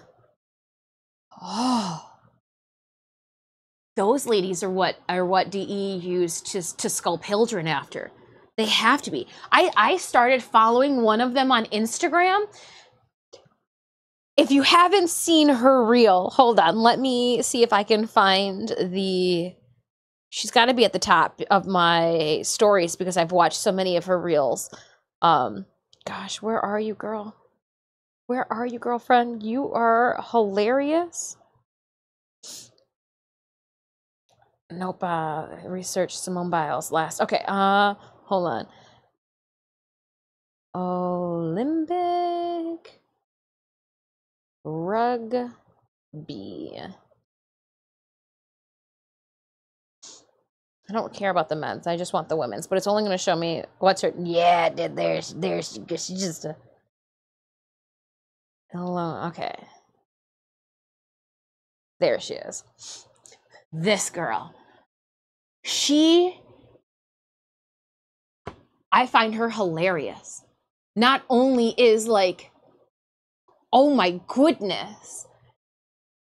Oh. Those ladies are what are what DE used to to skull Pildren after. They have to be. I I started following one of them on Instagram. If you haven't seen her reel, hold on. Let me see if I can find the she's got to be at the top of my stories because I've watched so many of her reels. Um gosh, where are you, girl? Where are you, girlfriend? You are hilarious. Nope. Uh, research Simone Biles last. Okay. Uh, hold on. Olympic rugby. I don't care about the men's. I just want the women's. But it's only going to show me what's her. Yeah, there's there's she, she's just a. Hello. Okay. There she is. This girl. She. I find her hilarious. Not only is like, oh my goodness.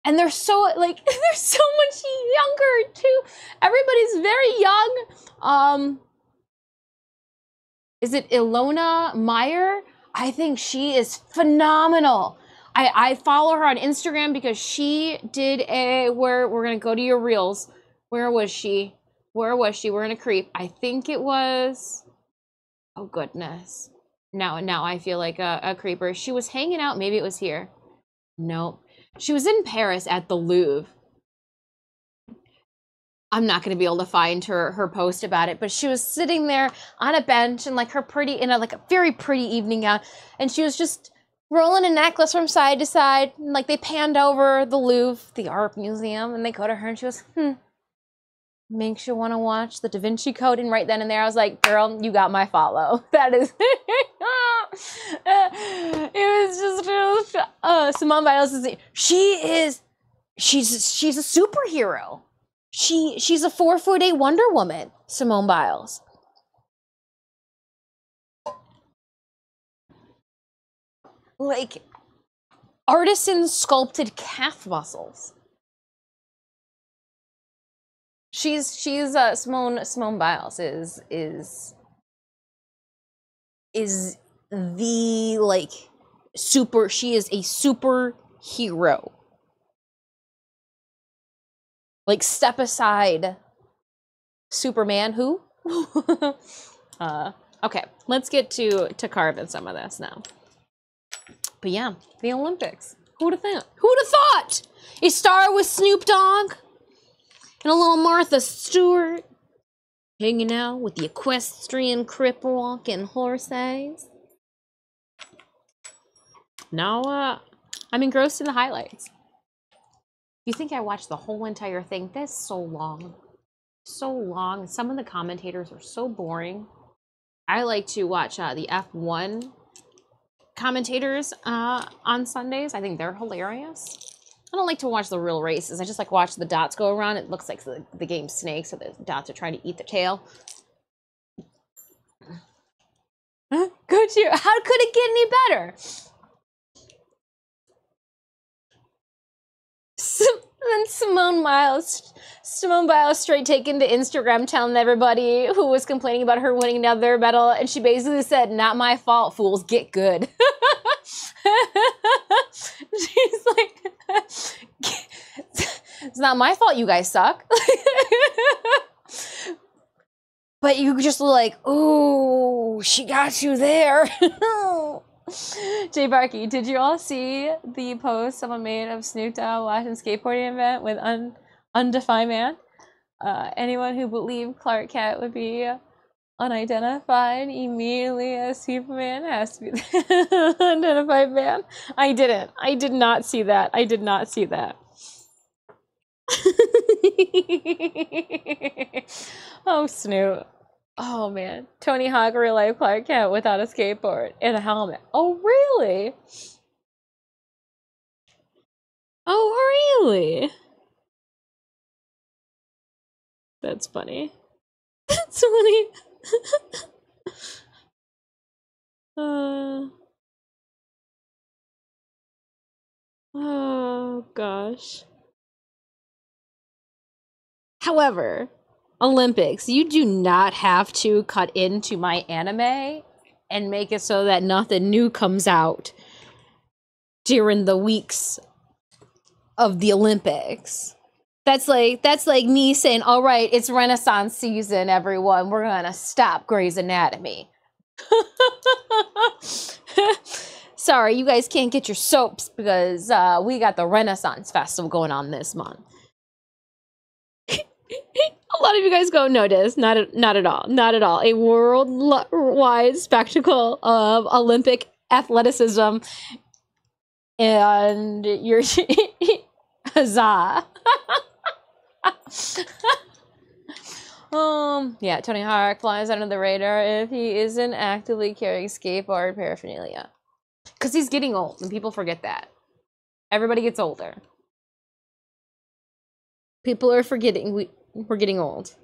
And they're so like they're so much younger too. Everybody's very young. Um is it Ilona Maher? I think she is phenomenal. I, I follow her on Instagram because she did a where we're gonna go to your reels. Where was she? Where was she? We're in a creep. I think it was oh goodness. Now now I feel like a, a creeper. She was hanging out, maybe it was here. Nope. She was in Paris at the Louvre. I'm not going to be able to find her her post about it, but she was sitting there on a bench and like her pretty in a like a very pretty evening gown, and she was just rolling a necklace from side to side. And, like they panned over the Louvre, the art museum, and they go to her and she goes, "Hmm, makes you want to watch the Da Vinci Code." And right then and there, I was like, "Girl, you got my follow." That is, it was just, uh, Simone Biles is she is she's she's a superhero. She she's a four foot eight Wonder Woman, Simone Biles. Like artisan sculpted calf muscles. She's she's uh, Simone Simone Biles is is is the like super she is a superhero. Like step aside superman who? Uh okay let's get to to carving some of this now but yeah the olympics who'd have thought who'd have thought a star with snoop dogg and a little martha stewart hanging out with the equestrian crip walking horses now uh i'm engrossed in the highlights you think I watched the whole entire thing? That's so long. So long. Some of the commentators are so boring. I like to watch uh, the F1 commentators uh, on Sundays. I think they're hilarious. I don't like to watch the real races. I just like watch the dots go around. It looks like the, the game Snake, so the dots are trying to eat the tail. Could you? How could it get any better? Then Simone Miles, Simone Biles straight taken to Instagram telling everybody who was complaining about her winning another medal, and she basically said, "Not my fault, fools, get good." She's like, "It's not my fault, you guys suck." but you just like, "Ooh, she got you there." Jay Barkey, did you all see the post someone made of Snoop Dogg watching skateboarding event with un- Undefined Man? Uh, anyone who believed Clark Kent would be unidentified immediately as Superman has to be the unidentified man. I didn't. I did not see that. I did not see that. oh, Snoop. Oh man, Tony Hawk real life Clark Kent without a skateboard and a helmet. Oh really? Oh really? That's funny. That's funny. uh, oh gosh. However, Olympics, you do not have to cut into my anime and make it so that nothing new comes out during the weeks of the Olympics. That's like that's like me saying, "All right, it's Renaissance season, everyone. We're gonna stop Grey's Anatomy." Sorry, you guys can't get your soaps because uh, we got the Renaissance Festival going on this month. a lot of you guys go, no, Diz, not at, not at all, not at all. A worldwide spectacle of Olympic athleticism, and you're huzzah. um, yeah, Tony Hawk flies under the radar if he isn't actively carrying skateboard paraphernalia, because he's getting old, and people forget that. Everybody gets older. People are forgetting we we're getting old.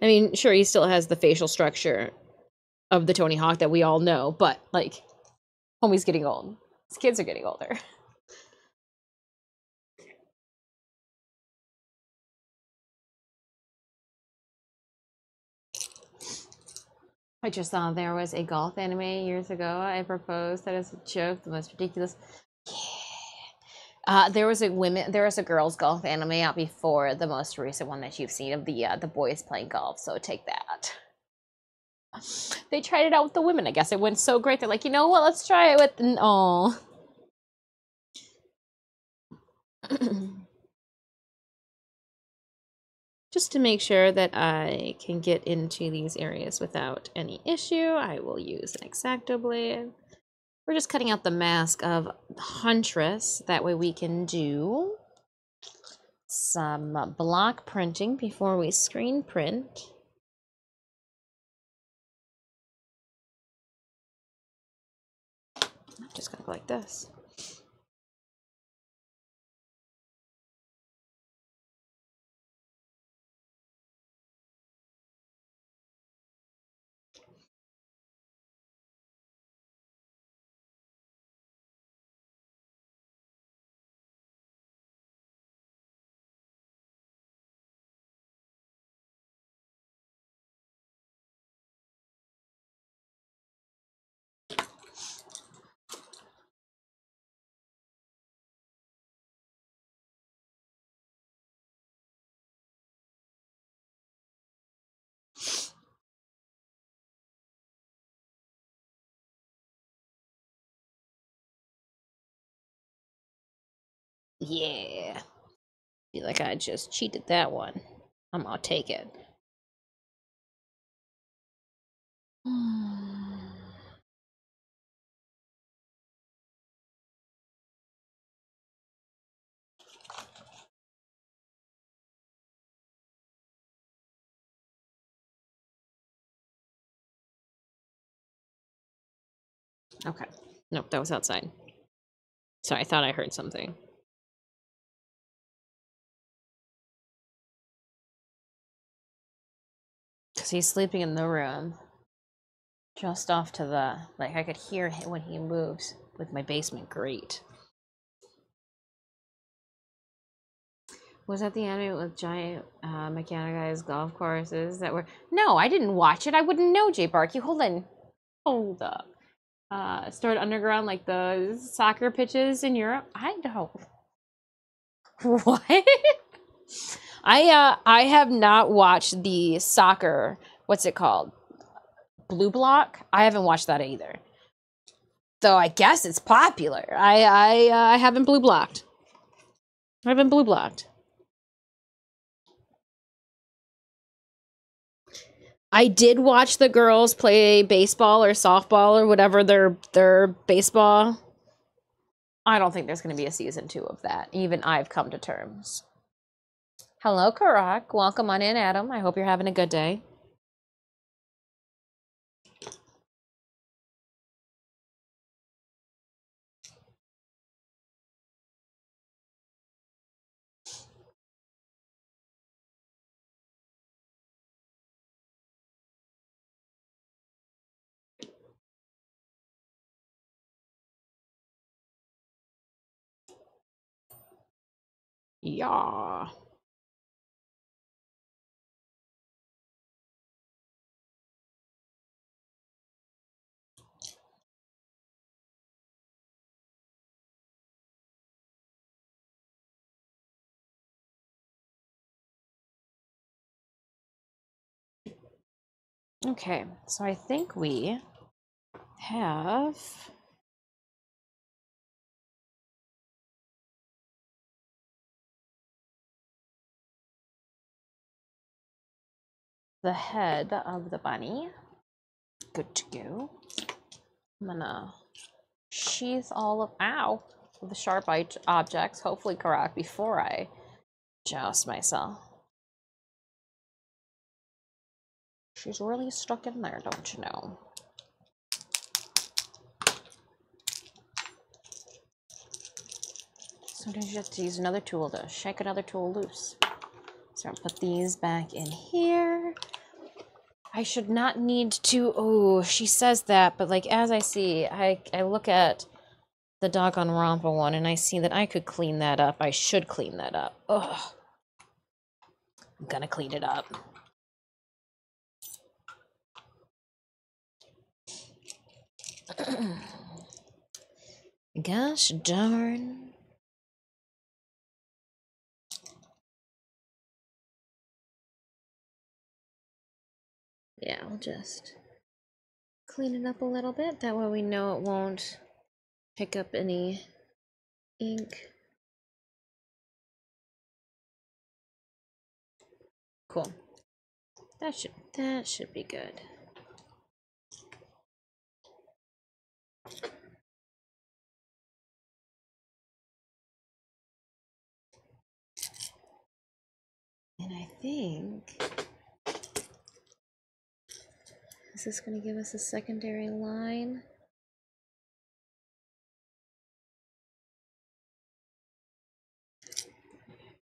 I mean, sure, he still has the facial structure of the Tony Hawk that we all know, but like, homie's getting old. His kids are getting older. I just saw there was a golf anime years ago. I proposed that as a joke, the most ridiculous. Yeah. Uh, there was a women, there was a girls golf anime out before the most recent one that you've seen of the uh, the boys playing golf. So take that. They tried it out with the women. I guess it went so great. They're like, you know what? Let's try it with. Oh. Just to make sure that I can get into these areas without any issue, I will use an X-Acto blade. We're just cutting out the mask of Huntress. That way we can do some block printing before we screen print. I'm just gonna go like this. Yeah. Feel like I just cheated that one. I'm gonna take it. Okay. Nope, that was outside. Sorry, I thought I heard something. He's sleeping in the room. Just off to the. Like, I could hear him when he moves with my basement grate. Was that the anime with giant uh, mechanized golf courses that were? No, I didn't watch it. I wouldn't know, Jay Bark. You hold on. Hold up. Uh, stored underground like the soccer pitches in Europe. I don't. What? I uh I have not watched the soccer. What's it called? Blue Lock. I haven't watched that either. Though I guess it's popular. I I uh, I haven't blue blocked. I haven't blue blocked. I did watch the girls play baseball or softball or whatever their their baseball. I don't think there's going to be a season 2 of that. Even I've come to terms. Hello, Karak. Welcome on in, Adam. I hope you're having a good day. Yeah. Okay, so I think we have the head of the bunny. Good to go. I'm gonna sheath all of, ow, the sharp objects, hopefully correct before I joust myself. She's really stuck in there, don't you know? Sometimes you have to use another tool to shake another tool loose. So I'll put these back in here. I should not need to. Oh, she says that, but like as I see, I I look at the Danganronpa one and I see that I could clean that up. I should clean that up. Ugh. I'm gonna clean it up. Gosh darn. Yeah, I'll just clean it up a little bit. That way we know it won't pick up any ink. Cool. That should that should be good. And I think is this going to give us a secondary line?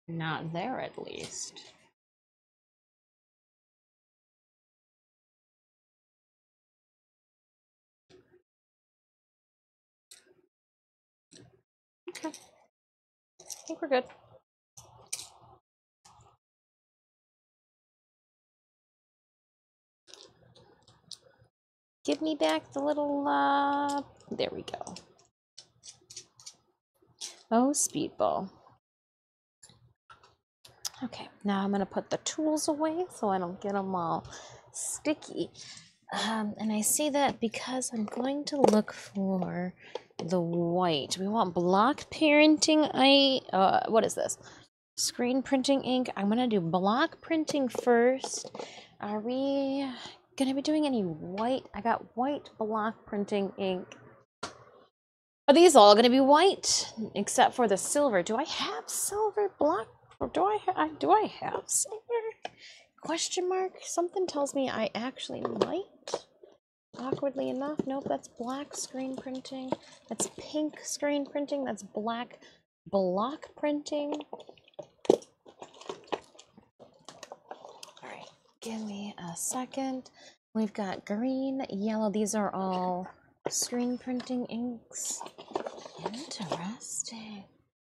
Not there, at least. Okay. I think we're good. Give me back the little, uh, there we go. Oh, speedball. Okay, now I'm gonna put the tools away so I don't get them all sticky. Um, and I say that because I'm going to look for the white. We want block printing. I uh, what is this? Screen printing ink. I'm gonna do block printing first. Are we gonna be doing any white? I got white block printing ink. Are these all gonna be white except for the silver? Do I have silver block? Or do I? Ha- do I have silver? Question mark. Something tells me I actually might. Awkwardly enough, nope. That's black screen printing. That's pink screen printing. That's black block printing. All right, give me a second. We've got green, yellow. These are all screen printing inks. Interesting.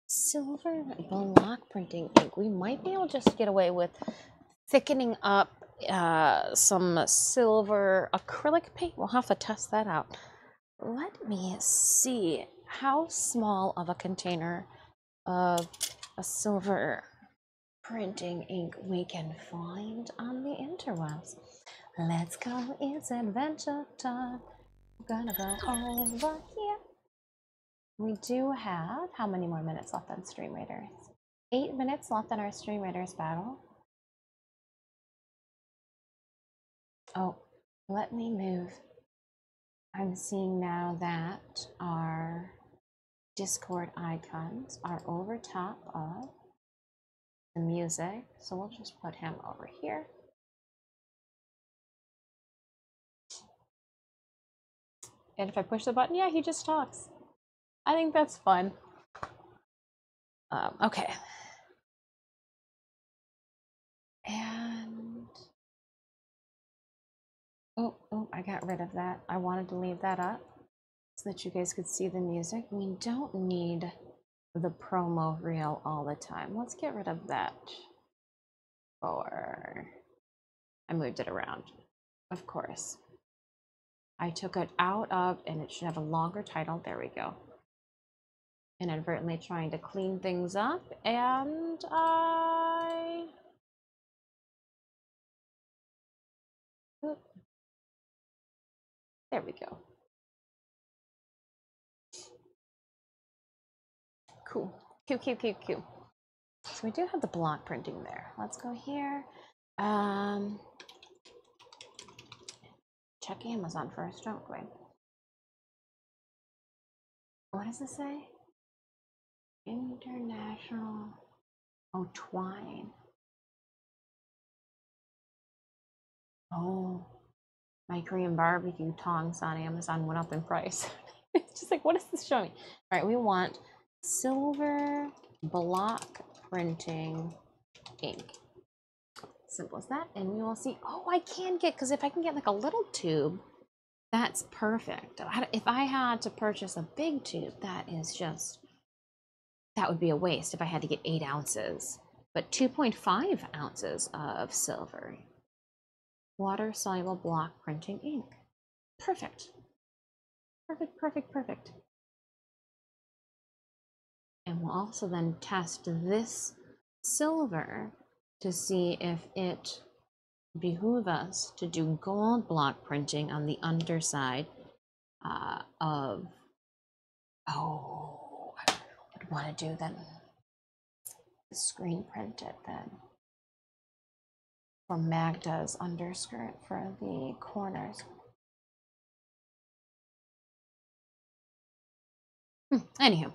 Silver block printing ink. We might be able just to get away with thickening up uh, some silver acrylic paint. We'll have to test that out. Let me see how small of a container of a silver printing ink we can find on the interwebs. Let's go, it's adventure time. We're gonna go over here. We do have how many more minutes left on Stream Raiders? Eight minutes left on our Stream Raiders battle. Oh, let me move. I'm seeing now that our Discord icons are over top of the music. So we'll just put him over here. And if I push the button, yeah, he just talks. I think that's fun. Um, okay. And oh, oh, I got rid of that. I wanted to leave that up so that you guys could see the music. We don't need the promo reel all the time. Let's get rid of that. Or I moved it around, of course. I took it out of, and it should have a longer title. There we go. Inadvertently trying to clean things up, and I. Oop. There we go. Cool. Q, Q, Q, Q. So we do have the block printing there. Let's go here. Um, check Amazon first, don't we? What does it say? International. Oh, twine. Oh, my Korean barbecue tongs on Amazon went up in price. it's just like, what is this showing? All right, we want silver block printing ink. Simple as that. And we will see. Oh, I can get, because if I can get like a little tube, that's perfect. If I had to purchase a big tube, that is just, that would be a waste if I had to get eight ounces. But 2.5 ounces of silver. Water soluble block printing ink. Perfect. Perfect, perfect, perfect. And we'll also then test this silver to see if it behooves us to do gold block printing on the underside uh, of oh I would want to do then. Screen print it then. For Magda's underskirt for the corners. Hmm, Anywho,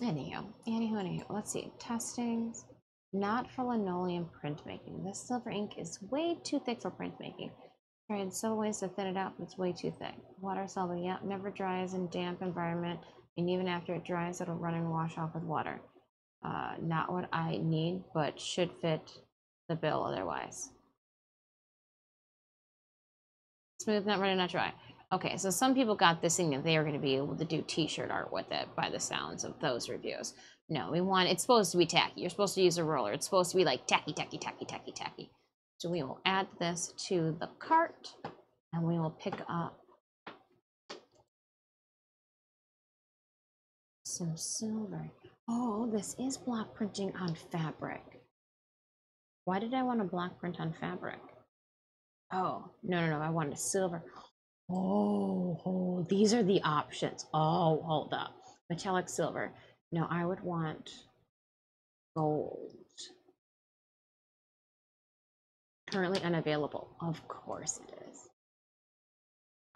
anywho, anywho, anywho. Let's see. Testings. Not for linoleum printmaking. This silver ink is way too thick for printmaking. Tried several ways to thin it out, but it's way too thick. Water soluble, yeah, never dries in damp environment, and even after it dries, it'll run and wash off with water. Uh, not what I need, but should fit the bill otherwise. Smooth, not running, not dry. Okay, so some people got this thing that they were going to be able to do t-shirt art with it by the sounds of those reviews. No, we want it's supposed to be tacky. You're supposed to use a roller. It's supposed to be like tacky, tacky, tacky, tacky, tacky. So we will add this to the cart and we will pick up some silver. Oh, this is block printing on fabric. Why did I want to block print on fabric? Oh, no, no, no. I wanted a silver. Oh, oh, these are the options. Oh, hold up. Metallic silver. No, I would want gold. Currently unavailable. Of course it is.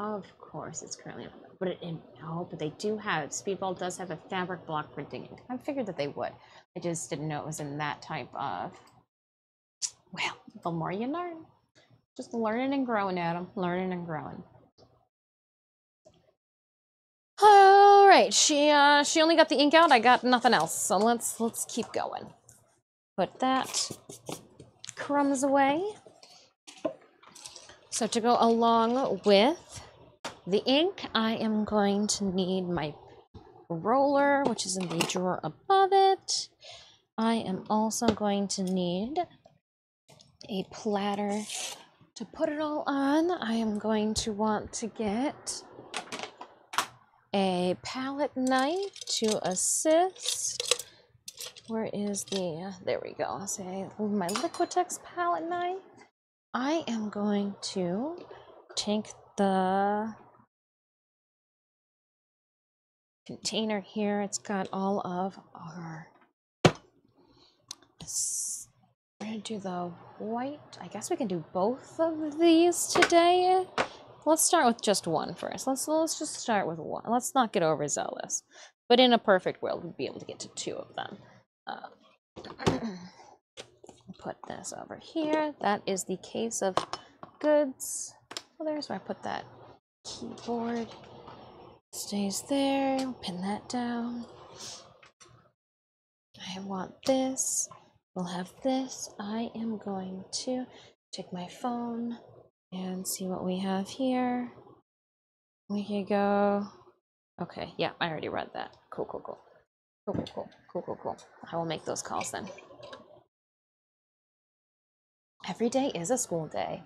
Of course it's currently unavailable. But it, it no, oh, but they do have Speedball does have a fabric block printing. ink. I figured that they would. I just didn't know it was in that type of well, the more you learn. Just learning and growing, Adam. Learning and growing. All right, she uh she only got the ink out. I got nothing else. So let's let's keep going. Put that crumbs away. So to go along with the ink, I am going to need my roller, which is in the drawer above it. I am also going to need a platter to put it all on. I am going to want to get a palette knife to assist. Where is the, there we go. Say my Liquitex palette knife. I am going to take the container here. It's got all of our, we're gonna do the white. I guess we can do both of these today. Let's start with just one first. Let's let's just start with one. Let's not get overzealous. But in a perfect world, we'd be able to get to two of them. Uh, put this over here. That is the case of goods. Well, there's where I put that keyboard. Stays there. Pin that down. I want this. We'll have this. I am going to take my phone and see what we have here. We could go. Okay, yeah, I already read that. Cool, cool, cool. Cool, cool, cool, cool, cool, cool. I will make those calls then. Every day is a school day,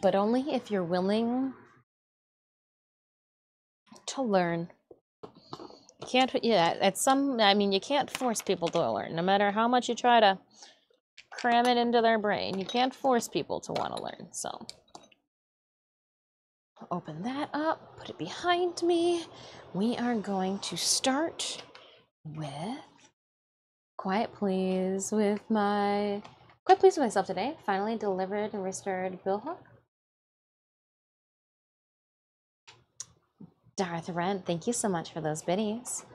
but only if you're willing to learn. You can't, yeah, at some, I mean, you can't force people to learn, no matter how much you try to cram it into their brain. You can't force people to want to learn. So open that up, put it behind me. We are going to start with Quiet Please with my Quite pleased with myself today. Finally delivered and restored Bill Hook. Darth Rent, thank you so much for those biddies.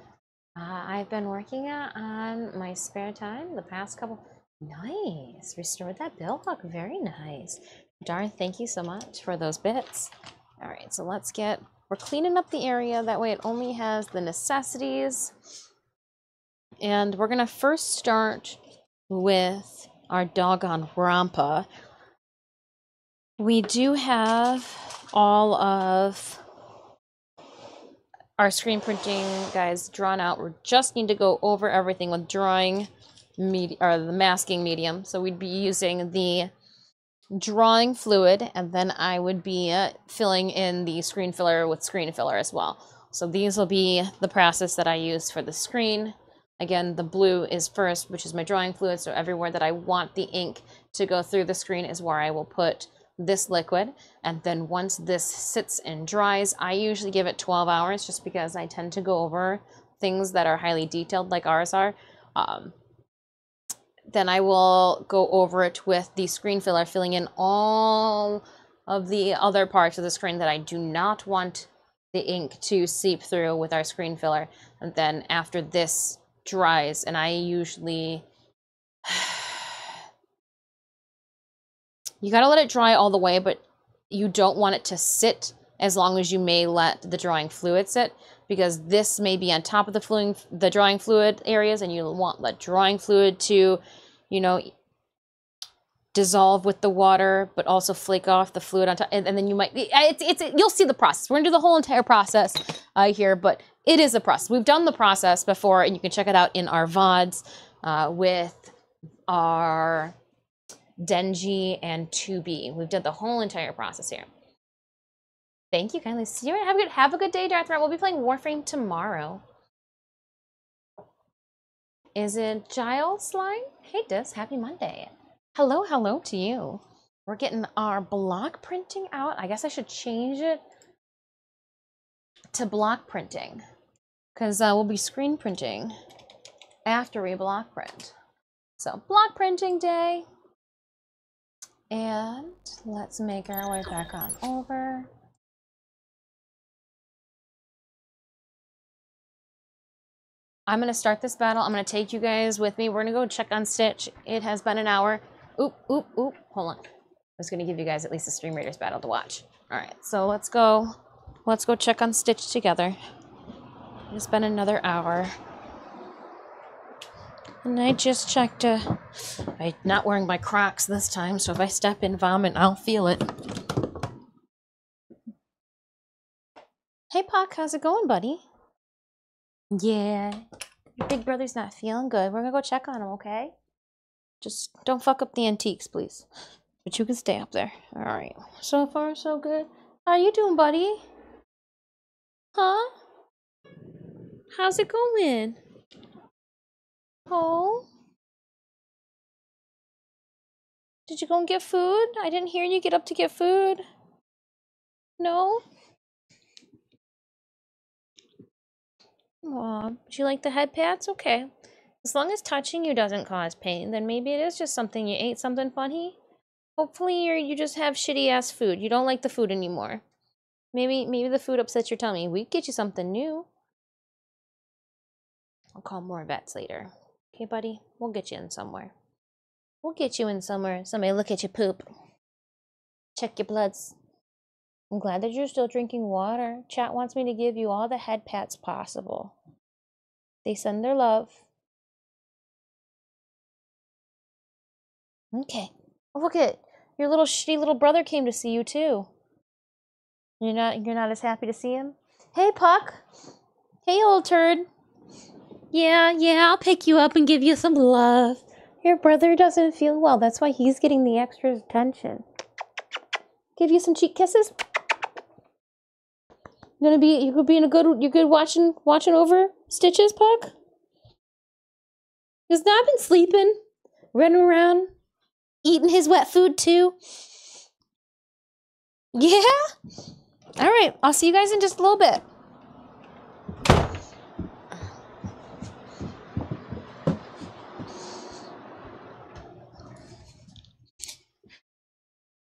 Uh, I've been working on my spare time the past couple. Nice. Restored that bill hook. Very nice. Darn, thank you so much for those bits. All right, so let's get. We're cleaning up the area. That way it only has the necessities. And we're going to first start with our Danganronpa. We do have all of our screen printing guys drawn out. We just need to go over everything with drawing or the masking medium. So we'd be using the drawing fluid and then I would be uh, filling in the screen filler with screen filler as well. So these will be the process that I use for the screen. Again, the blue is first, which is my drawing fluid. So everywhere that I want the ink to go through the screen is where I will put this liquid. And then once this sits and dries, I usually give it 12 hours just because I tend to go over things that are highly detailed like ours are. Um, then I will go over it with the screen filler, filling in all of the other parts of the screen that I do not want the ink to seep through with our screen filler. And then after this dries, and I usually you got to let it dry all the way, but you don't want it to sit as long as you may let the drying fluid sit because this may be on top of the fluid, the drying fluid areas and you want the drying fluid to, you know, dissolve with the water, but also flake off the fluid on top. And, and then you might, it's, it's, you'll see the process. We're gonna do the whole entire process uh, here, but it is a process. We've done the process before and you can check it out in our VODs uh, with our Denji and 2B. We've done the whole entire process here. Thank you kindly. See you. Have a good have a good day, Darth. We'll be playing Warframe tomorrow. Is it Giles line? Hey Dis, happy Monday. Hello, hello to you. We're getting our block printing out. I guess I should change it to block printing. Because uh, we'll be screen printing after we block print. So block printing day. And let's make our way back on over. I'm gonna start this battle. I'm gonna take you guys with me. We're gonna go check on Stitch. It has been an hour. Oop, oop, oop. Hold on. I was gonna give you guys at least a Stream Raiders battle to watch. All right, so let's go. Let's go check on Stitch together. It's been another hour. And I just checked. Uh, I'm not wearing my Crocs this time, so if I step in vomit, I'll feel it. Hey, Puck, how's it going, buddy? Yeah, your big brother's not feeling good. We're gonna go check on him, okay? Just don't fuck up the antiques, please. But you can stay up there. All right. So far, so good. How are you doing, buddy? Huh? How's it going? Oh. Did you go and get food? I didn't hear you get up to get food. No? Aw, do you like the head pats? Okay. As long as touching you doesn't cause pain, then maybe it is just something you ate something funny. Hopefully you you just have shitty ass food. You don't like the food anymore. Maybe maybe the food upsets your tummy. We get you something new. I'll call more vets later. Okay, buddy? We'll get you in somewhere. We'll get you in somewhere. Somebody look at your poop. Check your bloods. I'm glad that you're still drinking water. Chat wants me to give you all the head pats possible. They send their love. Okay. Oh, look at your little shitty little brother came to see you too. You're not you're not as happy to see him? Hey Puck. Hey old turd. Yeah, yeah, I'll pick you up and give you some love. Your brother doesn't feel well. That's why he's getting the extra attention. Give you some cheek kisses. You're gonna be you could be in a good you're good watching watching over stitches, Puck? He's not been sleeping, running around, eating his wet food too. Yeah? Alright, I'll see you guys in just a little bit.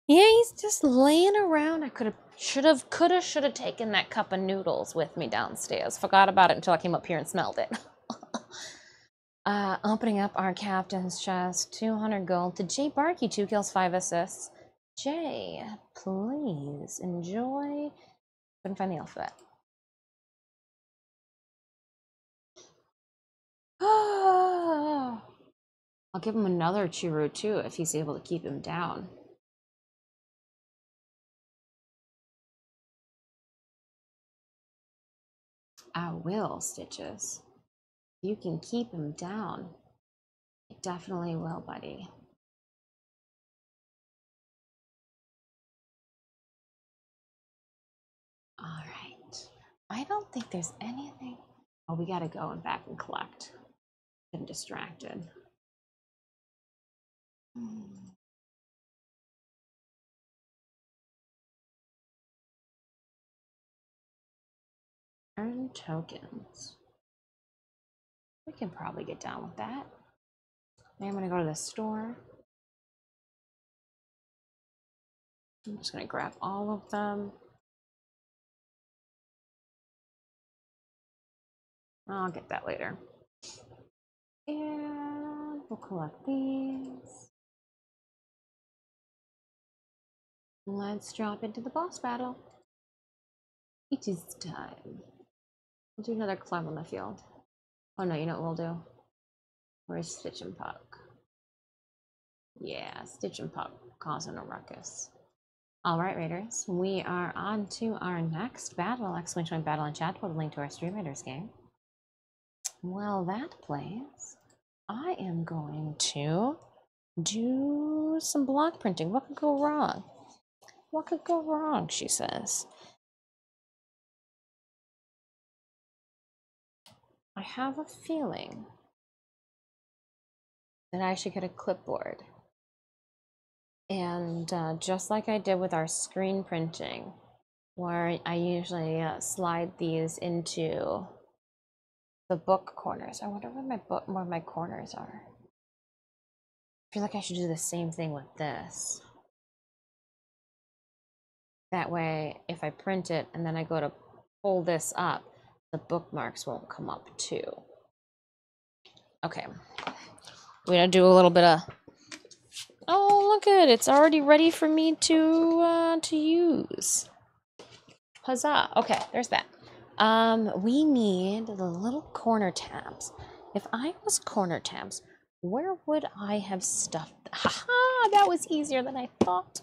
Yeah, he's just laying around. I could have, should have, could have, should have taken that cup of noodles with me downstairs. Forgot about it until I came up here and smelled it. uh, opening up our captain's chest, 200 gold to Jay Barkey, two kills, five assists. Jay, please enjoy. Couldn't find the alphabet. I'll give him another churu too if he's able to keep him down. I will, Stitches. You can keep him down. I definitely will, buddy. All right. I don't think there's anything. Oh, we got to go and back and collect. Been distracted. Hmm. Earn tokens. We can probably get down with that. I'm gonna go to the store. I'm just gonna grab all of them. I'll get that later. And we'll collect these. Let's drop into the boss battle. It is time. We'll do another climb on the field. Oh no, you know what we'll do? Where's Stitch and Puck? Yeah, Stitch and Puck causing a ruckus. All right, Raiders, we are on to our next battle. Exclamation point battle in chat. A link to our Stream Raiders game. Well, that plays. I am going to do some block printing. What could go wrong? What could go wrong? She says. I have a feeling that I should get a clipboard. And uh, just like I did with our screen printing, where I usually uh, slide these into the book corners. I wonder where my book, where my corners are. I feel like I should do the same thing with this. That way, if I print it and then I go to pull this up, the bookmarks won't come up too. Okay. We're gonna do a little bit of Oh look at it, it's already ready for me to uh to use. Huzzah. Okay, there's that. Um we need the little corner tabs. If I was corner tabs, where would I have stuffed? Haha, that was easier than I thought.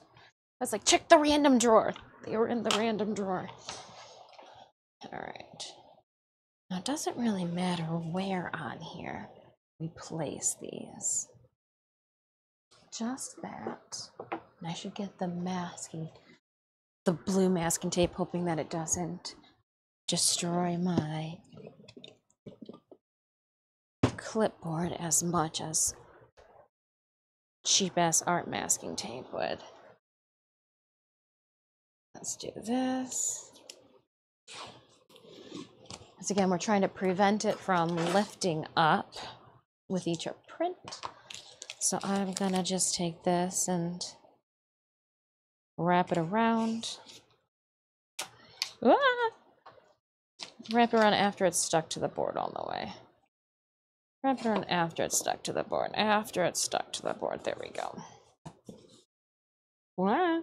I was like, check the random drawer. They were in the random drawer. All right. Now, it doesn't really matter where on here we place these. Just that. And I should get the masking, the blue masking tape, hoping that it doesn't destroy my clipboard as much as cheap ass art masking tape would. Let's do this. Because again, we're trying to prevent it from lifting up with each print. So I'm gonna just take this and wrap it around. Ah! Wrap it around after it's stuck to the board all the way. Wrap it around after it's stuck to the board. After it's stuck to the board. There we go. Wow.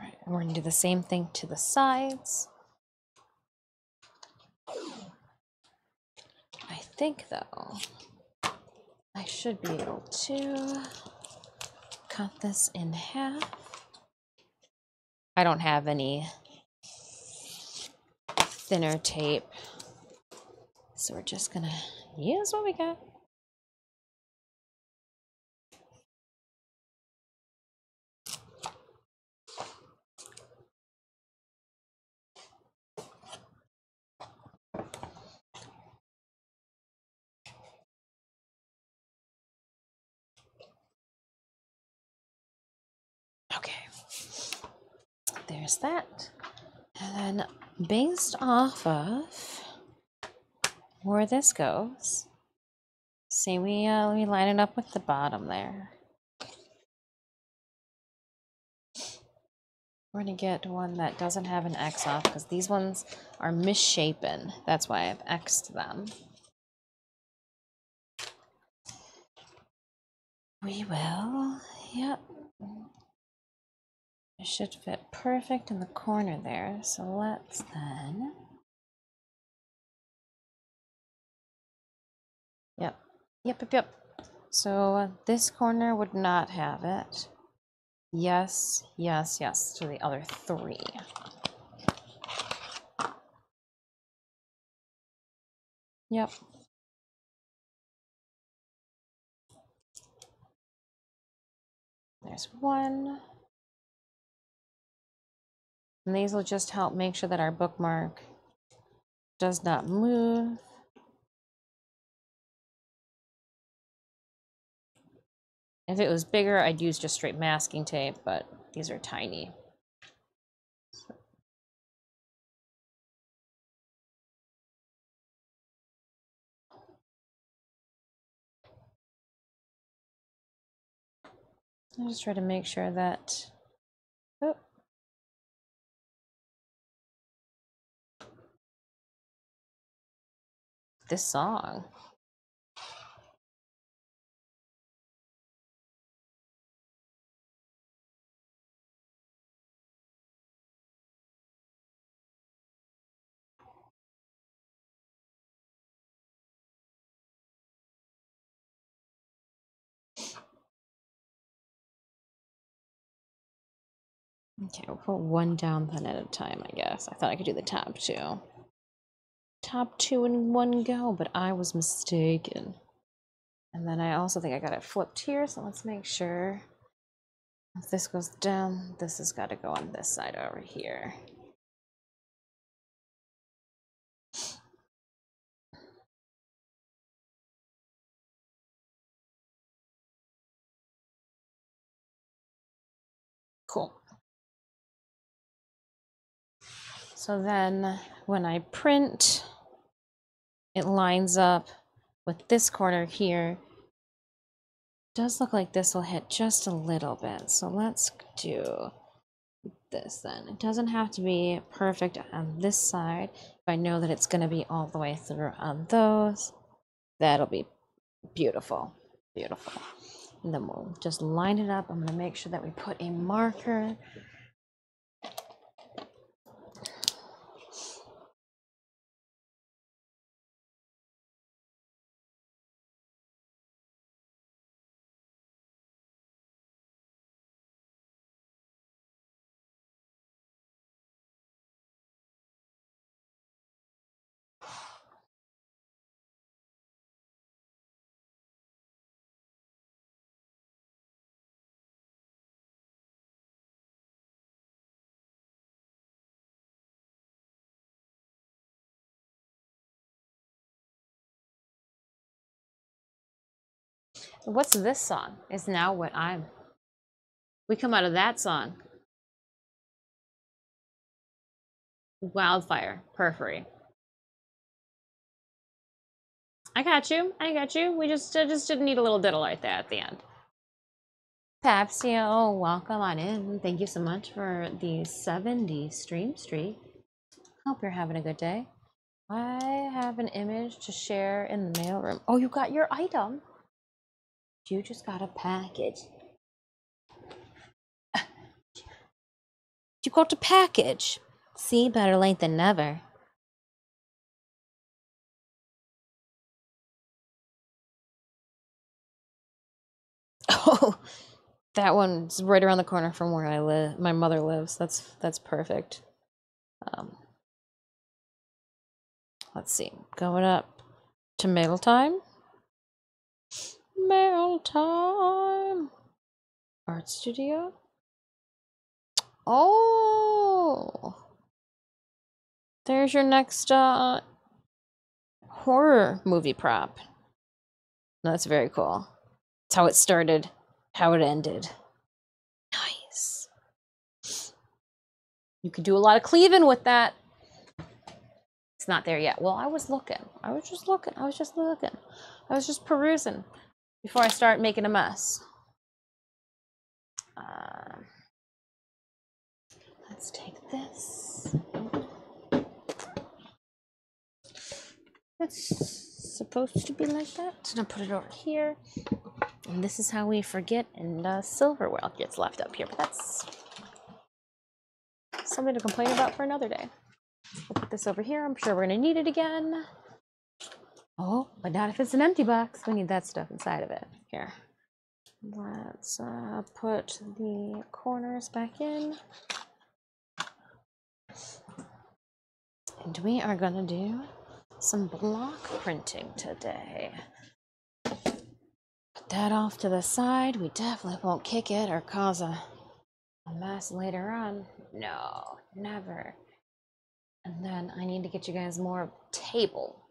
All right, and we're gonna do the same thing to the sides. I think though, I should be able to cut this in half. I don't have any thinner tape, so we're just gonna use what we got. Okay. There's that. And then based off of where this goes, see we uh, we line it up with the bottom there. We're gonna get one that doesn't have an X off because these ones are misshapen. That's why I've X'd them. We will, yep. It should fit perfect in the corner there. So let's then. Yep, yep, yep, yep. So this corner would not have it. Yes, yes, yes to the other three. Yep. There's one. And these will just help make sure that our bookmark does not move. If it was bigger, I'd use just straight masking tape, but these are tiny. I just try to make sure that. This song. Okay, we'll put one down then at a time, I guess. I thought I could do the top two. Top two in one go, but I was mistaken. And then I also think I got it flipped here, so let's make sure. If this goes down, this has got to go on this side over here. Cool. So then when I print, it lines up with this corner here. Does look like this will hit just a little bit. So let's do this then. It doesn't have to be perfect on this side. If I know that it's going to be all the way through on those, that'll be beautiful. Beautiful. And then we'll just line it up. I'm going to make sure that we put a marker What's this song? Is now what I'm. We come out of that song. Wildfire, Periphery. I got you. I got you. We just uh, just didn't need a little diddle right there at the end. Papsio, welcome on in. Thank you so much for the 70 stream streak. Hope you're having a good day. I have an image to share in the mailroom. Oh, you got your item. You just got a package. You got a package. See, better late than never. Oh, that one's right around the corner from where I live. My mother lives. That's that's perfect. Um, let's see. Going up to mail time. Mail time. Art studio. Oh. There's your next uh horror movie prop. That's very cool. It's how it started, how it ended. Nice. You could do a lot of cleaving with that. It's not there yet. Well, I was looking. I was just looking. I was just looking. I was just perusing before I start making a mess. Uh, let's take this. It's supposed to be like that. So now put it over here. And this is how we forget and uh, silverware gets left up here. But that's something to complain about for another day. We'll put this over here. I'm sure we're going to need it again. Oh, but not if it's an empty box. We need that stuff inside of it. Here. Let's uh, put the corners back in. And we are going to do some block printing today. Put that off to the side. We definitely won't kick it or cause a, a mess later on. No, never. And then I need to get you guys more table.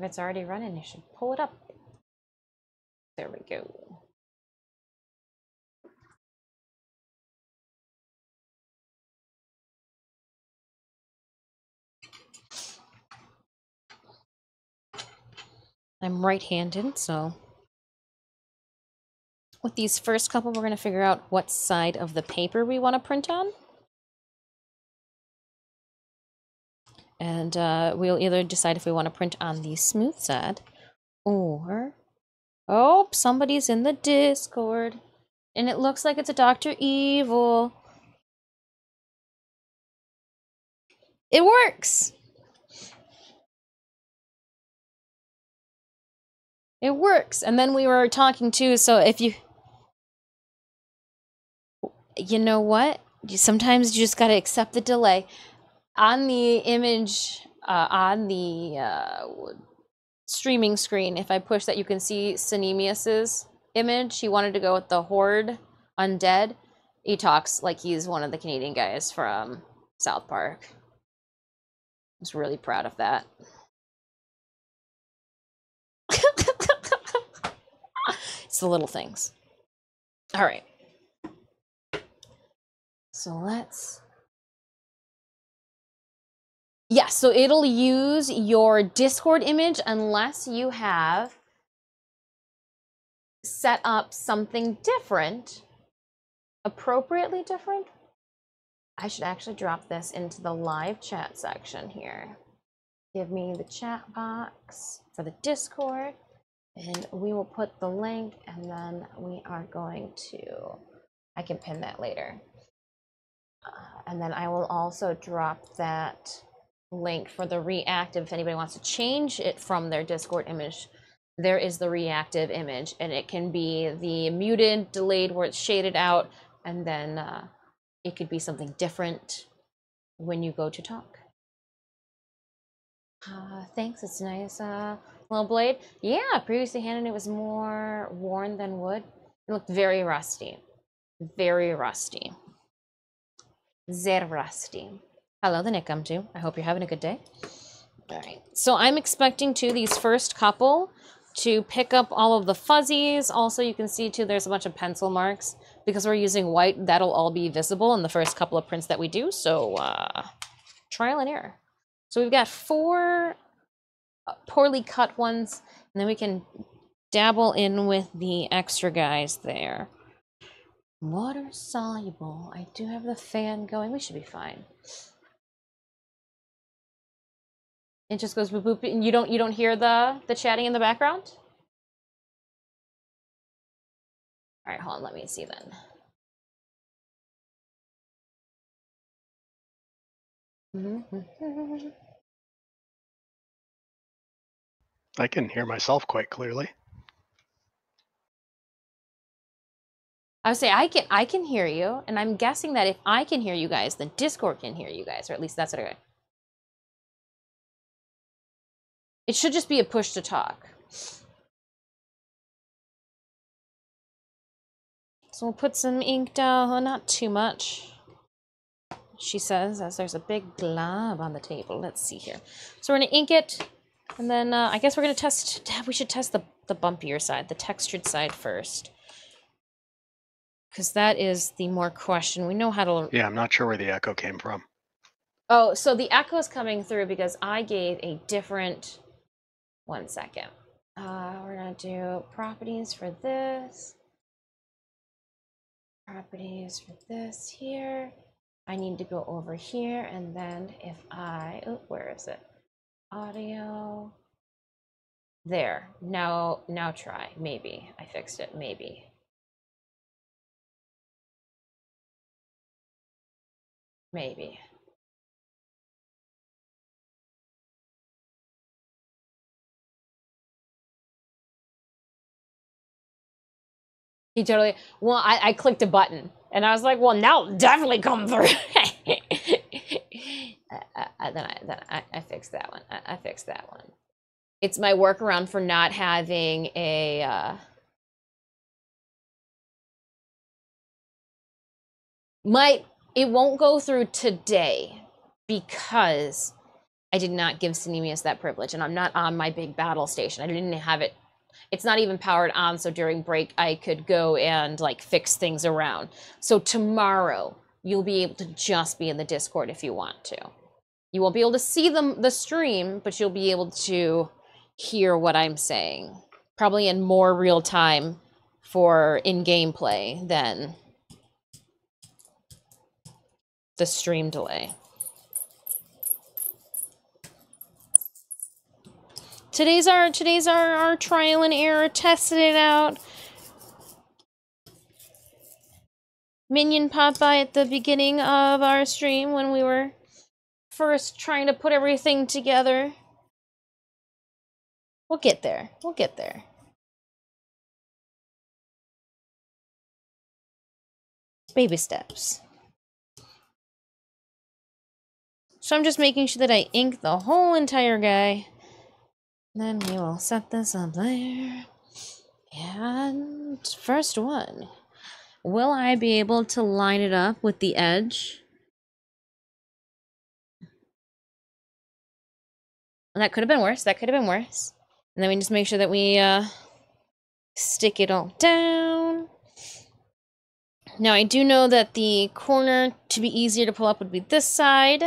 If it's already running, you should pull it up. There we go. I'm right-handed, so with these first couple, we're going to figure out what side of the paper we want to print on. And uh, we'll either decide if we want to print on the smooth side or... Oh, somebody's in the Discord. And it looks like it's a Dr. Evil. It works! It works. And then we were talking too, so if you you know what? Sometimes you just got to accept the delay. On the image, uh, on the uh, streaming screen, if I push that, you can see Synemius's image. He wanted to go with the Horde Undead. He talks like he's one of the Canadian guys from South Park. I was really proud of that. it's the little things. All right. So let's. Yeah, so it'll use your Discord image unless you have set up something different, appropriately different. I should actually drop this into the live chat section here. Give me the chat box for the Discord, and we will put the link, and then we are going to, I can pin that later. Uh, and then I will also drop that link for the reactive if anybody wants to change it from their Discord image. There is the reactive image, and it can be the muted, delayed, where it's shaded out, and then uh, it could be something different when you go to talk. Uh, thanks, it's nice. Uh, little blade. Yeah, previously handed it was more worn than wood. It looked very rusty. Very rusty. Zerrasti. Hello, the Nick come to. I hope you're having a good day. All right. So I'm expecting to these first couple to pick up all of the fuzzies. Also, you can see too, there's a bunch of pencil marks. Because we're using white, that'll all be visible in the first couple of prints that we do. So uh, trial and error. So we've got four uh, poorly cut ones. And then we can dabble in with the extra guys there. Water soluble. I do have the fan going. We should be fine. It just goes boop boop, and you don't you don't hear the the chatting in the background. All right, hold on. Let me see then. I can hear myself quite clearly. I would say I can I can hear you, and I'm guessing that if I can hear you guys, then Discord can hear you guys, or at least that's what I. It should just be a push to talk. So we'll put some ink down, not too much. She says, as there's a big glob on the table. Let's see here. So we're gonna ink it, and then uh, I guess we're gonna test. We should test the the bumpier side, the textured side first. Because that is the more question. We know how to. Yeah, I'm not sure where the echo came from. Oh, so the echo is coming through because I gave a different. One second. Uh, we're gonna do properties for this. Properties for this here. I need to go over here and then if I, oh, where is it? Audio. There. Now, now try. Maybe I fixed it. Maybe. Maybe. He totally. Well, I, I clicked a button and I was like, well, now definitely come through. I, I, then I then I, I fixed that one. I, I fixed that one. It's my workaround for not having a. Uh, might it won't go through today because I did not give Sinemius that privilege, and I'm not on my big battle station. I didn't have it. It's not even powered on, so during break I could go and like fix things around. So tomorrow you'll be able to just be in the Discord if you want to. You won't be able to see them the stream, but you'll be able to hear what I'm saying. Probably in more real time for in gameplay than the stream delay. Today's our today's our, our trial and error, testing it out. Minion popped by at the beginning of our stream when we were first trying to put everything together. We'll get there. We'll get there. Baby steps. So I'm just making sure that I ink the whole entire guy. Then we will set this up there. And first one. Will I be able to line it up with the edge? That could have been worse. That could have been worse. And then we just make sure that we uh, stick it all down. Now I do know that the corner to be easier to pull up would be this side.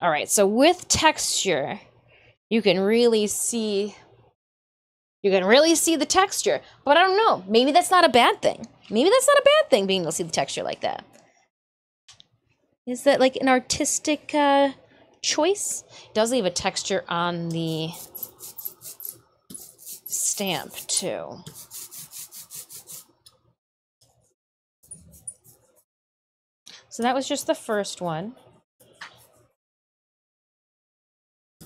All right, so with texture, you can really see you can really see the texture. But I don't know, maybe that's not a bad thing. Maybe that's not a bad thing being able to see the texture like that. Is that like an artistic uh, choice? It does leave a texture on the stamp too. So that was just the first one.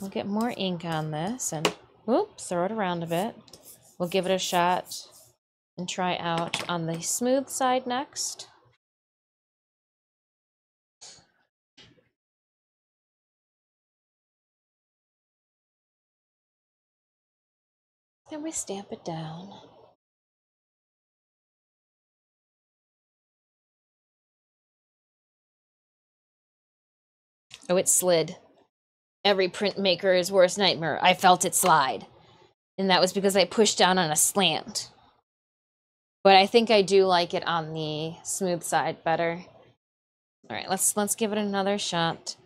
We'll get more ink on this and whoop, throw it around a bit. We'll give it a shot and try out on the smooth side next. Then we stamp it down. Oh, it slid. Every printmaker's worst nightmare. I felt it slide. And that was because I pushed down on a slant. But I think I do like it on the smooth side better. All right, let's let's give it another shot.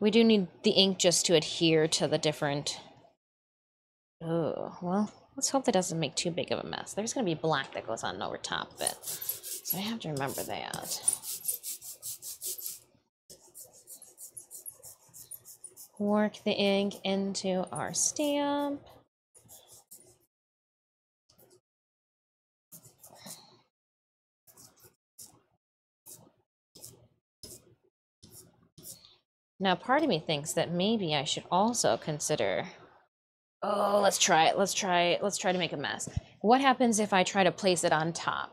We do need the ink just to adhere to the different. Oh, well, let's hope that doesn't make too big of a mess. There's going to be black that goes on over top of it. So I have to remember that. Work the ink into our stamp. Now, part of me thinks that maybe I should also consider. Oh, let's try it. Let's try it. Let's try to make a mess. What happens if I try to place it on top?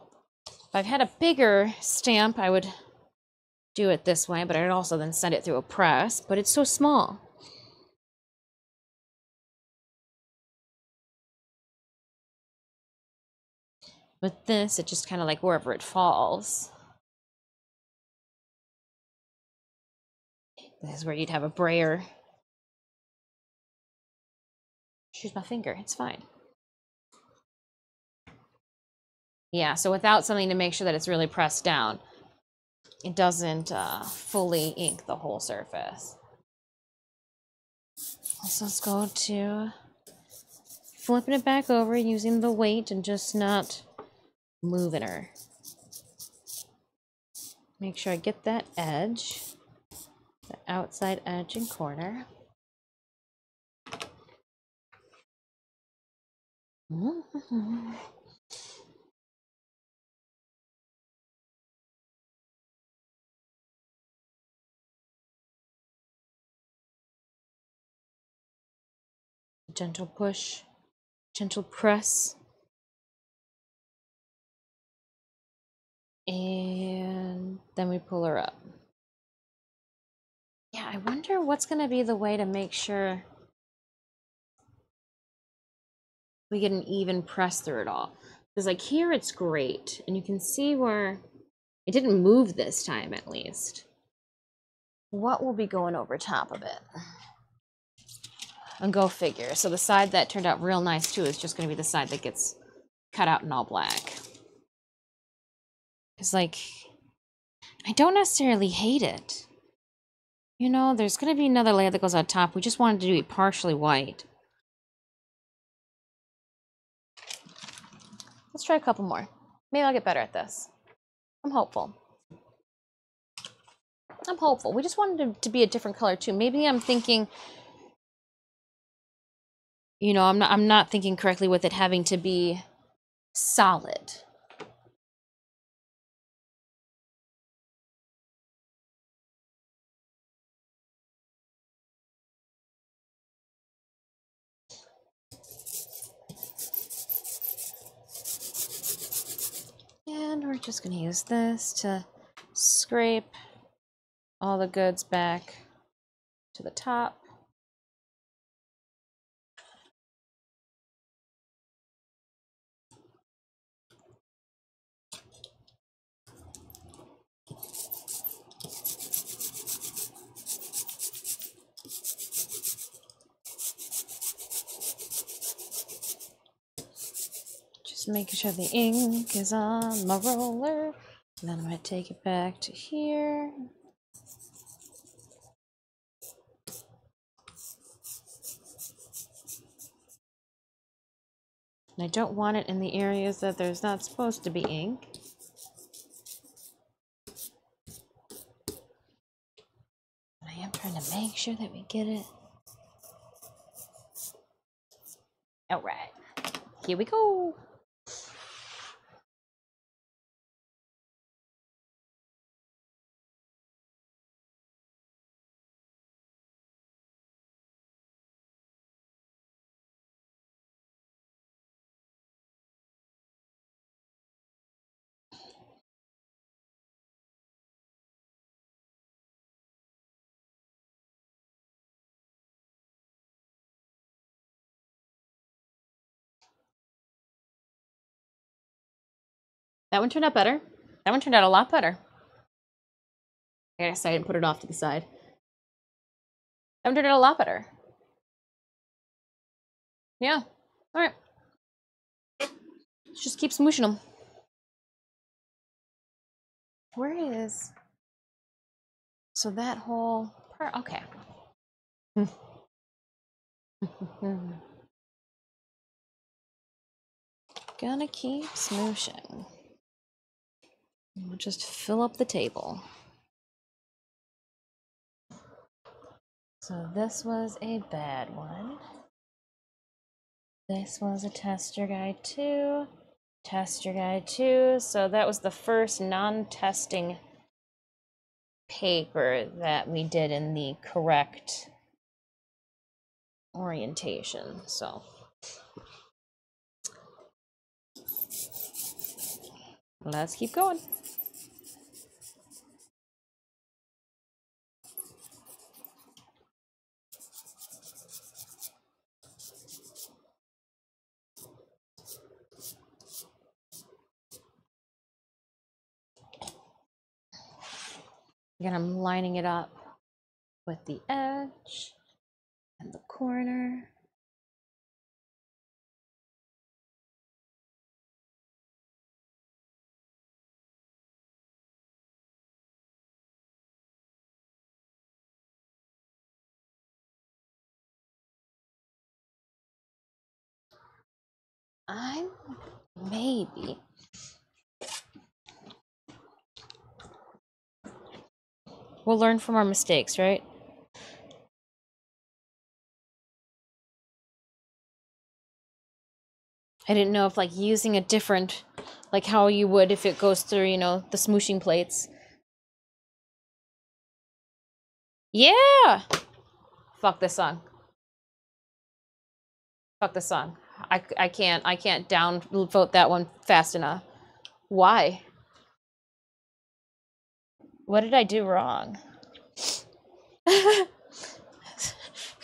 If I've had a bigger stamp, I would do it this way, but I'd also then send it through a press, but it's so small. With this, it just kind of like wherever it falls. This is where you'd have a brayer. Choose my finger, it's fine. Yeah, so without something to make sure that it's really pressed down, it doesn't uh, fully ink the whole surface. So let's go to flipping it back over using the weight and just not moving her. Make sure I get that edge, the outside edge and corner. Mm-hmm. Gentle push, gentle press. And then we pull her up. Yeah, I wonder what's going to be the way to make sure we get an even press through it all. Because, like, here it's great. And you can see where it didn't move this time, at least. What will be going over top of it? And go figure. So the side that turned out real nice, too, is just going to be the side that gets cut out in all black. Because, like, I don't necessarily hate it. You know, there's going to be another layer that goes on top. We just wanted to do it partially white. Let's try a couple more. Maybe I'll get better at this. I'm hopeful. I'm hopeful. We just wanted to, to be a different color too. Maybe I'm thinking, you know, I'm not. I'm not thinking correctly with it having to be solid. And we're just going to use this to scrape all the goods back to the top. Just making sure the ink is on my roller. And then I'm going to take it back to here. And I don't want it in the areas that there's not supposed to be ink. I am trying to make sure that we get it. All right, here we go. That one turned out better. That one turned out a lot better. I guess I didn't put it off to the side. That one turned out a lot better. Yeah. All right. Let's just keep smooshing them. Where is? So that whole part. Okay. Gonna keep smooshing. We'll just fill up the table. So this was a bad one. This was a tester guide two. Tester guide two. So that was the first non-testing paper that we did in the correct orientation. So let's keep going. Again, I'm lining it up with the edge and the corner. I'm maybe We'll learn from our mistakes, right? I didn't know if like using a different like how you would if it goes through, you know, the smooshing plates. Yeah. Fuck this song. Fuck this song. I, I can't I can't down vote that one fast enough. Why? What did I do wrong? what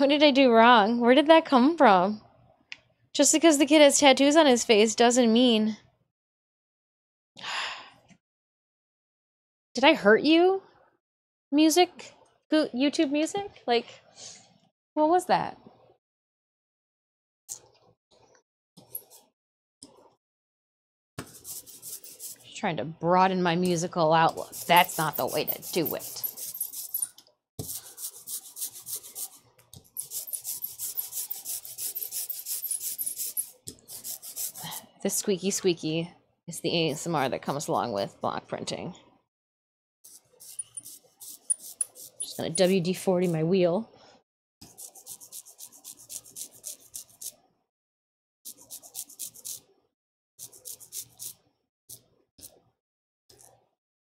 did I do wrong? Where did that come from? Just because the kid has tattoos on his face doesn't mean. Did I hurt you? Music? YouTube music? Like, what was that? Trying to broaden my musical outlook. That's not the way to do it. This squeaky squeaky is the ASMR that comes along with block printing. Just gonna WD 40 my wheel.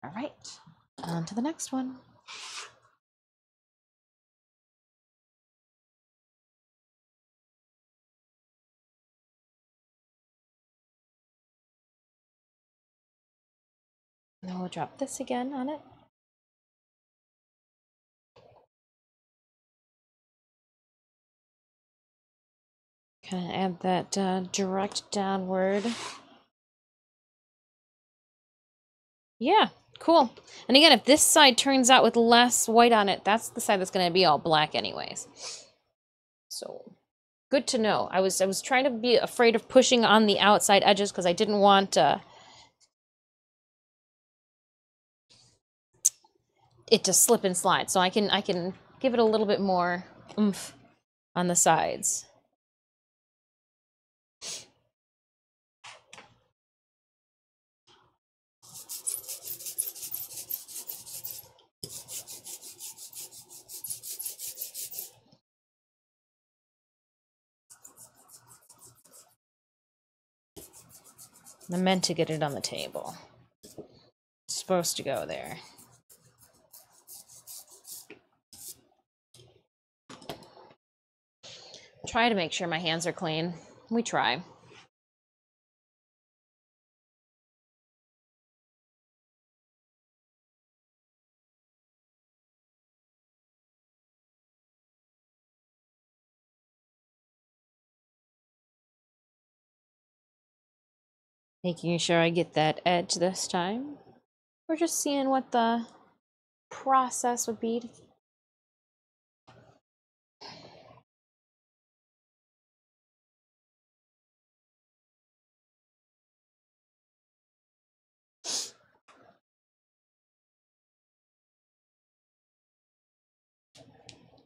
All right, on to the next one. And Then we'll drop this again on it. Kind of add that uh, direct downward. Yeah, cool. And again, if this side turns out with less white on it, that's the side that's going to be all black anyways. So, good to know. I was I was trying to be afraid of pushing on the outside edges because I didn't want uh, it to slip and slide. So I can I can give it a little bit more oomph on the sides. I meant to get it on the table. It's supposed to go there. Try to make sure my hands are clean. We try. Making sure I get that edge this time. We're just seeing what the process would be.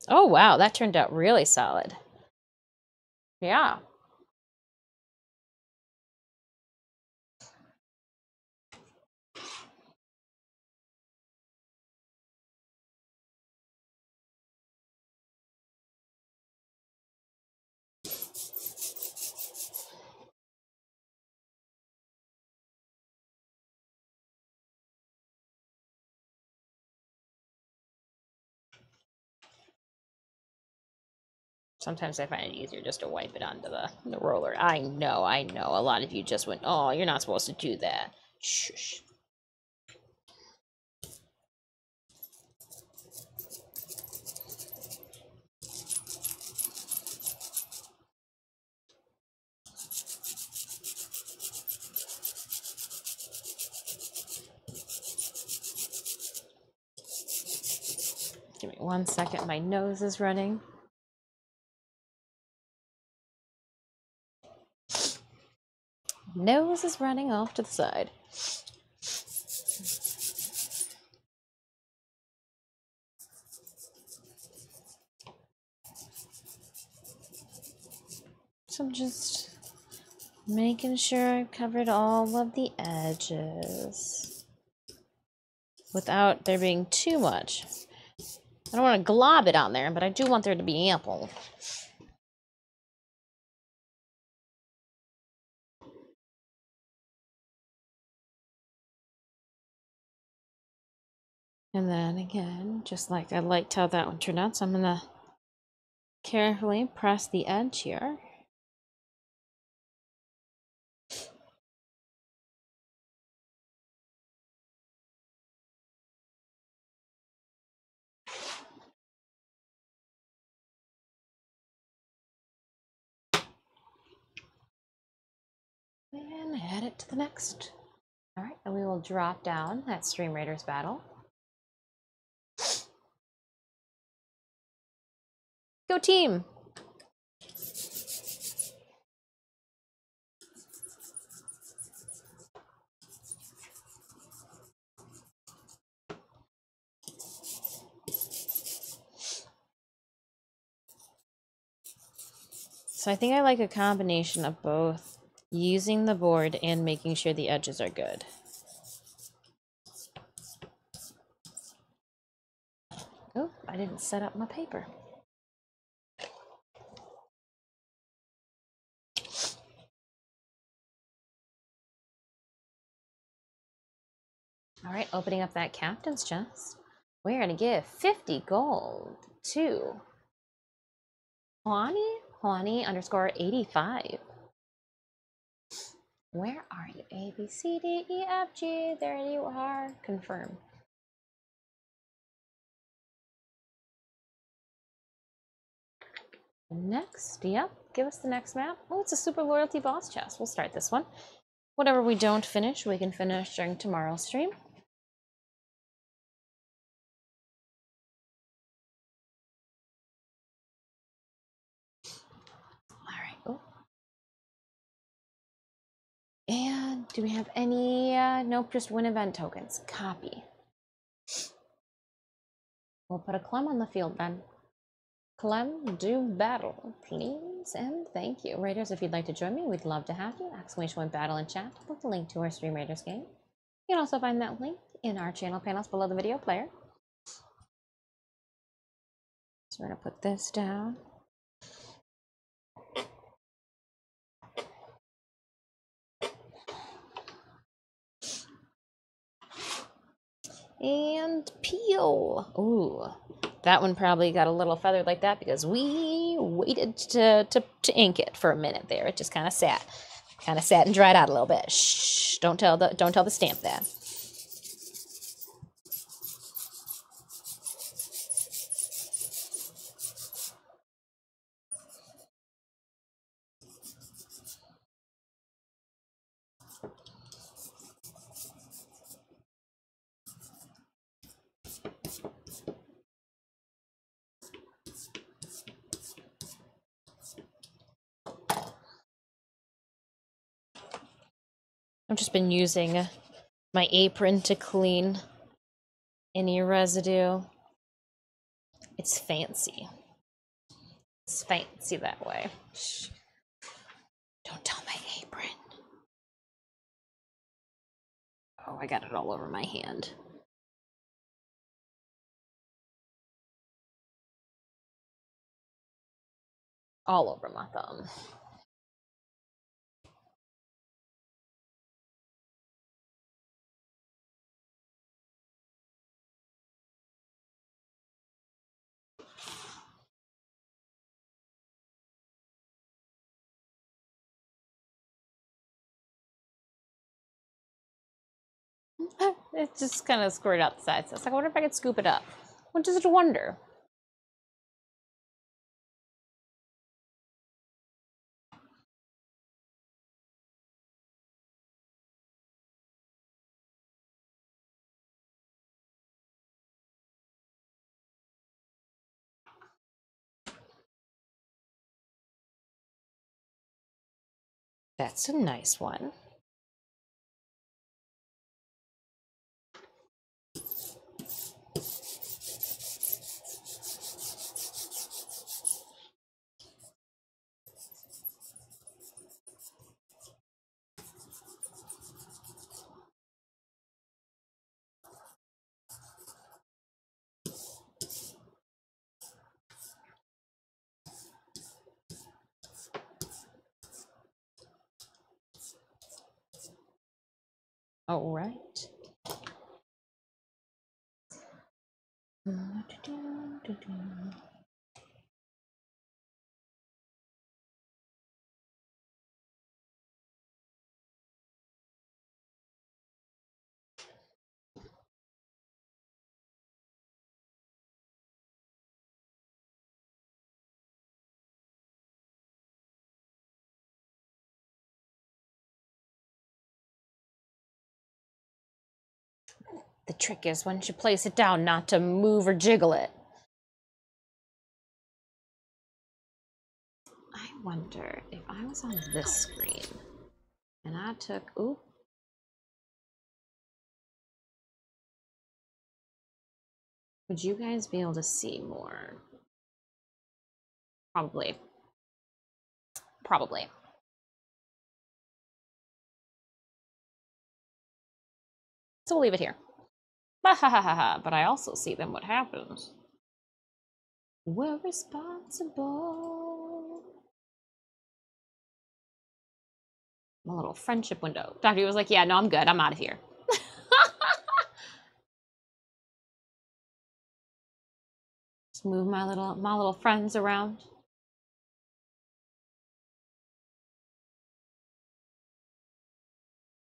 Oh, wow, that turned out really solid. Yeah. Sometimes I find it easier just to wipe it onto the, the roller. I know, I know. A lot of you just went, oh, you're not supposed to do that. Shush. Give me one second. My nose is running. Nose is running off to the side. So I'm just Making sure I've covered all of the edges without there being too much. I don't want to glob it on there, but I do want there to be ample. And then again, just like I liked how that one turned out, so I'm gonna carefully press the edge here. And head it to the next. All right, and we will drop down that Stream Raiders battle. Go team! So I think I like a combination of both using the board and making sure the edges are good. Oh, I didn't set up my paper. All right, opening up that captain's chest. We're going to give 50 gold to Juani, Juani underscore 85. Where are you? A, B, C, D, E, F, G. There you are. Confirm. Next, yep, give us the next map. Oh, it's a super loyalty boss chest. We'll start this one. Whatever we don't finish, we can finish during tomorrow's stream. And do we have any? Uh, nope, just win event tokens. Copy. We'll put a Clem on the field then. Clem, do battle, please, and thank you. Raiders, if you'd like to join me, we'd love to have you. Exclamation point battle in chat with the link to our Stream Raiders game. You can also find that link in our channel panels below the video player. So we're gonna put this down. And peel. Ooh, that one probably got a little feathered like that because we waited to, to, to ink it for a minute there. It just kind of sat, kind of sat and dried out a little bit. Shh! Don't tell the don't tell the stamp that. Just been using my apron to clean any residue. It's fancy. It's fancy that way. Shh. Don't tell my apron. Oh, I got it all over my hand. All over my thumb. it just kind of squirted out the sides. I was like, I wonder if I could scoop it up. What does it wonder? That's a nice one. All right. The trick is once you place it down, not to move or jiggle it. I wonder if I was on this screen and I took, ooh. Would you guys be able to see more? Probably. Probably. So we'll leave it here. But I also see then what happens. We're responsible. My little friendship window. Doctor was like, yeah, no, I'm good. I'm out of here. Just move my little my little friends around.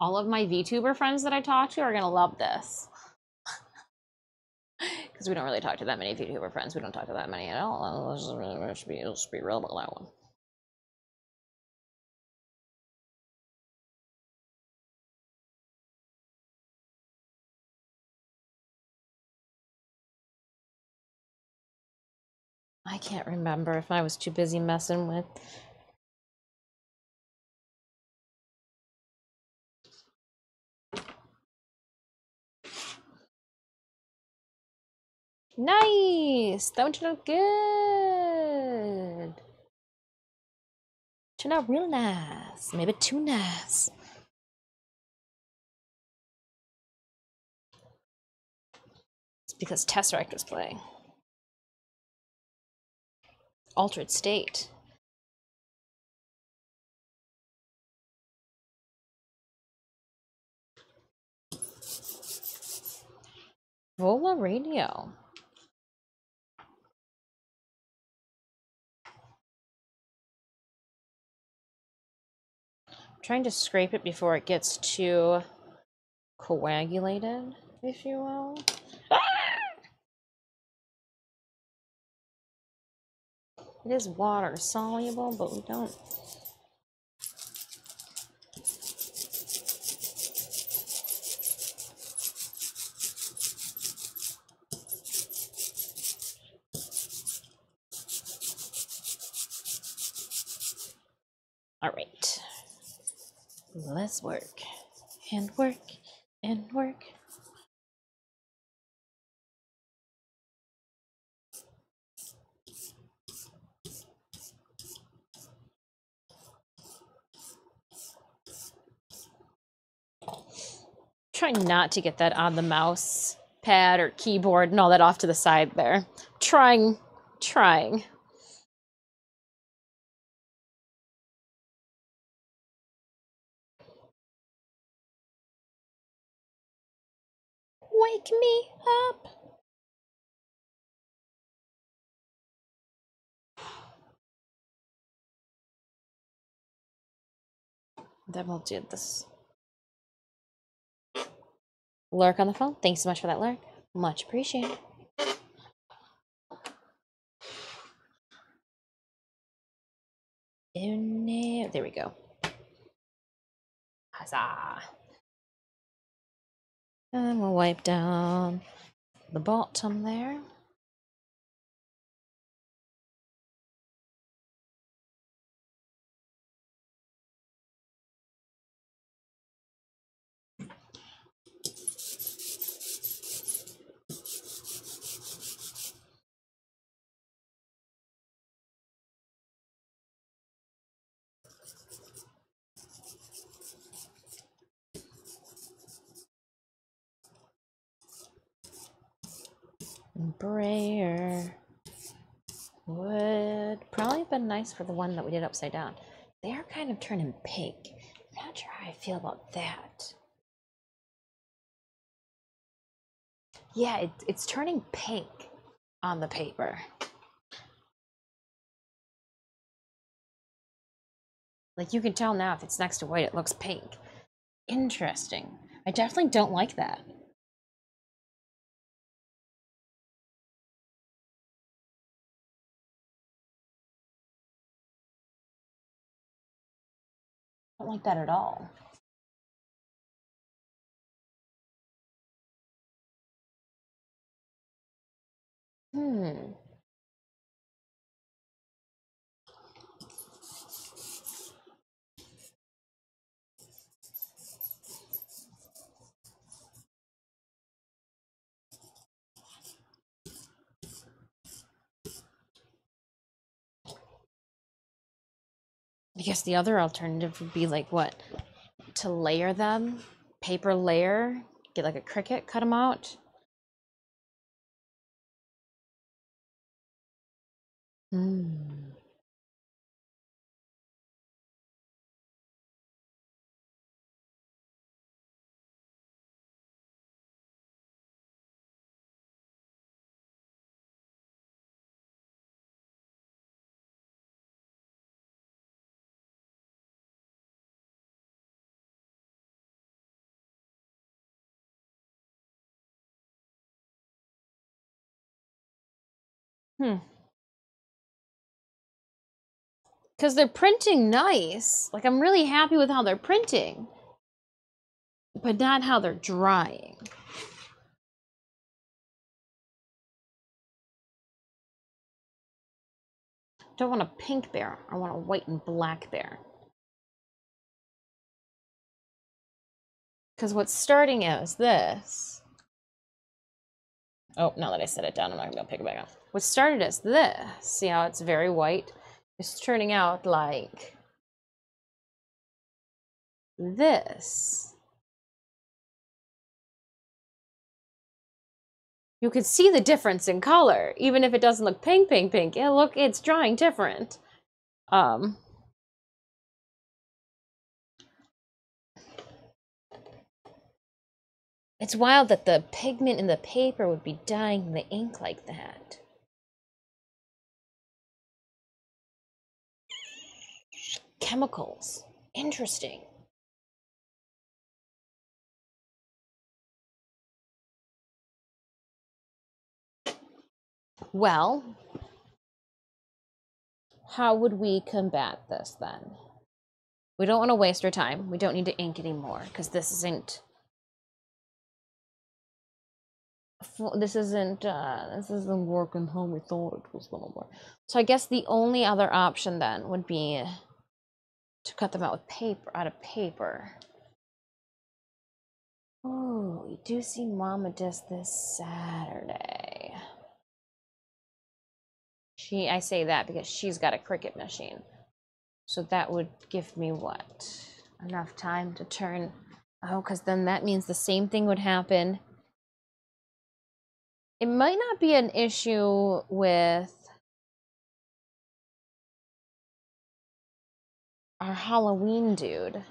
All of my VTuber friends that I talk to are gonna love this. Because we don't really talk to that many VTuber friends. We don't talk to that many at all. Let's, let's be, let's be real about that one. I can't remember if I was too busy messing with. Nice! One turned out good. Turned out real nice. Maybe too nice. It's because Tesseract was playing. Altered state. Vola Radio. Trying to scrape it before it gets too coagulated, if you will. It is water soluble, but we don't. All right. Let's work and work and work. Try not to get that on the mouse pad or keyboard and all that off to the side there. Trying, trying. Me up. Then we'll do this. Lurk on the phone. Thanks so much for that lurk. Much appreciated. There we go. Huzzah. And we'll wipe down the bottom there. Brayer would probably have been nice for the one that we did upside down. They are kind of turning pink. I'm not sure how I feel about that. Yeah, it, it's turning pink on the paper. Like you can tell now if it's next to white, it looks pink. Interesting. I definitely don't like that. Like that at all. Hmm. I guess the other alternative would be like what? To layer them, paper layer, get like a Cricut, cut them out. Hmm. Hmm. Because they're printing nice. Like, I'm really happy with how they're printing, but not how they're drying. Don't want a pink bear. I want a white and black bear. Because what's starting out is this. Oh, now that I set it down, I'm not going to pick it back up. What started as this, see how it's very white? It's turning out like this. You can see the difference in color, even if it doesn't look pink, pink, pink. Yeah, look, it's drawing different. Um, it's wild that the pigment in the paper would be dyeing the ink like that. Chemicals. Interesting. Well, how would we combat this then? We don't want to waste our time. We don't need to ink anymore because this isn't. This isn't. Uh, this isn't working how we thought it was gonna work. So I guess the only other option then would be to cut them out with paper, out of paper. Oh, we do see Mama Dis this Saturday. She, I say that because she's got a Cricut machine. So that would give me what? Enough time to turn. Oh, because then that means the same thing would happen. It might not be an issue with our Halloween dude.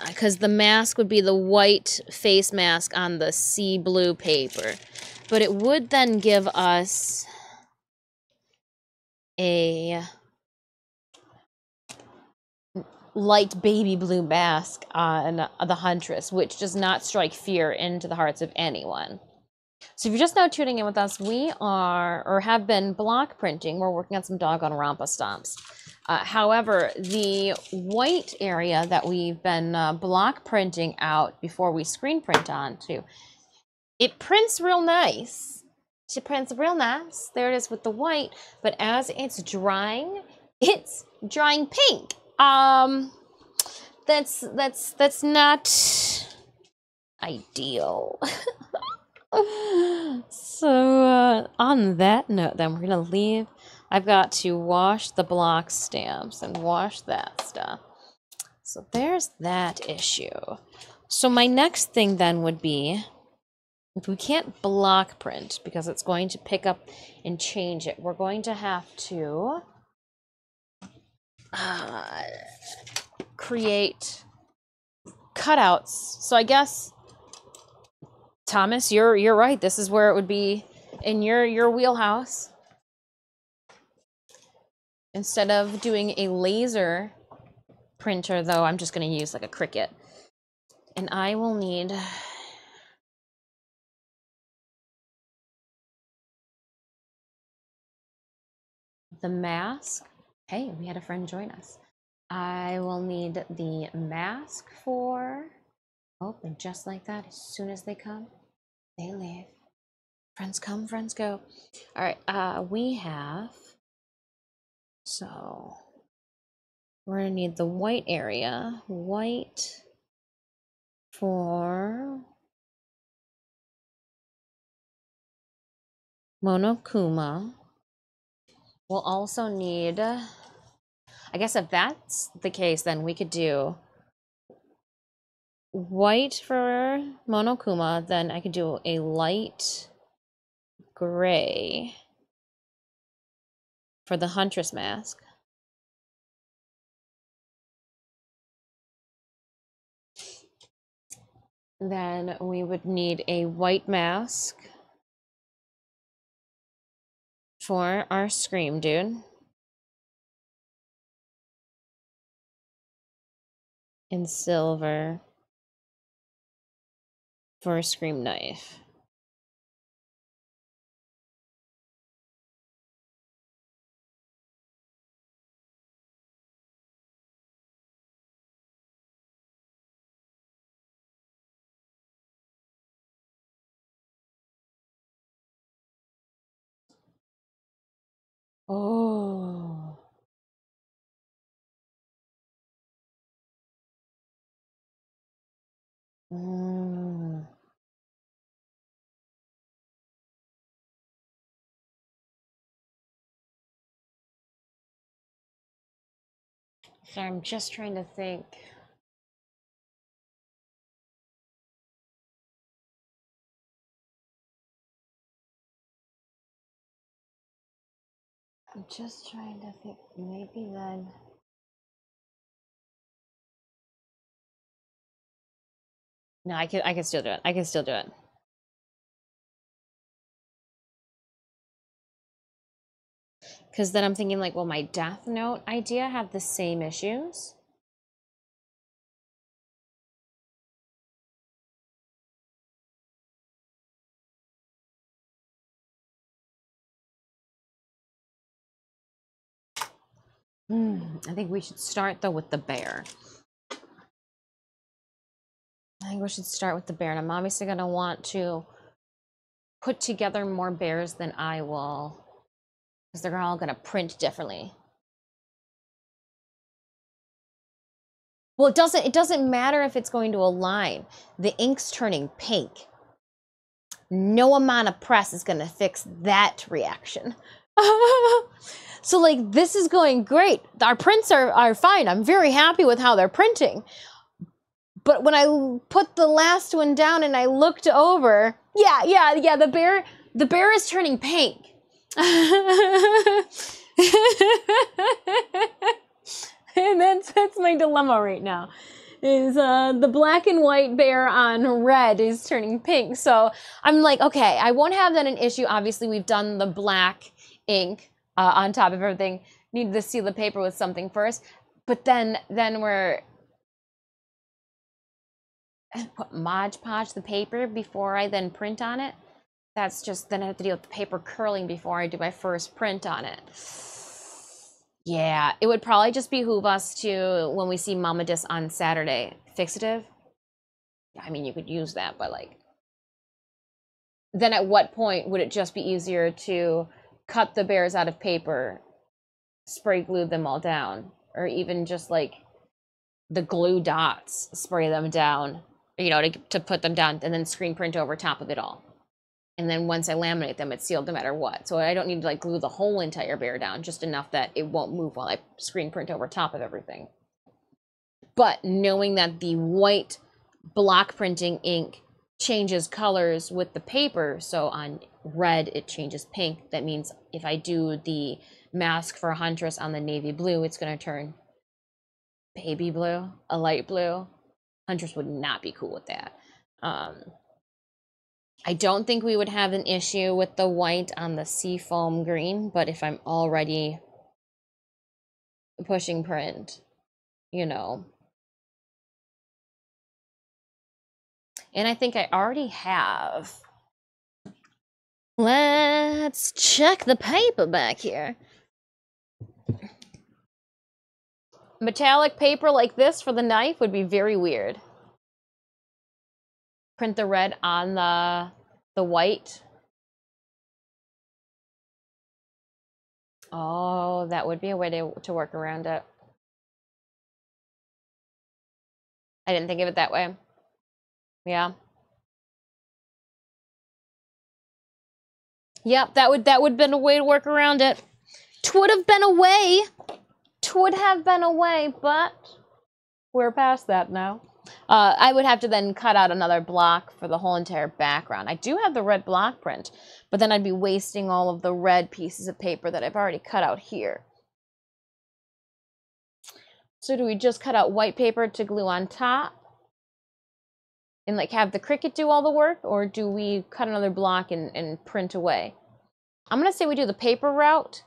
Uh, because the mask would be the white face mask on the sea blue paper. But it would then give us a light baby blue mask on the Huntress, which does not strike fear into the hearts of anyone. So if you're just now tuning in with us, we are or have been block printing. We're working on some Danganronpa stomps. Uh, however, the white area that we've been uh, block printing out before we screen print on onto, it prints real nice. It prints real nice. There it is with the white. But as it's drying, it's drying pink. Um, that's that's that's not ideal. so uh, on that note then we're gonna leave. I've got to wash the block stamps and wash that stuff. So there's that issue. So my next thing then would be if we can't block print because it's going to pick up and change it we're going to have to uh, create cutouts. So I guess Thomas, you're you're right. This is where it would be in your your wheelhouse. Instead of doing a laser printer though, I'm just going to use like a Cricut. And I will need the mask. Hey, we had a friend join us. I will need the mask for. Oh, and just like that, as soon as they come, they leave. Friends come, friends go. All right, uh, we have. So we're gonna need the white area. White for Monokuma. We'll also need, I guess if that's the case, then we could do white for Monokuma, then I could do a light gray for the Huntress mask. Then we would need a white mask for our Scream dude. And silver for a Scream knife. Oh. Mm. So I'm just trying to think. I'm just trying to think. Maybe then. No, I can. I can still do it. I can still do it. Because then I'm thinking like, will my Death Note idea have the same issues? Hmm, I think we should start though with the bear. I think we should start with the bear, and I'm obviously gonna want to put together more bears than I will, because they're all gonna print differently. Well, it doesn't. It doesn't matter if it's going to align. The ink's turning pink. No amount of press is gonna fix that reaction. so like this is going great. Our prints are, are fine. I'm very happy with how they're printing. But when I put the last one down and I looked over, yeah, yeah, yeah, the bear the bear is turning pink. and that's that's my dilemma right now. Is uh, the black and white bear on red is turning pink. So I'm like, okay, I won't have that an issue. Obviously, we've done the black ink uh, on top of everything. Need to seal the paper with something first. But then then we're put Mod Podge the paper before I then print on it. That's just then I have to deal with the paper curling before I do my first print on it. Yeah, it would probably just behoove us to when we see Mama Dis on Saturday. Fixative. I mean, you could use that, but like, then at what point would it just be easier to cut the bears out of paper, spray glue them all down, or even just like the glue dots, spray them down, you know, to, to put them down and then screen print over top of it all. And then once I laminate them, it's sealed no matter what. So I don't need to like glue the whole entire bear down, just enough that it won't move while I screen print over top of everything. But knowing that the white block printing ink changes colors with the paper, so on red it changes pink, that means if I do the mask for Huntress on the navy blue, it's going to turn baby blue, a light blue, Huntress would not be cool with that. Um, I don't think we would have an issue with the white on the seafoam green, but if I'm already pushing print, you know. And I think I already have. Let's check the paper back here. Metallic paper like this for the knife would be very weird. Print the red on the the white. Oh, that would be a way to, to work around it. I didn't think of it that way. Yeah. Yep, that would that would been a way to work around it. Twould have been a way. Twould have been a way, but we're past that now. Uh, I would have to then cut out another block for the whole entire background. I do have the red block print, but then I'd be wasting all of the red pieces of paper that I've already cut out here. So do we just cut out white paper to glue on top? And like have the Cricut do all the work? Or do we cut another block and, and print away? I'm gonna say we do the paper route.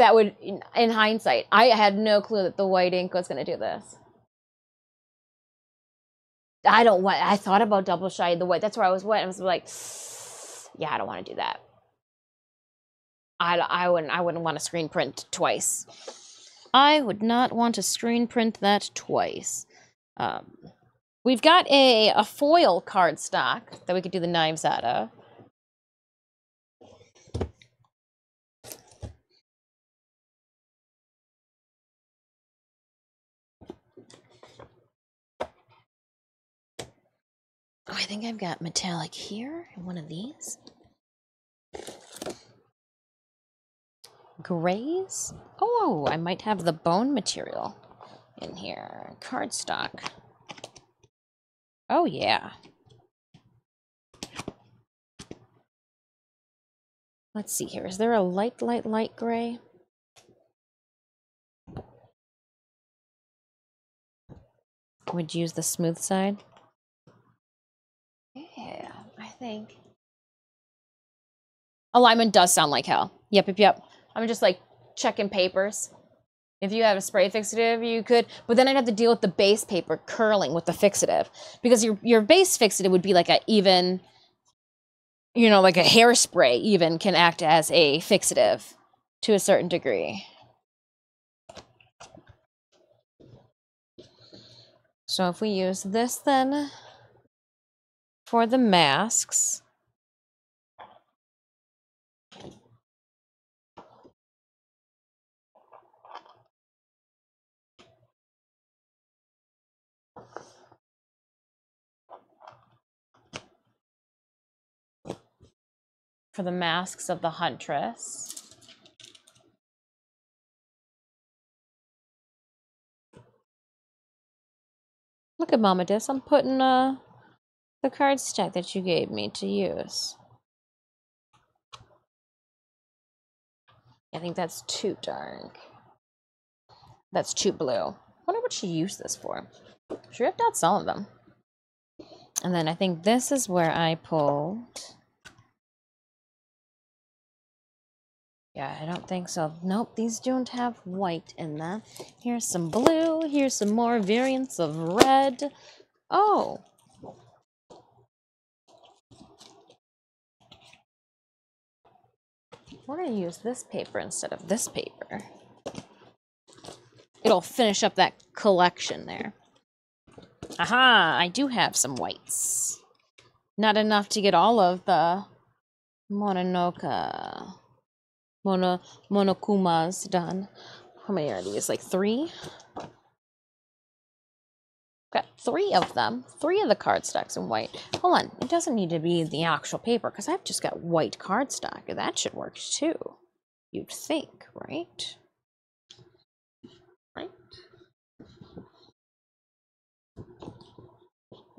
That would, in, in hindsight, I had no clue that the white ink was gonna do this. I don't want. I thought about double shade the white. That's where I was wet. I was like, yeah, I don't want to do that. I, I wouldn't. I wouldn't want to screen print twice. I would not want to screen print that twice. Um, we've got a a foil cardstock that we could do the knives out of. Oh, I think I've got metallic here and one of these. Grays? Oh, I might have the bone material in here. Cardstock. Oh, yeah. Let's see here. Is there a light, light, light gray? Would you use the smooth side? Yeah, I think. Alignment does sound like hell. Yep, yep, yep. I'm just like checking papers. If you have a spray fixative, you could, but then I'd have to deal with the base paper curling with the fixative because your your base fixative would be like a even, you know, like a hairspray even can act as a fixative to a certain degree. So if we use this then for the masks. For the masks of the huntress. Look at Mama Dis. I'm putting uh the cardstock that you gave me to use. I think that's too dark. That's too blue. wonder what she used this for. She ripped out some of them. And then I think this is where I pulled. Yeah, I don't think so. Nope, these don't have white in them. Here's some blue. Here's some more variants of red. Oh, To use this paper instead of this paper. It'll finish up that collection there. Aha, I do have some whites. Not enough to get all of the Mononoka, Mono, Monokumas done. How many are these? Like three? Got three of them. Three of the cardstocks in white. Hold on. It doesn't need to be the actual paper because I've just got white cardstock. That should work too. You'd think, right? Right?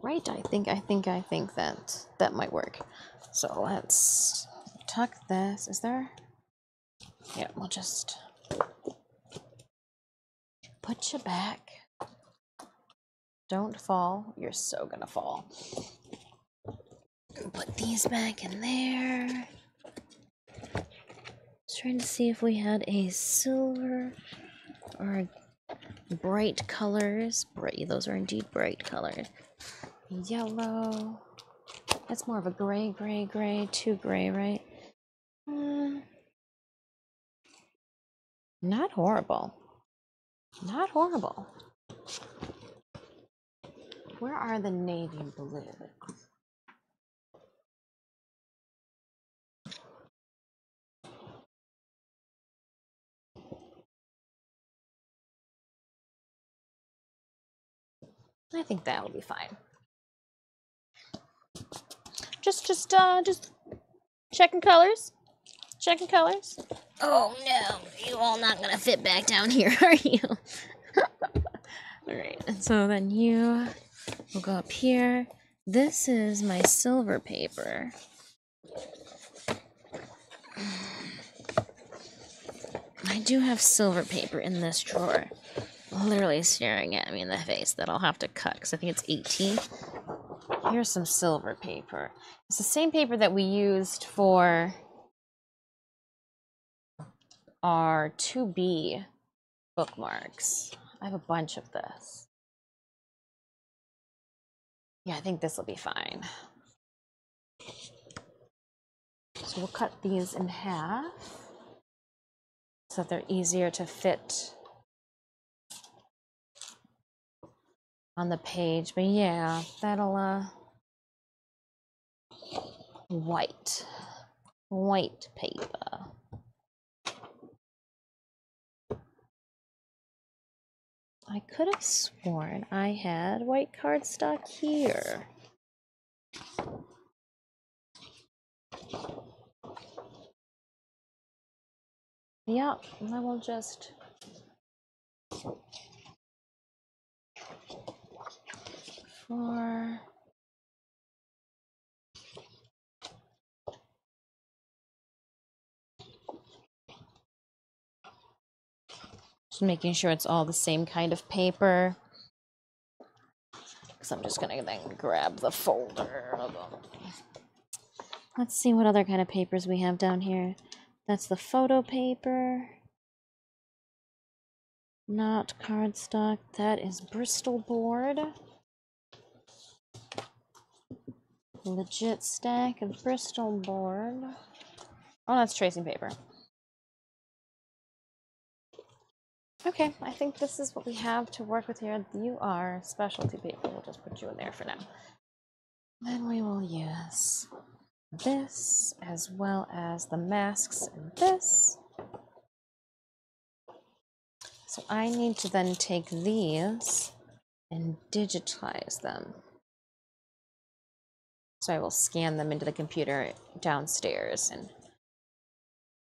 Right, I think, I think, I think that that might work. So let's tuck this. Is there? Yeah, we'll just put you back. Don't fall. You're so gonna fall. Put these back in there. Just trying to see if we had a silver or bright colors. Bright. Those are indeed bright colors. Yellow. That's more of a gray, gray, gray. Too gray, right? Uh, not horrible. Not horrible. Where are the navy blues? I think that'll be fine. Just, just, uh, just checking colors. Checking colors. Oh no, you all not gonna fit back down here, are you? all right, and so then you will go up here. This is my silver paper. I do have silver paper in this drawer. Literally staring at me in the face that I'll have to cut because I think it's 18. Here's some silver paper. It's the same paper that we used for our 2B bookmarks. I have a bunch of this. Yeah, I think this will be fine. So we'll cut these in half so they're easier to fit on the page. But yeah, that'll uh white. White paper. I could have sworn I had white cardstock here. Yeah, I will just four. Making sure it's all the same kind of paper. Because I'm just going to then grab the folder. Let's see what other kind of papers we have down here. That's the photo paper. Not cardstock. That is Bristol board. Legit stack of Bristol board. Oh, that's tracing paper. Okay, I think this is what we have to work with here. You are specialty paper. We'll just put you in there for now. Then we will use this as well as the masks and this. So I need to then take these and digitize them. So I will scan them into the computer downstairs and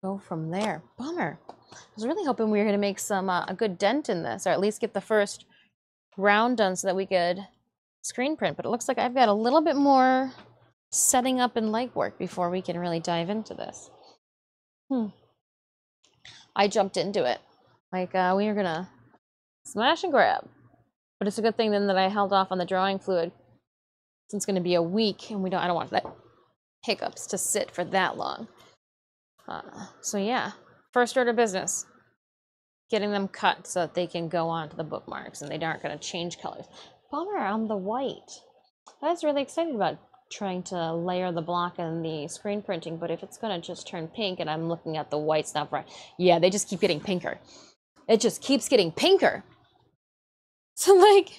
go from there. Bummer. I was really hoping we were going to make some uh, a good dent in this, or at least get the first round done so that we could screen print. But it looks like I've got a little bit more setting up and legwork before we can really dive into this. Hmm. I jumped into it like uh, we were gonna smash and grab, but it's a good thing then that I held off on the drawing fluid since it's going to be a week, and we don't. I don't want that hiccups to sit for that long. Uh, so yeah, first order business, getting them cut so that they can go onto the bookmarks and they aren't going to change colors. Bummer on the white. I was really excited about trying to layer the block and the screen printing, but if it's going to just turn pink and I'm looking at the whites now, right? Yeah, they just keep getting pinker. It just keeps getting pinker. So like,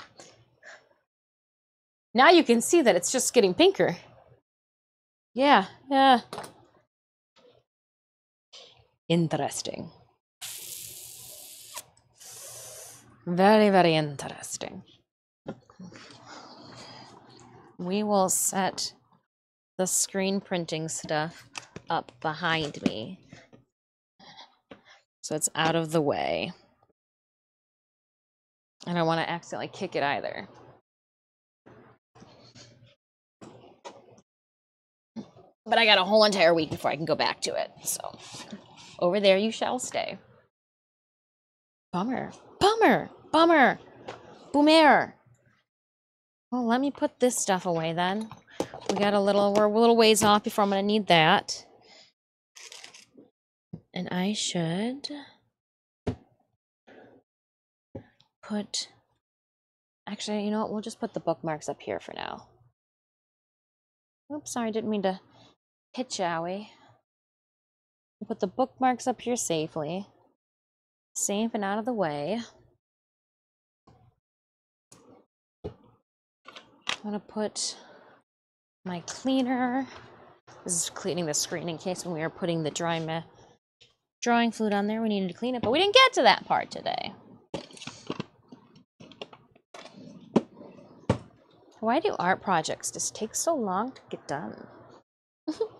now you can see that it's just getting pinker. Yeah, yeah. Interesting. Very, very interesting. We will set the screen printing stuff up behind me. So it's out of the way. I don't want to accidentally kick it either. But I got a whole entire week before I can go back to it. So over there you shall stay. Bummer. Bummer. bummer. Boomer. Well, let me put this stuff away then. We got a little, we're a little ways off before I'm gonna need that. And I should put, actually, you know what? We'll just put the bookmarks up here for now. Oops, sorry, I didn't mean to hit you, Owie. Put the bookmarks up here safely. Safe and out of the way. I'm gonna put my cleaner. This is cleaning the screen in case when we were putting the ma- drawing fluid on there, we needed to clean it, but we didn't get to that part today. Why do art projects just take so long to get done?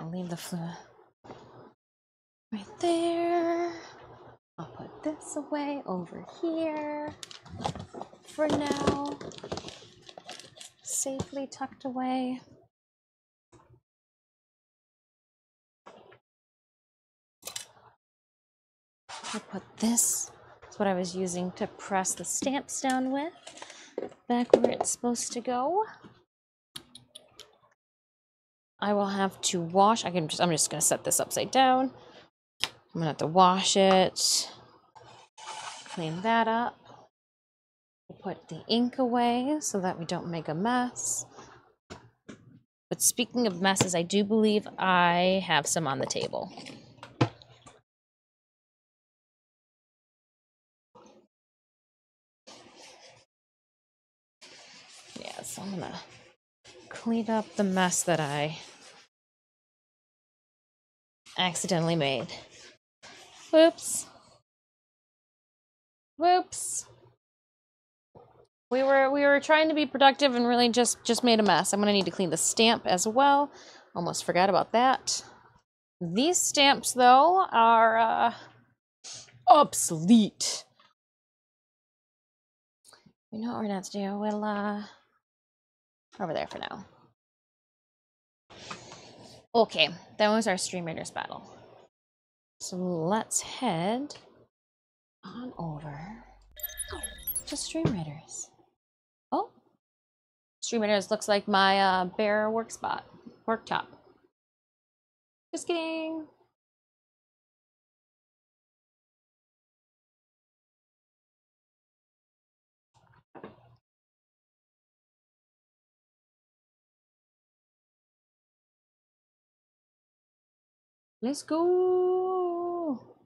I'll leave the fluid right there. I'll put this away over here for now. Safely tucked away. I'll put this, that's what I was using to press the stamps down with, back where it's supposed to go. I will have to wash, I can just, I'm just gonna set this upside down. I'm gonna have to wash it, clean that up. Put the ink away so that we don't make a mess. But speaking of messes, I do believe I have some on the table. Yeah, so I'm gonna clean up the mess that I accidentally made. Whoops. Whoops. We were we were trying to be productive and really just just made a mess. I'm gonna need to clean the stamp as well. Almost forgot about that. These stamps though are uh, obsolete. You know what we're gonna have to do? We'll uh over there for now. Okay, that was our Stream Raiders battle. So let's head on over to Stream Raiders. Oh, Stream Raiders looks like my uh, bare work spot, worktop. Just kidding. Let's go.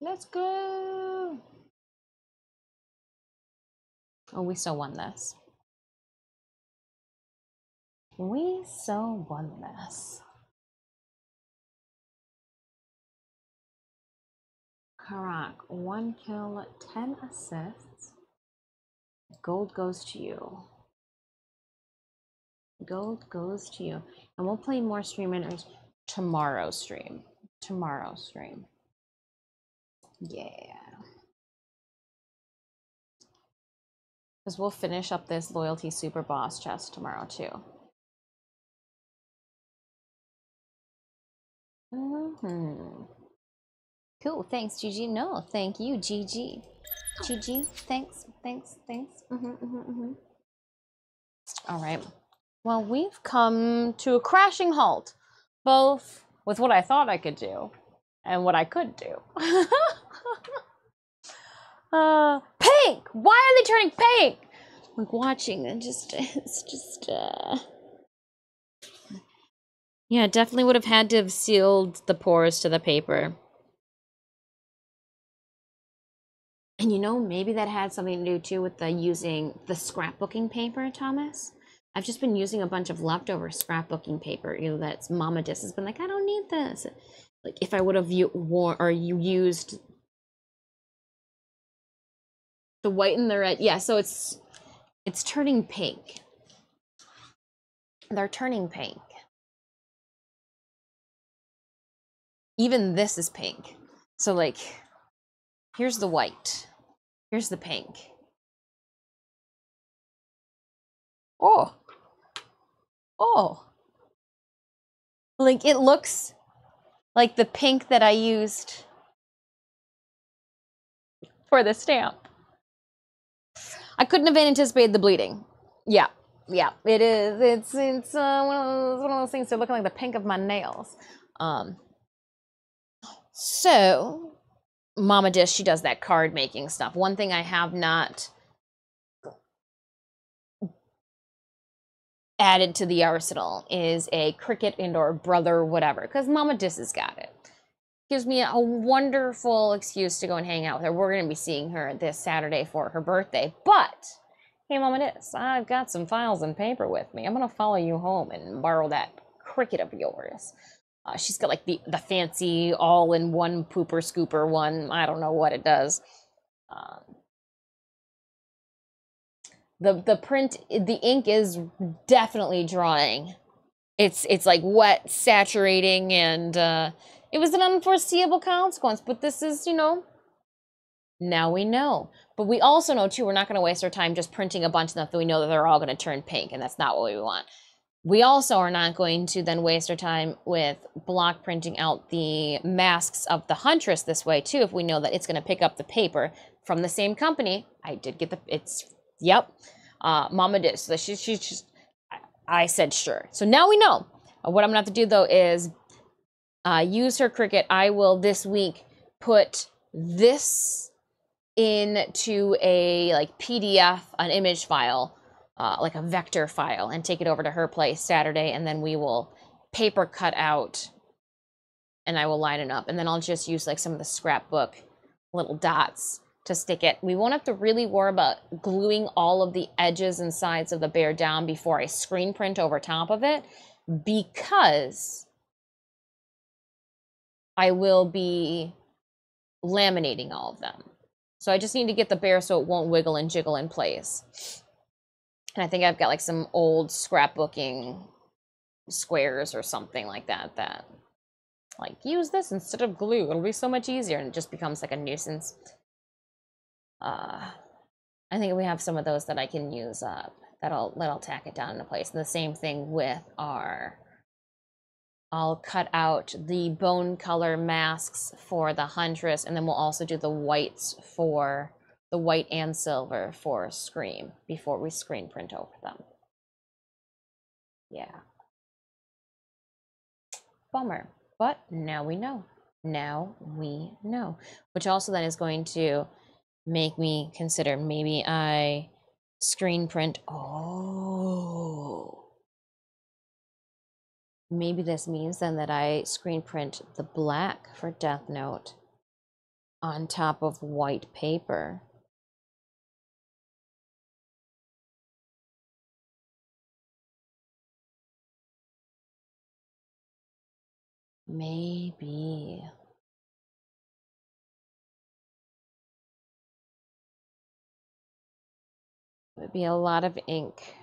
Let's go. Oh, we still won this. We so this. Karak, one kill, 10 assists. Gold goes to you. Gold goes to you. And we'll play more stream tomorrow stream. Tomorrow stream. Yeah. Because we'll finish up this loyalty super boss chest tomorrow too. Hmm Cool. Thanks, Gigi. No, thank you, Gigi. Gigi, thanks, thanks, thanks. hmm hmm hmm All right. Well, we've come to a crashing halt, both with what I thought I could do and what I could do. uh, pink. Why are they turning pink? Like watching and just, it's just. uh Yeah, definitely would have had to have sealed the pores to the paper. And you know, maybe that had something to do too with the using the scrapbooking paper, Thomas. I've just been using a bunch of leftover scrapbooking paper. You know, that's Mama Dis has been like, I don't need this. Like if I would have worn or you used the white and the red, yeah. So it's it's turning pink. They're turning pink. Even this is pink. So like, here's the white. Here's the pink. Oh. Oh. Like it looks like the pink that I used for the stamp. I couldn't have anticipated the bleeding. Yeah, yeah, it is. It's it's uh, one of those one of those things. They're looking like the pink of my nails. Um. So, Mama Dis, she does that card making stuff. One thing I have not added to the arsenal is a Cricut and or brother whatever because Mama Dis has got it. Gives me a wonderful excuse to go and hang out with her. We're going to be seeing her this Saturday for her birthday, but hey, Mama Dis, I've got some files and paper with me. I'm going to follow you home and borrow that Cricut of yours. Uh, she's got like the, the fancy all in one pooper scooper one. I don't know what it does. Um, the the print the ink is definitely drying. It's it's like wet, saturating, and uh, it was an unforeseeable consequence. But this is you know now we know. But we also know too we're not going to waste our time just printing a bunch enough that we know that they're all going to turn pink, and that's not what we want. We also are not going to then waste our time with block printing out the masks of the Huntress this way too, if we know that it's going to pick up the paper from the same company. I did get the it's yep, uh, Mama did. So she she just I said sure. So now we know. Uh, what I'm gonna have to do though is uh, use her Cricut. I will this week put this into a like PDF, an image file uh, like a vector file and take it over to her place Saturday, and then we will paper cut out and I will line it up. And then I'll just use like some of the scrapbook little dots to stick it. We won't have to really worry about gluing all of the edges and sides of the bear down before I screen print over top of it because I will be laminating all of them. So I just need to get the bear so it won't wiggle and jiggle in place. And I think I've got like some old scrapbooking squares or something like that that like use this instead of glue. It'll be so much easier and it just becomes like a nuisance. Uh I think we have some of those that I can use up. That'll that'll tack it down into place. And the same thing with our I'll cut out the bone color masks for the Huntress, and then we'll also do the whites for the white and silver for Scream before we screen print over them. Yeah. Bummer. But now we know. Now we know. Which also then is going to make me consider maybe I screen print. Oh. Maybe this means then that I screen print the black for Death Note on top of white paper. Maybe. It would be a lot of ink.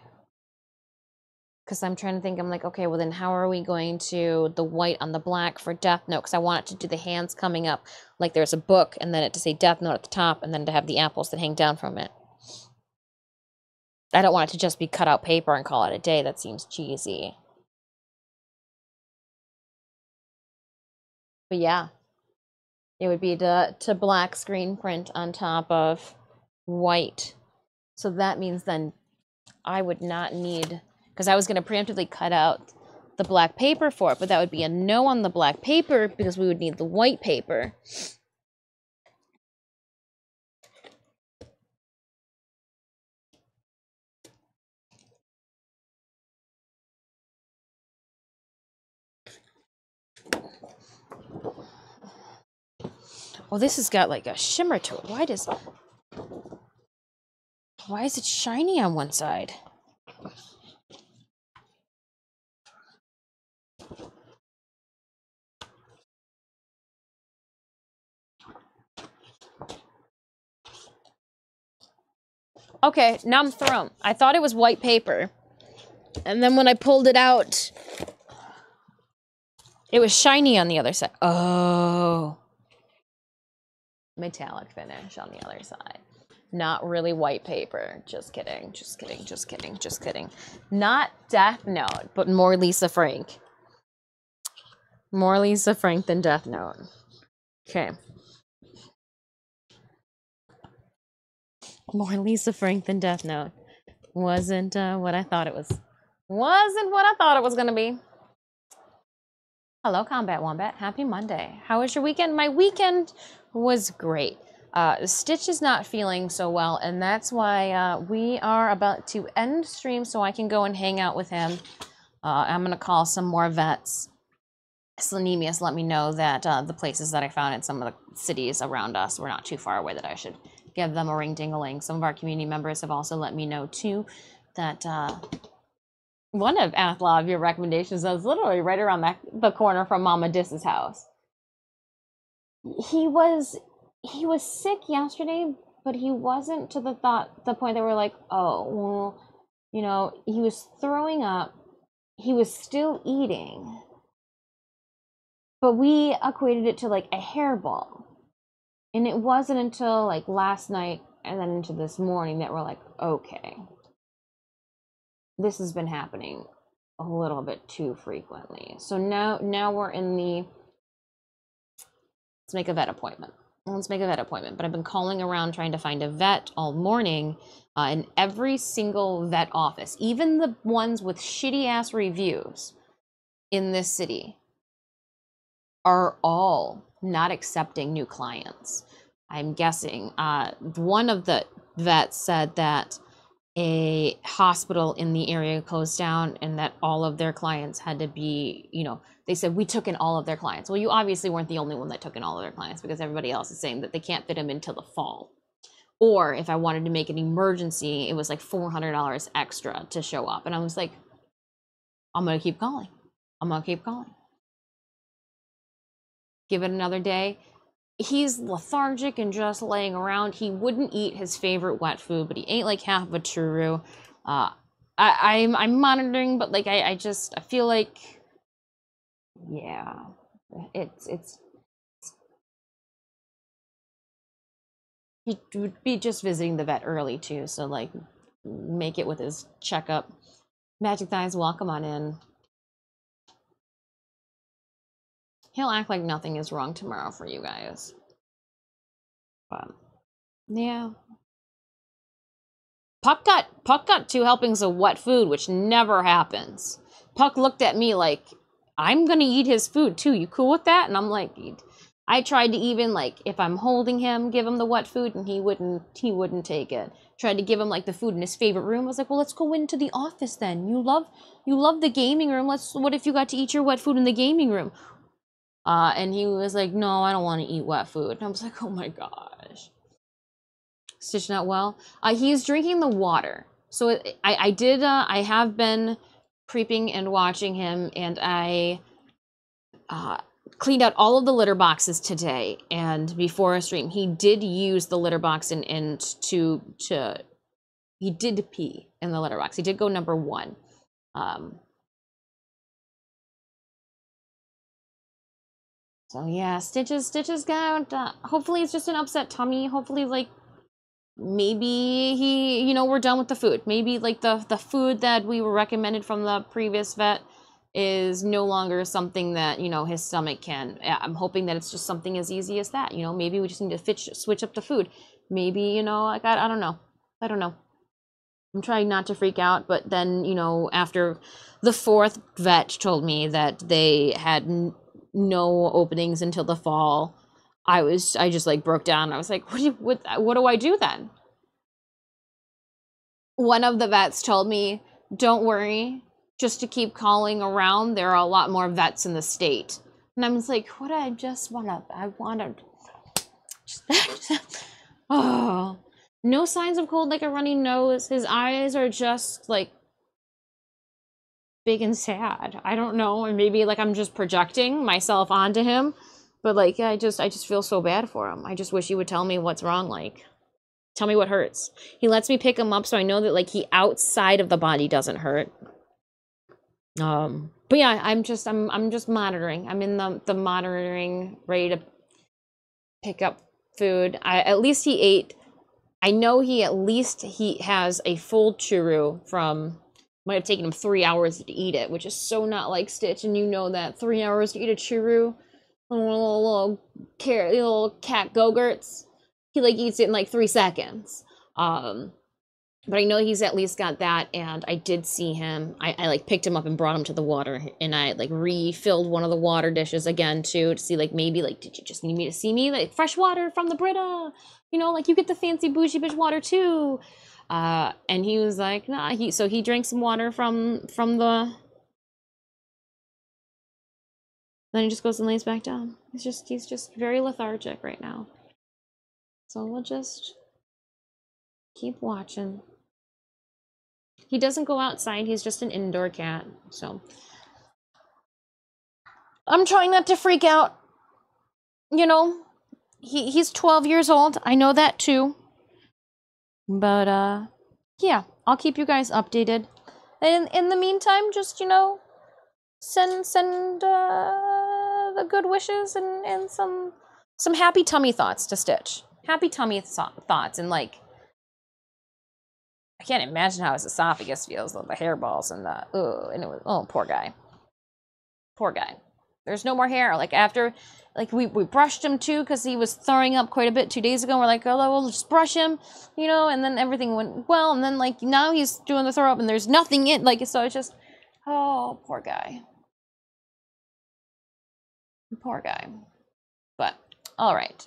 Because I'm trying to think, I'm like, okay, well, then how are we going to the white on the black for Death Note? Because I want it to do the hands coming up like there's a book and then it to say Death Note at the top and then to have the apples that hang down from it. I don't want it to just be cut out paper and call it a day. That seems cheesy. But yeah, it would be to, to black screen print on top of white. So that means then I would not need, because I was going to preemptively cut out the black paper for it, but that would be a no on the black paper because we would need the white paper. Well, this has got like a shimmer to it. Why does why is it shiny on one side? Okay, now I'm thrown. I thought it was white paper. And then when I pulled it out, It was shiny on the other side. Oh. Metallic finish on the other side. Not really white paper. Just kidding. Just kidding. Just kidding. Just kidding. Not Death Note, but more Lisa Frank. More Lisa Frank than Death Note. Okay. More Lisa Frank than Death Note. Wasn't uh, what I thought it was. Wasn't what I thought it was going to be. Hello, Combat Wombat. Happy Monday. How was your weekend? My weekend was great. Uh, Stitch is not feeling so well, and that's why uh, we are about to end stream so I can go and hang out with him. Uh, I'm going to call some more vets. Slanemius let me know that uh, the places that I found in some of the cities around us were not too far away that I should give them a ring dingling. Some of our community members have also let me know too that uh, one of Athla of your recommendations was literally right around the, the corner from Mama Dis's house. He was he was sick yesterday, but he wasn't to the thought the point that we're like, oh well, you know, he was throwing up, he was still eating, but we equated it to like a hairball. And it wasn't until like last night and then into this morning that we're like, okay, this has been happening a little bit too frequently. So now now we're in the let's make a vet appointment. Let's make a vet appointment. But I've been calling around trying to find a vet all morning uh, in every single vet office, even the ones with shitty ass reviews in this city are all not accepting new clients. I'm guessing. Uh, one of the vets said that a hospital in the area closed down and that all of their clients had to be, you know, they said we took in all of their clients. Well, you obviously weren't the only one that took in all of their clients because everybody else is saying that they can't fit them until the fall. Or if I wanted to make an emergency, it was like $400 extra to show up. And I was like, I'm going to keep calling. I'm going to keep calling. Give it another day. He's lethargic and just laying around. He wouldn't eat his favorite wet food, but he ate like half of a churu. Uh, I, I'm I'm monitoring, but like I, I just I feel like yeah, it's it's he would be just visiting the vet early too, so like make it with his checkup. Magic Thighs, welcome on in. He'll act like nothing is wrong tomorrow for you guys. But yeah. Puck got Puck got two helpings of wet food, which never happens. Puck looked at me like, I'm gonna eat his food too. You cool with that? And I'm like, I tried to even like if I'm holding him, give him the wet food, and he wouldn't he wouldn't take it. Tried to give him like the food in his favorite room. I was like, well, let's go into the office then. You love you love the gaming room. Let's what if you got to eat your wet food in the gaming room? Uh, and he was like, no, I don't want to eat wet food. And I was like, oh my gosh. Stitch not well. Uh, he's drinking the water. So I, I did, uh, I have been creeping and watching him, and I uh, cleaned out all of the litter boxes today. And before a stream, he did use the litter box and, and to, to, he did pee in the litter box. He did go number one. Um, So yeah, Stitches, Stitches got. Uh, hopefully, it's just an upset tummy. Hopefully, like maybe he, you know, we're done with the food. Maybe like the the food that we were recommended from the previous vet is no longer something that you know his stomach can. I'm hoping that it's just something as easy as that. You know, maybe we just need to fitch, switch up the food. Maybe you know, like I, I don't know, I don't know. I'm trying not to freak out, but then you know, after the fourth vet told me that they had no openings until the fall. I was I just like broke down. I was like, what do what what do I do then? One of the vets told me, "Don't worry, just to keep calling around. There are a lot more vets in the state." And I was like, "What? I just want to. I want to." oh, no signs of cold, like a runny nose. His eyes are just like big and sad. I don't know, and maybe like I'm just projecting myself onto him, but like I just I just feel so bad for him. I just wish he would tell me what's wrong like. Tell me what hurts. He lets me pick him up so I know that like he outside of the body doesn't hurt. Um but yeah, I'm just I'm I'm just monitoring. I'm in the the monitoring, ready to pick up food. I at least he ate. I know he at least he has a full churu from. Might have taken him three hours to eat it, which is so not like Stitch, and you know that three hours to eat a churu, little little, little, car- little cat gogurts. He like eats it in like three seconds. Um, but I know he's at least got that, and I did see him. I, I like picked him up and brought him to the water, and I like refilled one of the water dishes again too to see like maybe like did you just need me to see me like fresh water from the Brita, you know like you get the fancy bougie bitch water too, uh, and he was like nah he so he drank some water from from the. Then he just goes and lays back down. He's just he's just very lethargic right now. So we'll just keep watching. He doesn't go outside, he's just an indoor cat. So I'm trying not to freak out. You know, he he's 12 years old. I know that too. But uh yeah, I'll keep you guys updated. And in the meantime, just you know, send send uh the good wishes and and some some happy tummy thoughts to Stitch. Happy tummy th- thoughts and like I can't imagine how his esophagus feels with the hairballs and the oh, and it was oh poor guy, poor guy. There's no more hair. Like after, like we we brushed him too because he was throwing up quite a bit two days ago. And We're like, oh, we'll just brush him, you know, and then everything went well. And then like now he's doing the throw up and there's nothing in like so it's just oh poor guy, poor guy. But all right,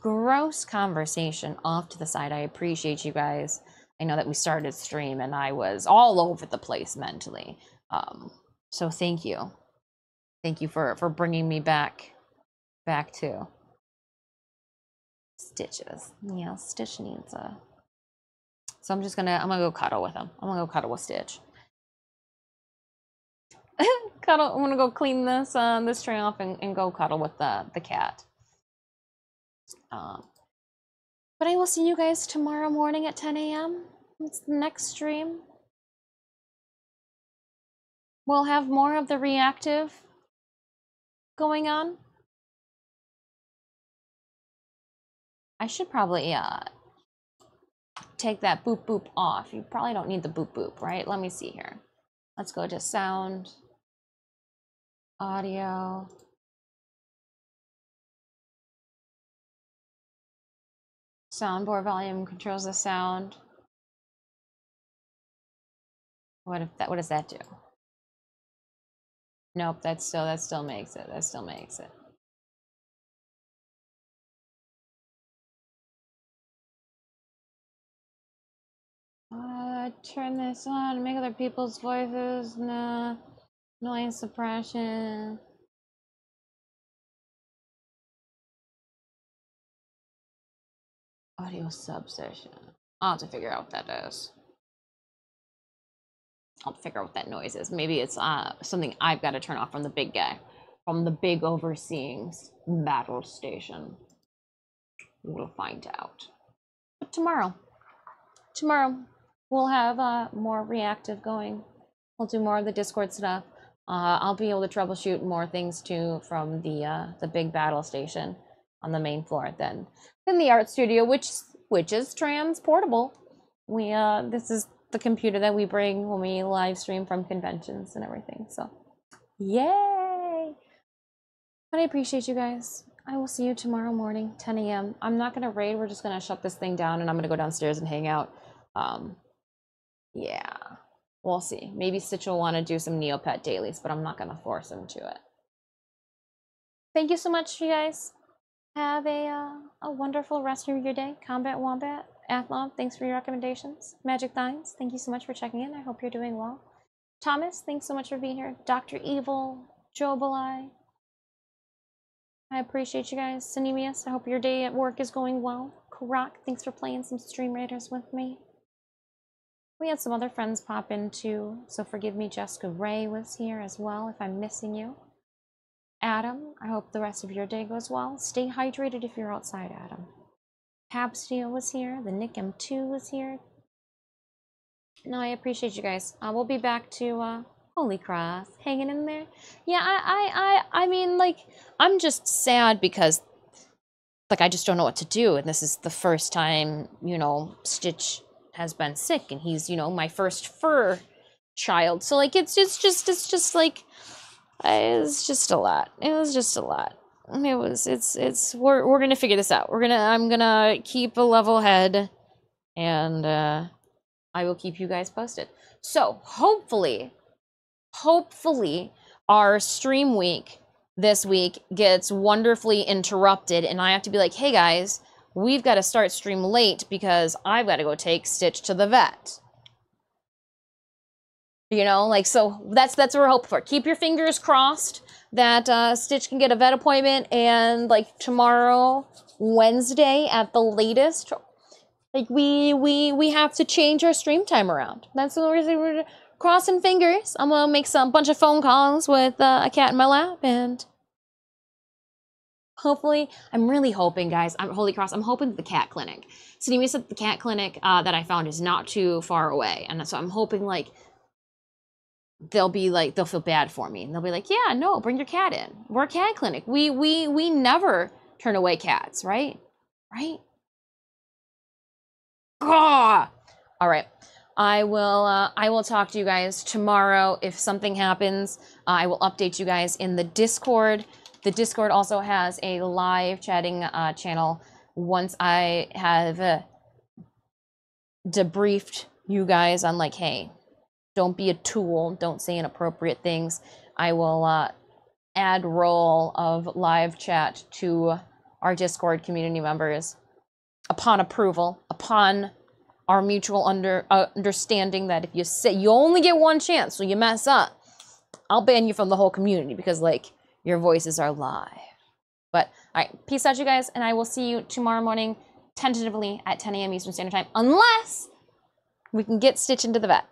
gross conversation off to the side. I appreciate you guys. I know that we started stream and I was all over the place mentally. Um, so thank you, thank you for for bringing me back, back to stitches. Yeah, Stitch needs a. So I'm just gonna I'm gonna go cuddle with him. I'm gonna go cuddle with Stitch. cuddle. I'm gonna go clean this uh, this tray off and, and go cuddle with the the cat. Um, but I will see you guys tomorrow morning at 10 a.m. It's the next stream. We'll have more of the reactive going on. I should probably uh, take that boop boop off. You probably don't need the boop boop, right? Let me see here. Let's go to sound, audio. Soundboard volume controls the sound. What if that? What does that do? Nope. That still that still makes it. That still makes it. Uh, turn this on. Make other people's voices. Nah. Noise suppression. Audio subsession. I'll have to figure out what that is. I'll figure out what that noise is. Maybe it's uh, something I've got to turn off from the big guy, from the big overseeing battle station. We'll find out. But tomorrow, tomorrow we'll have uh, more reactive going. We'll do more of the Discord stuff. Uh, I'll be able to troubleshoot more things too from the uh, the big battle station on the main floor than than the art studio, which which is transportable. We uh, this is the computer that we bring when we live stream from conventions and everything. So, yay! But I appreciate you guys. I will see you tomorrow morning, 10 a.m. I'm not gonna raid. We're just gonna shut this thing down, and I'm gonna go downstairs and hang out. Um, yeah, we'll see. Maybe Stitch will want to do some Neopet dailies, but I'm not gonna force him to it. Thank you so much, you guys. Have a uh, a wonderful rest of your day. Combat Wombat. Athlon, thanks for your recommendations. Magic Thines, thank you so much for checking in. I hope you're doing well. Thomas, thanks so much for being here. Dr. Evil, Jobalai. I appreciate you guys. Sinemius, I hope your day at work is going well. Karak, thanks for playing some Stream Raiders with me. We had some other friends pop in too, so forgive me. Jessica Ray was here as well if I'm missing you. Adam, I hope the rest of your day goes well. Stay hydrated if you're outside, Adam. Habsteel was here. The Nick M2 was here. No, I appreciate you guys. Uh, we'll be back to uh, Holy Cross, hanging in there. Yeah, I, I, I, I mean, like, I'm just sad because, like, I just don't know what to do, and this is the first time, you know, Stitch has been sick, and he's, you know, my first fur child. So, like, it's just, just, it's just like, it's just a lot. It was just a lot. It was, it's, it's. We're, we're gonna figure this out. We're gonna, I'm gonna keep a level head, and uh, I will keep you guys posted. So, hopefully hopefully our stream week this week gets wonderfully interrupted and I have to be like, "Hey guys, we've got to start stream late because I've got to go take Stitch to the vet." You know, like so that's that's what we're hoping for. Keep your fingers crossed that uh, Stitch can get a vet appointment and like tomorrow, Wednesday at the latest, like we we we have to change our stream time around. That's what we're, we're crossing fingers. I'm gonna make some bunch of phone calls with uh, a cat in my lap, and hopefully, I'm really hoping, guys. I'm Holy Cross. I'm hoping the cat clinic. Cindy said the cat clinic uh, that I found is not too far away, and so I'm hoping like they'll be like they'll feel bad for me, and they'll be like, "Yeah, no, bring your cat in. We're a cat clinic. We we we never turn away cats, right? Right? Gah! All right. I will uh, I will talk to you guys tomorrow if something happens. Uh, I will update you guys in the Discord. The Discord also has a live chatting uh, channel. Once I have uh, debriefed you guys on like, hey, don't be a tool, don't say inappropriate things. I will uh, add role of live chat to our Discord community members upon approval, upon our mutual under uh, understanding that if you say you only get one chance, so you mess up, I'll ban you from the whole community because like your voices are live. But all right, peace out, you guys, and I will see you tomorrow morning, tentatively at 10 a.m. Eastern Standard Time, unless we can get Stitch into the vet.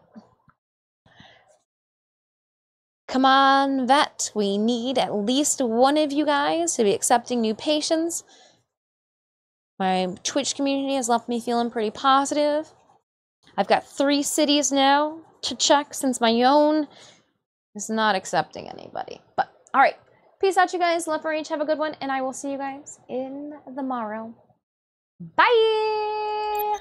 Come on, vet. We need at least one of you guys to be accepting new patients. My Twitch community has left me feeling pretty positive. I've got three cities now to check since my own is not accepting anybody. But all right, peace out, you guys. Love for each. Have a good one, and I will see you guys in the morrow. Bye.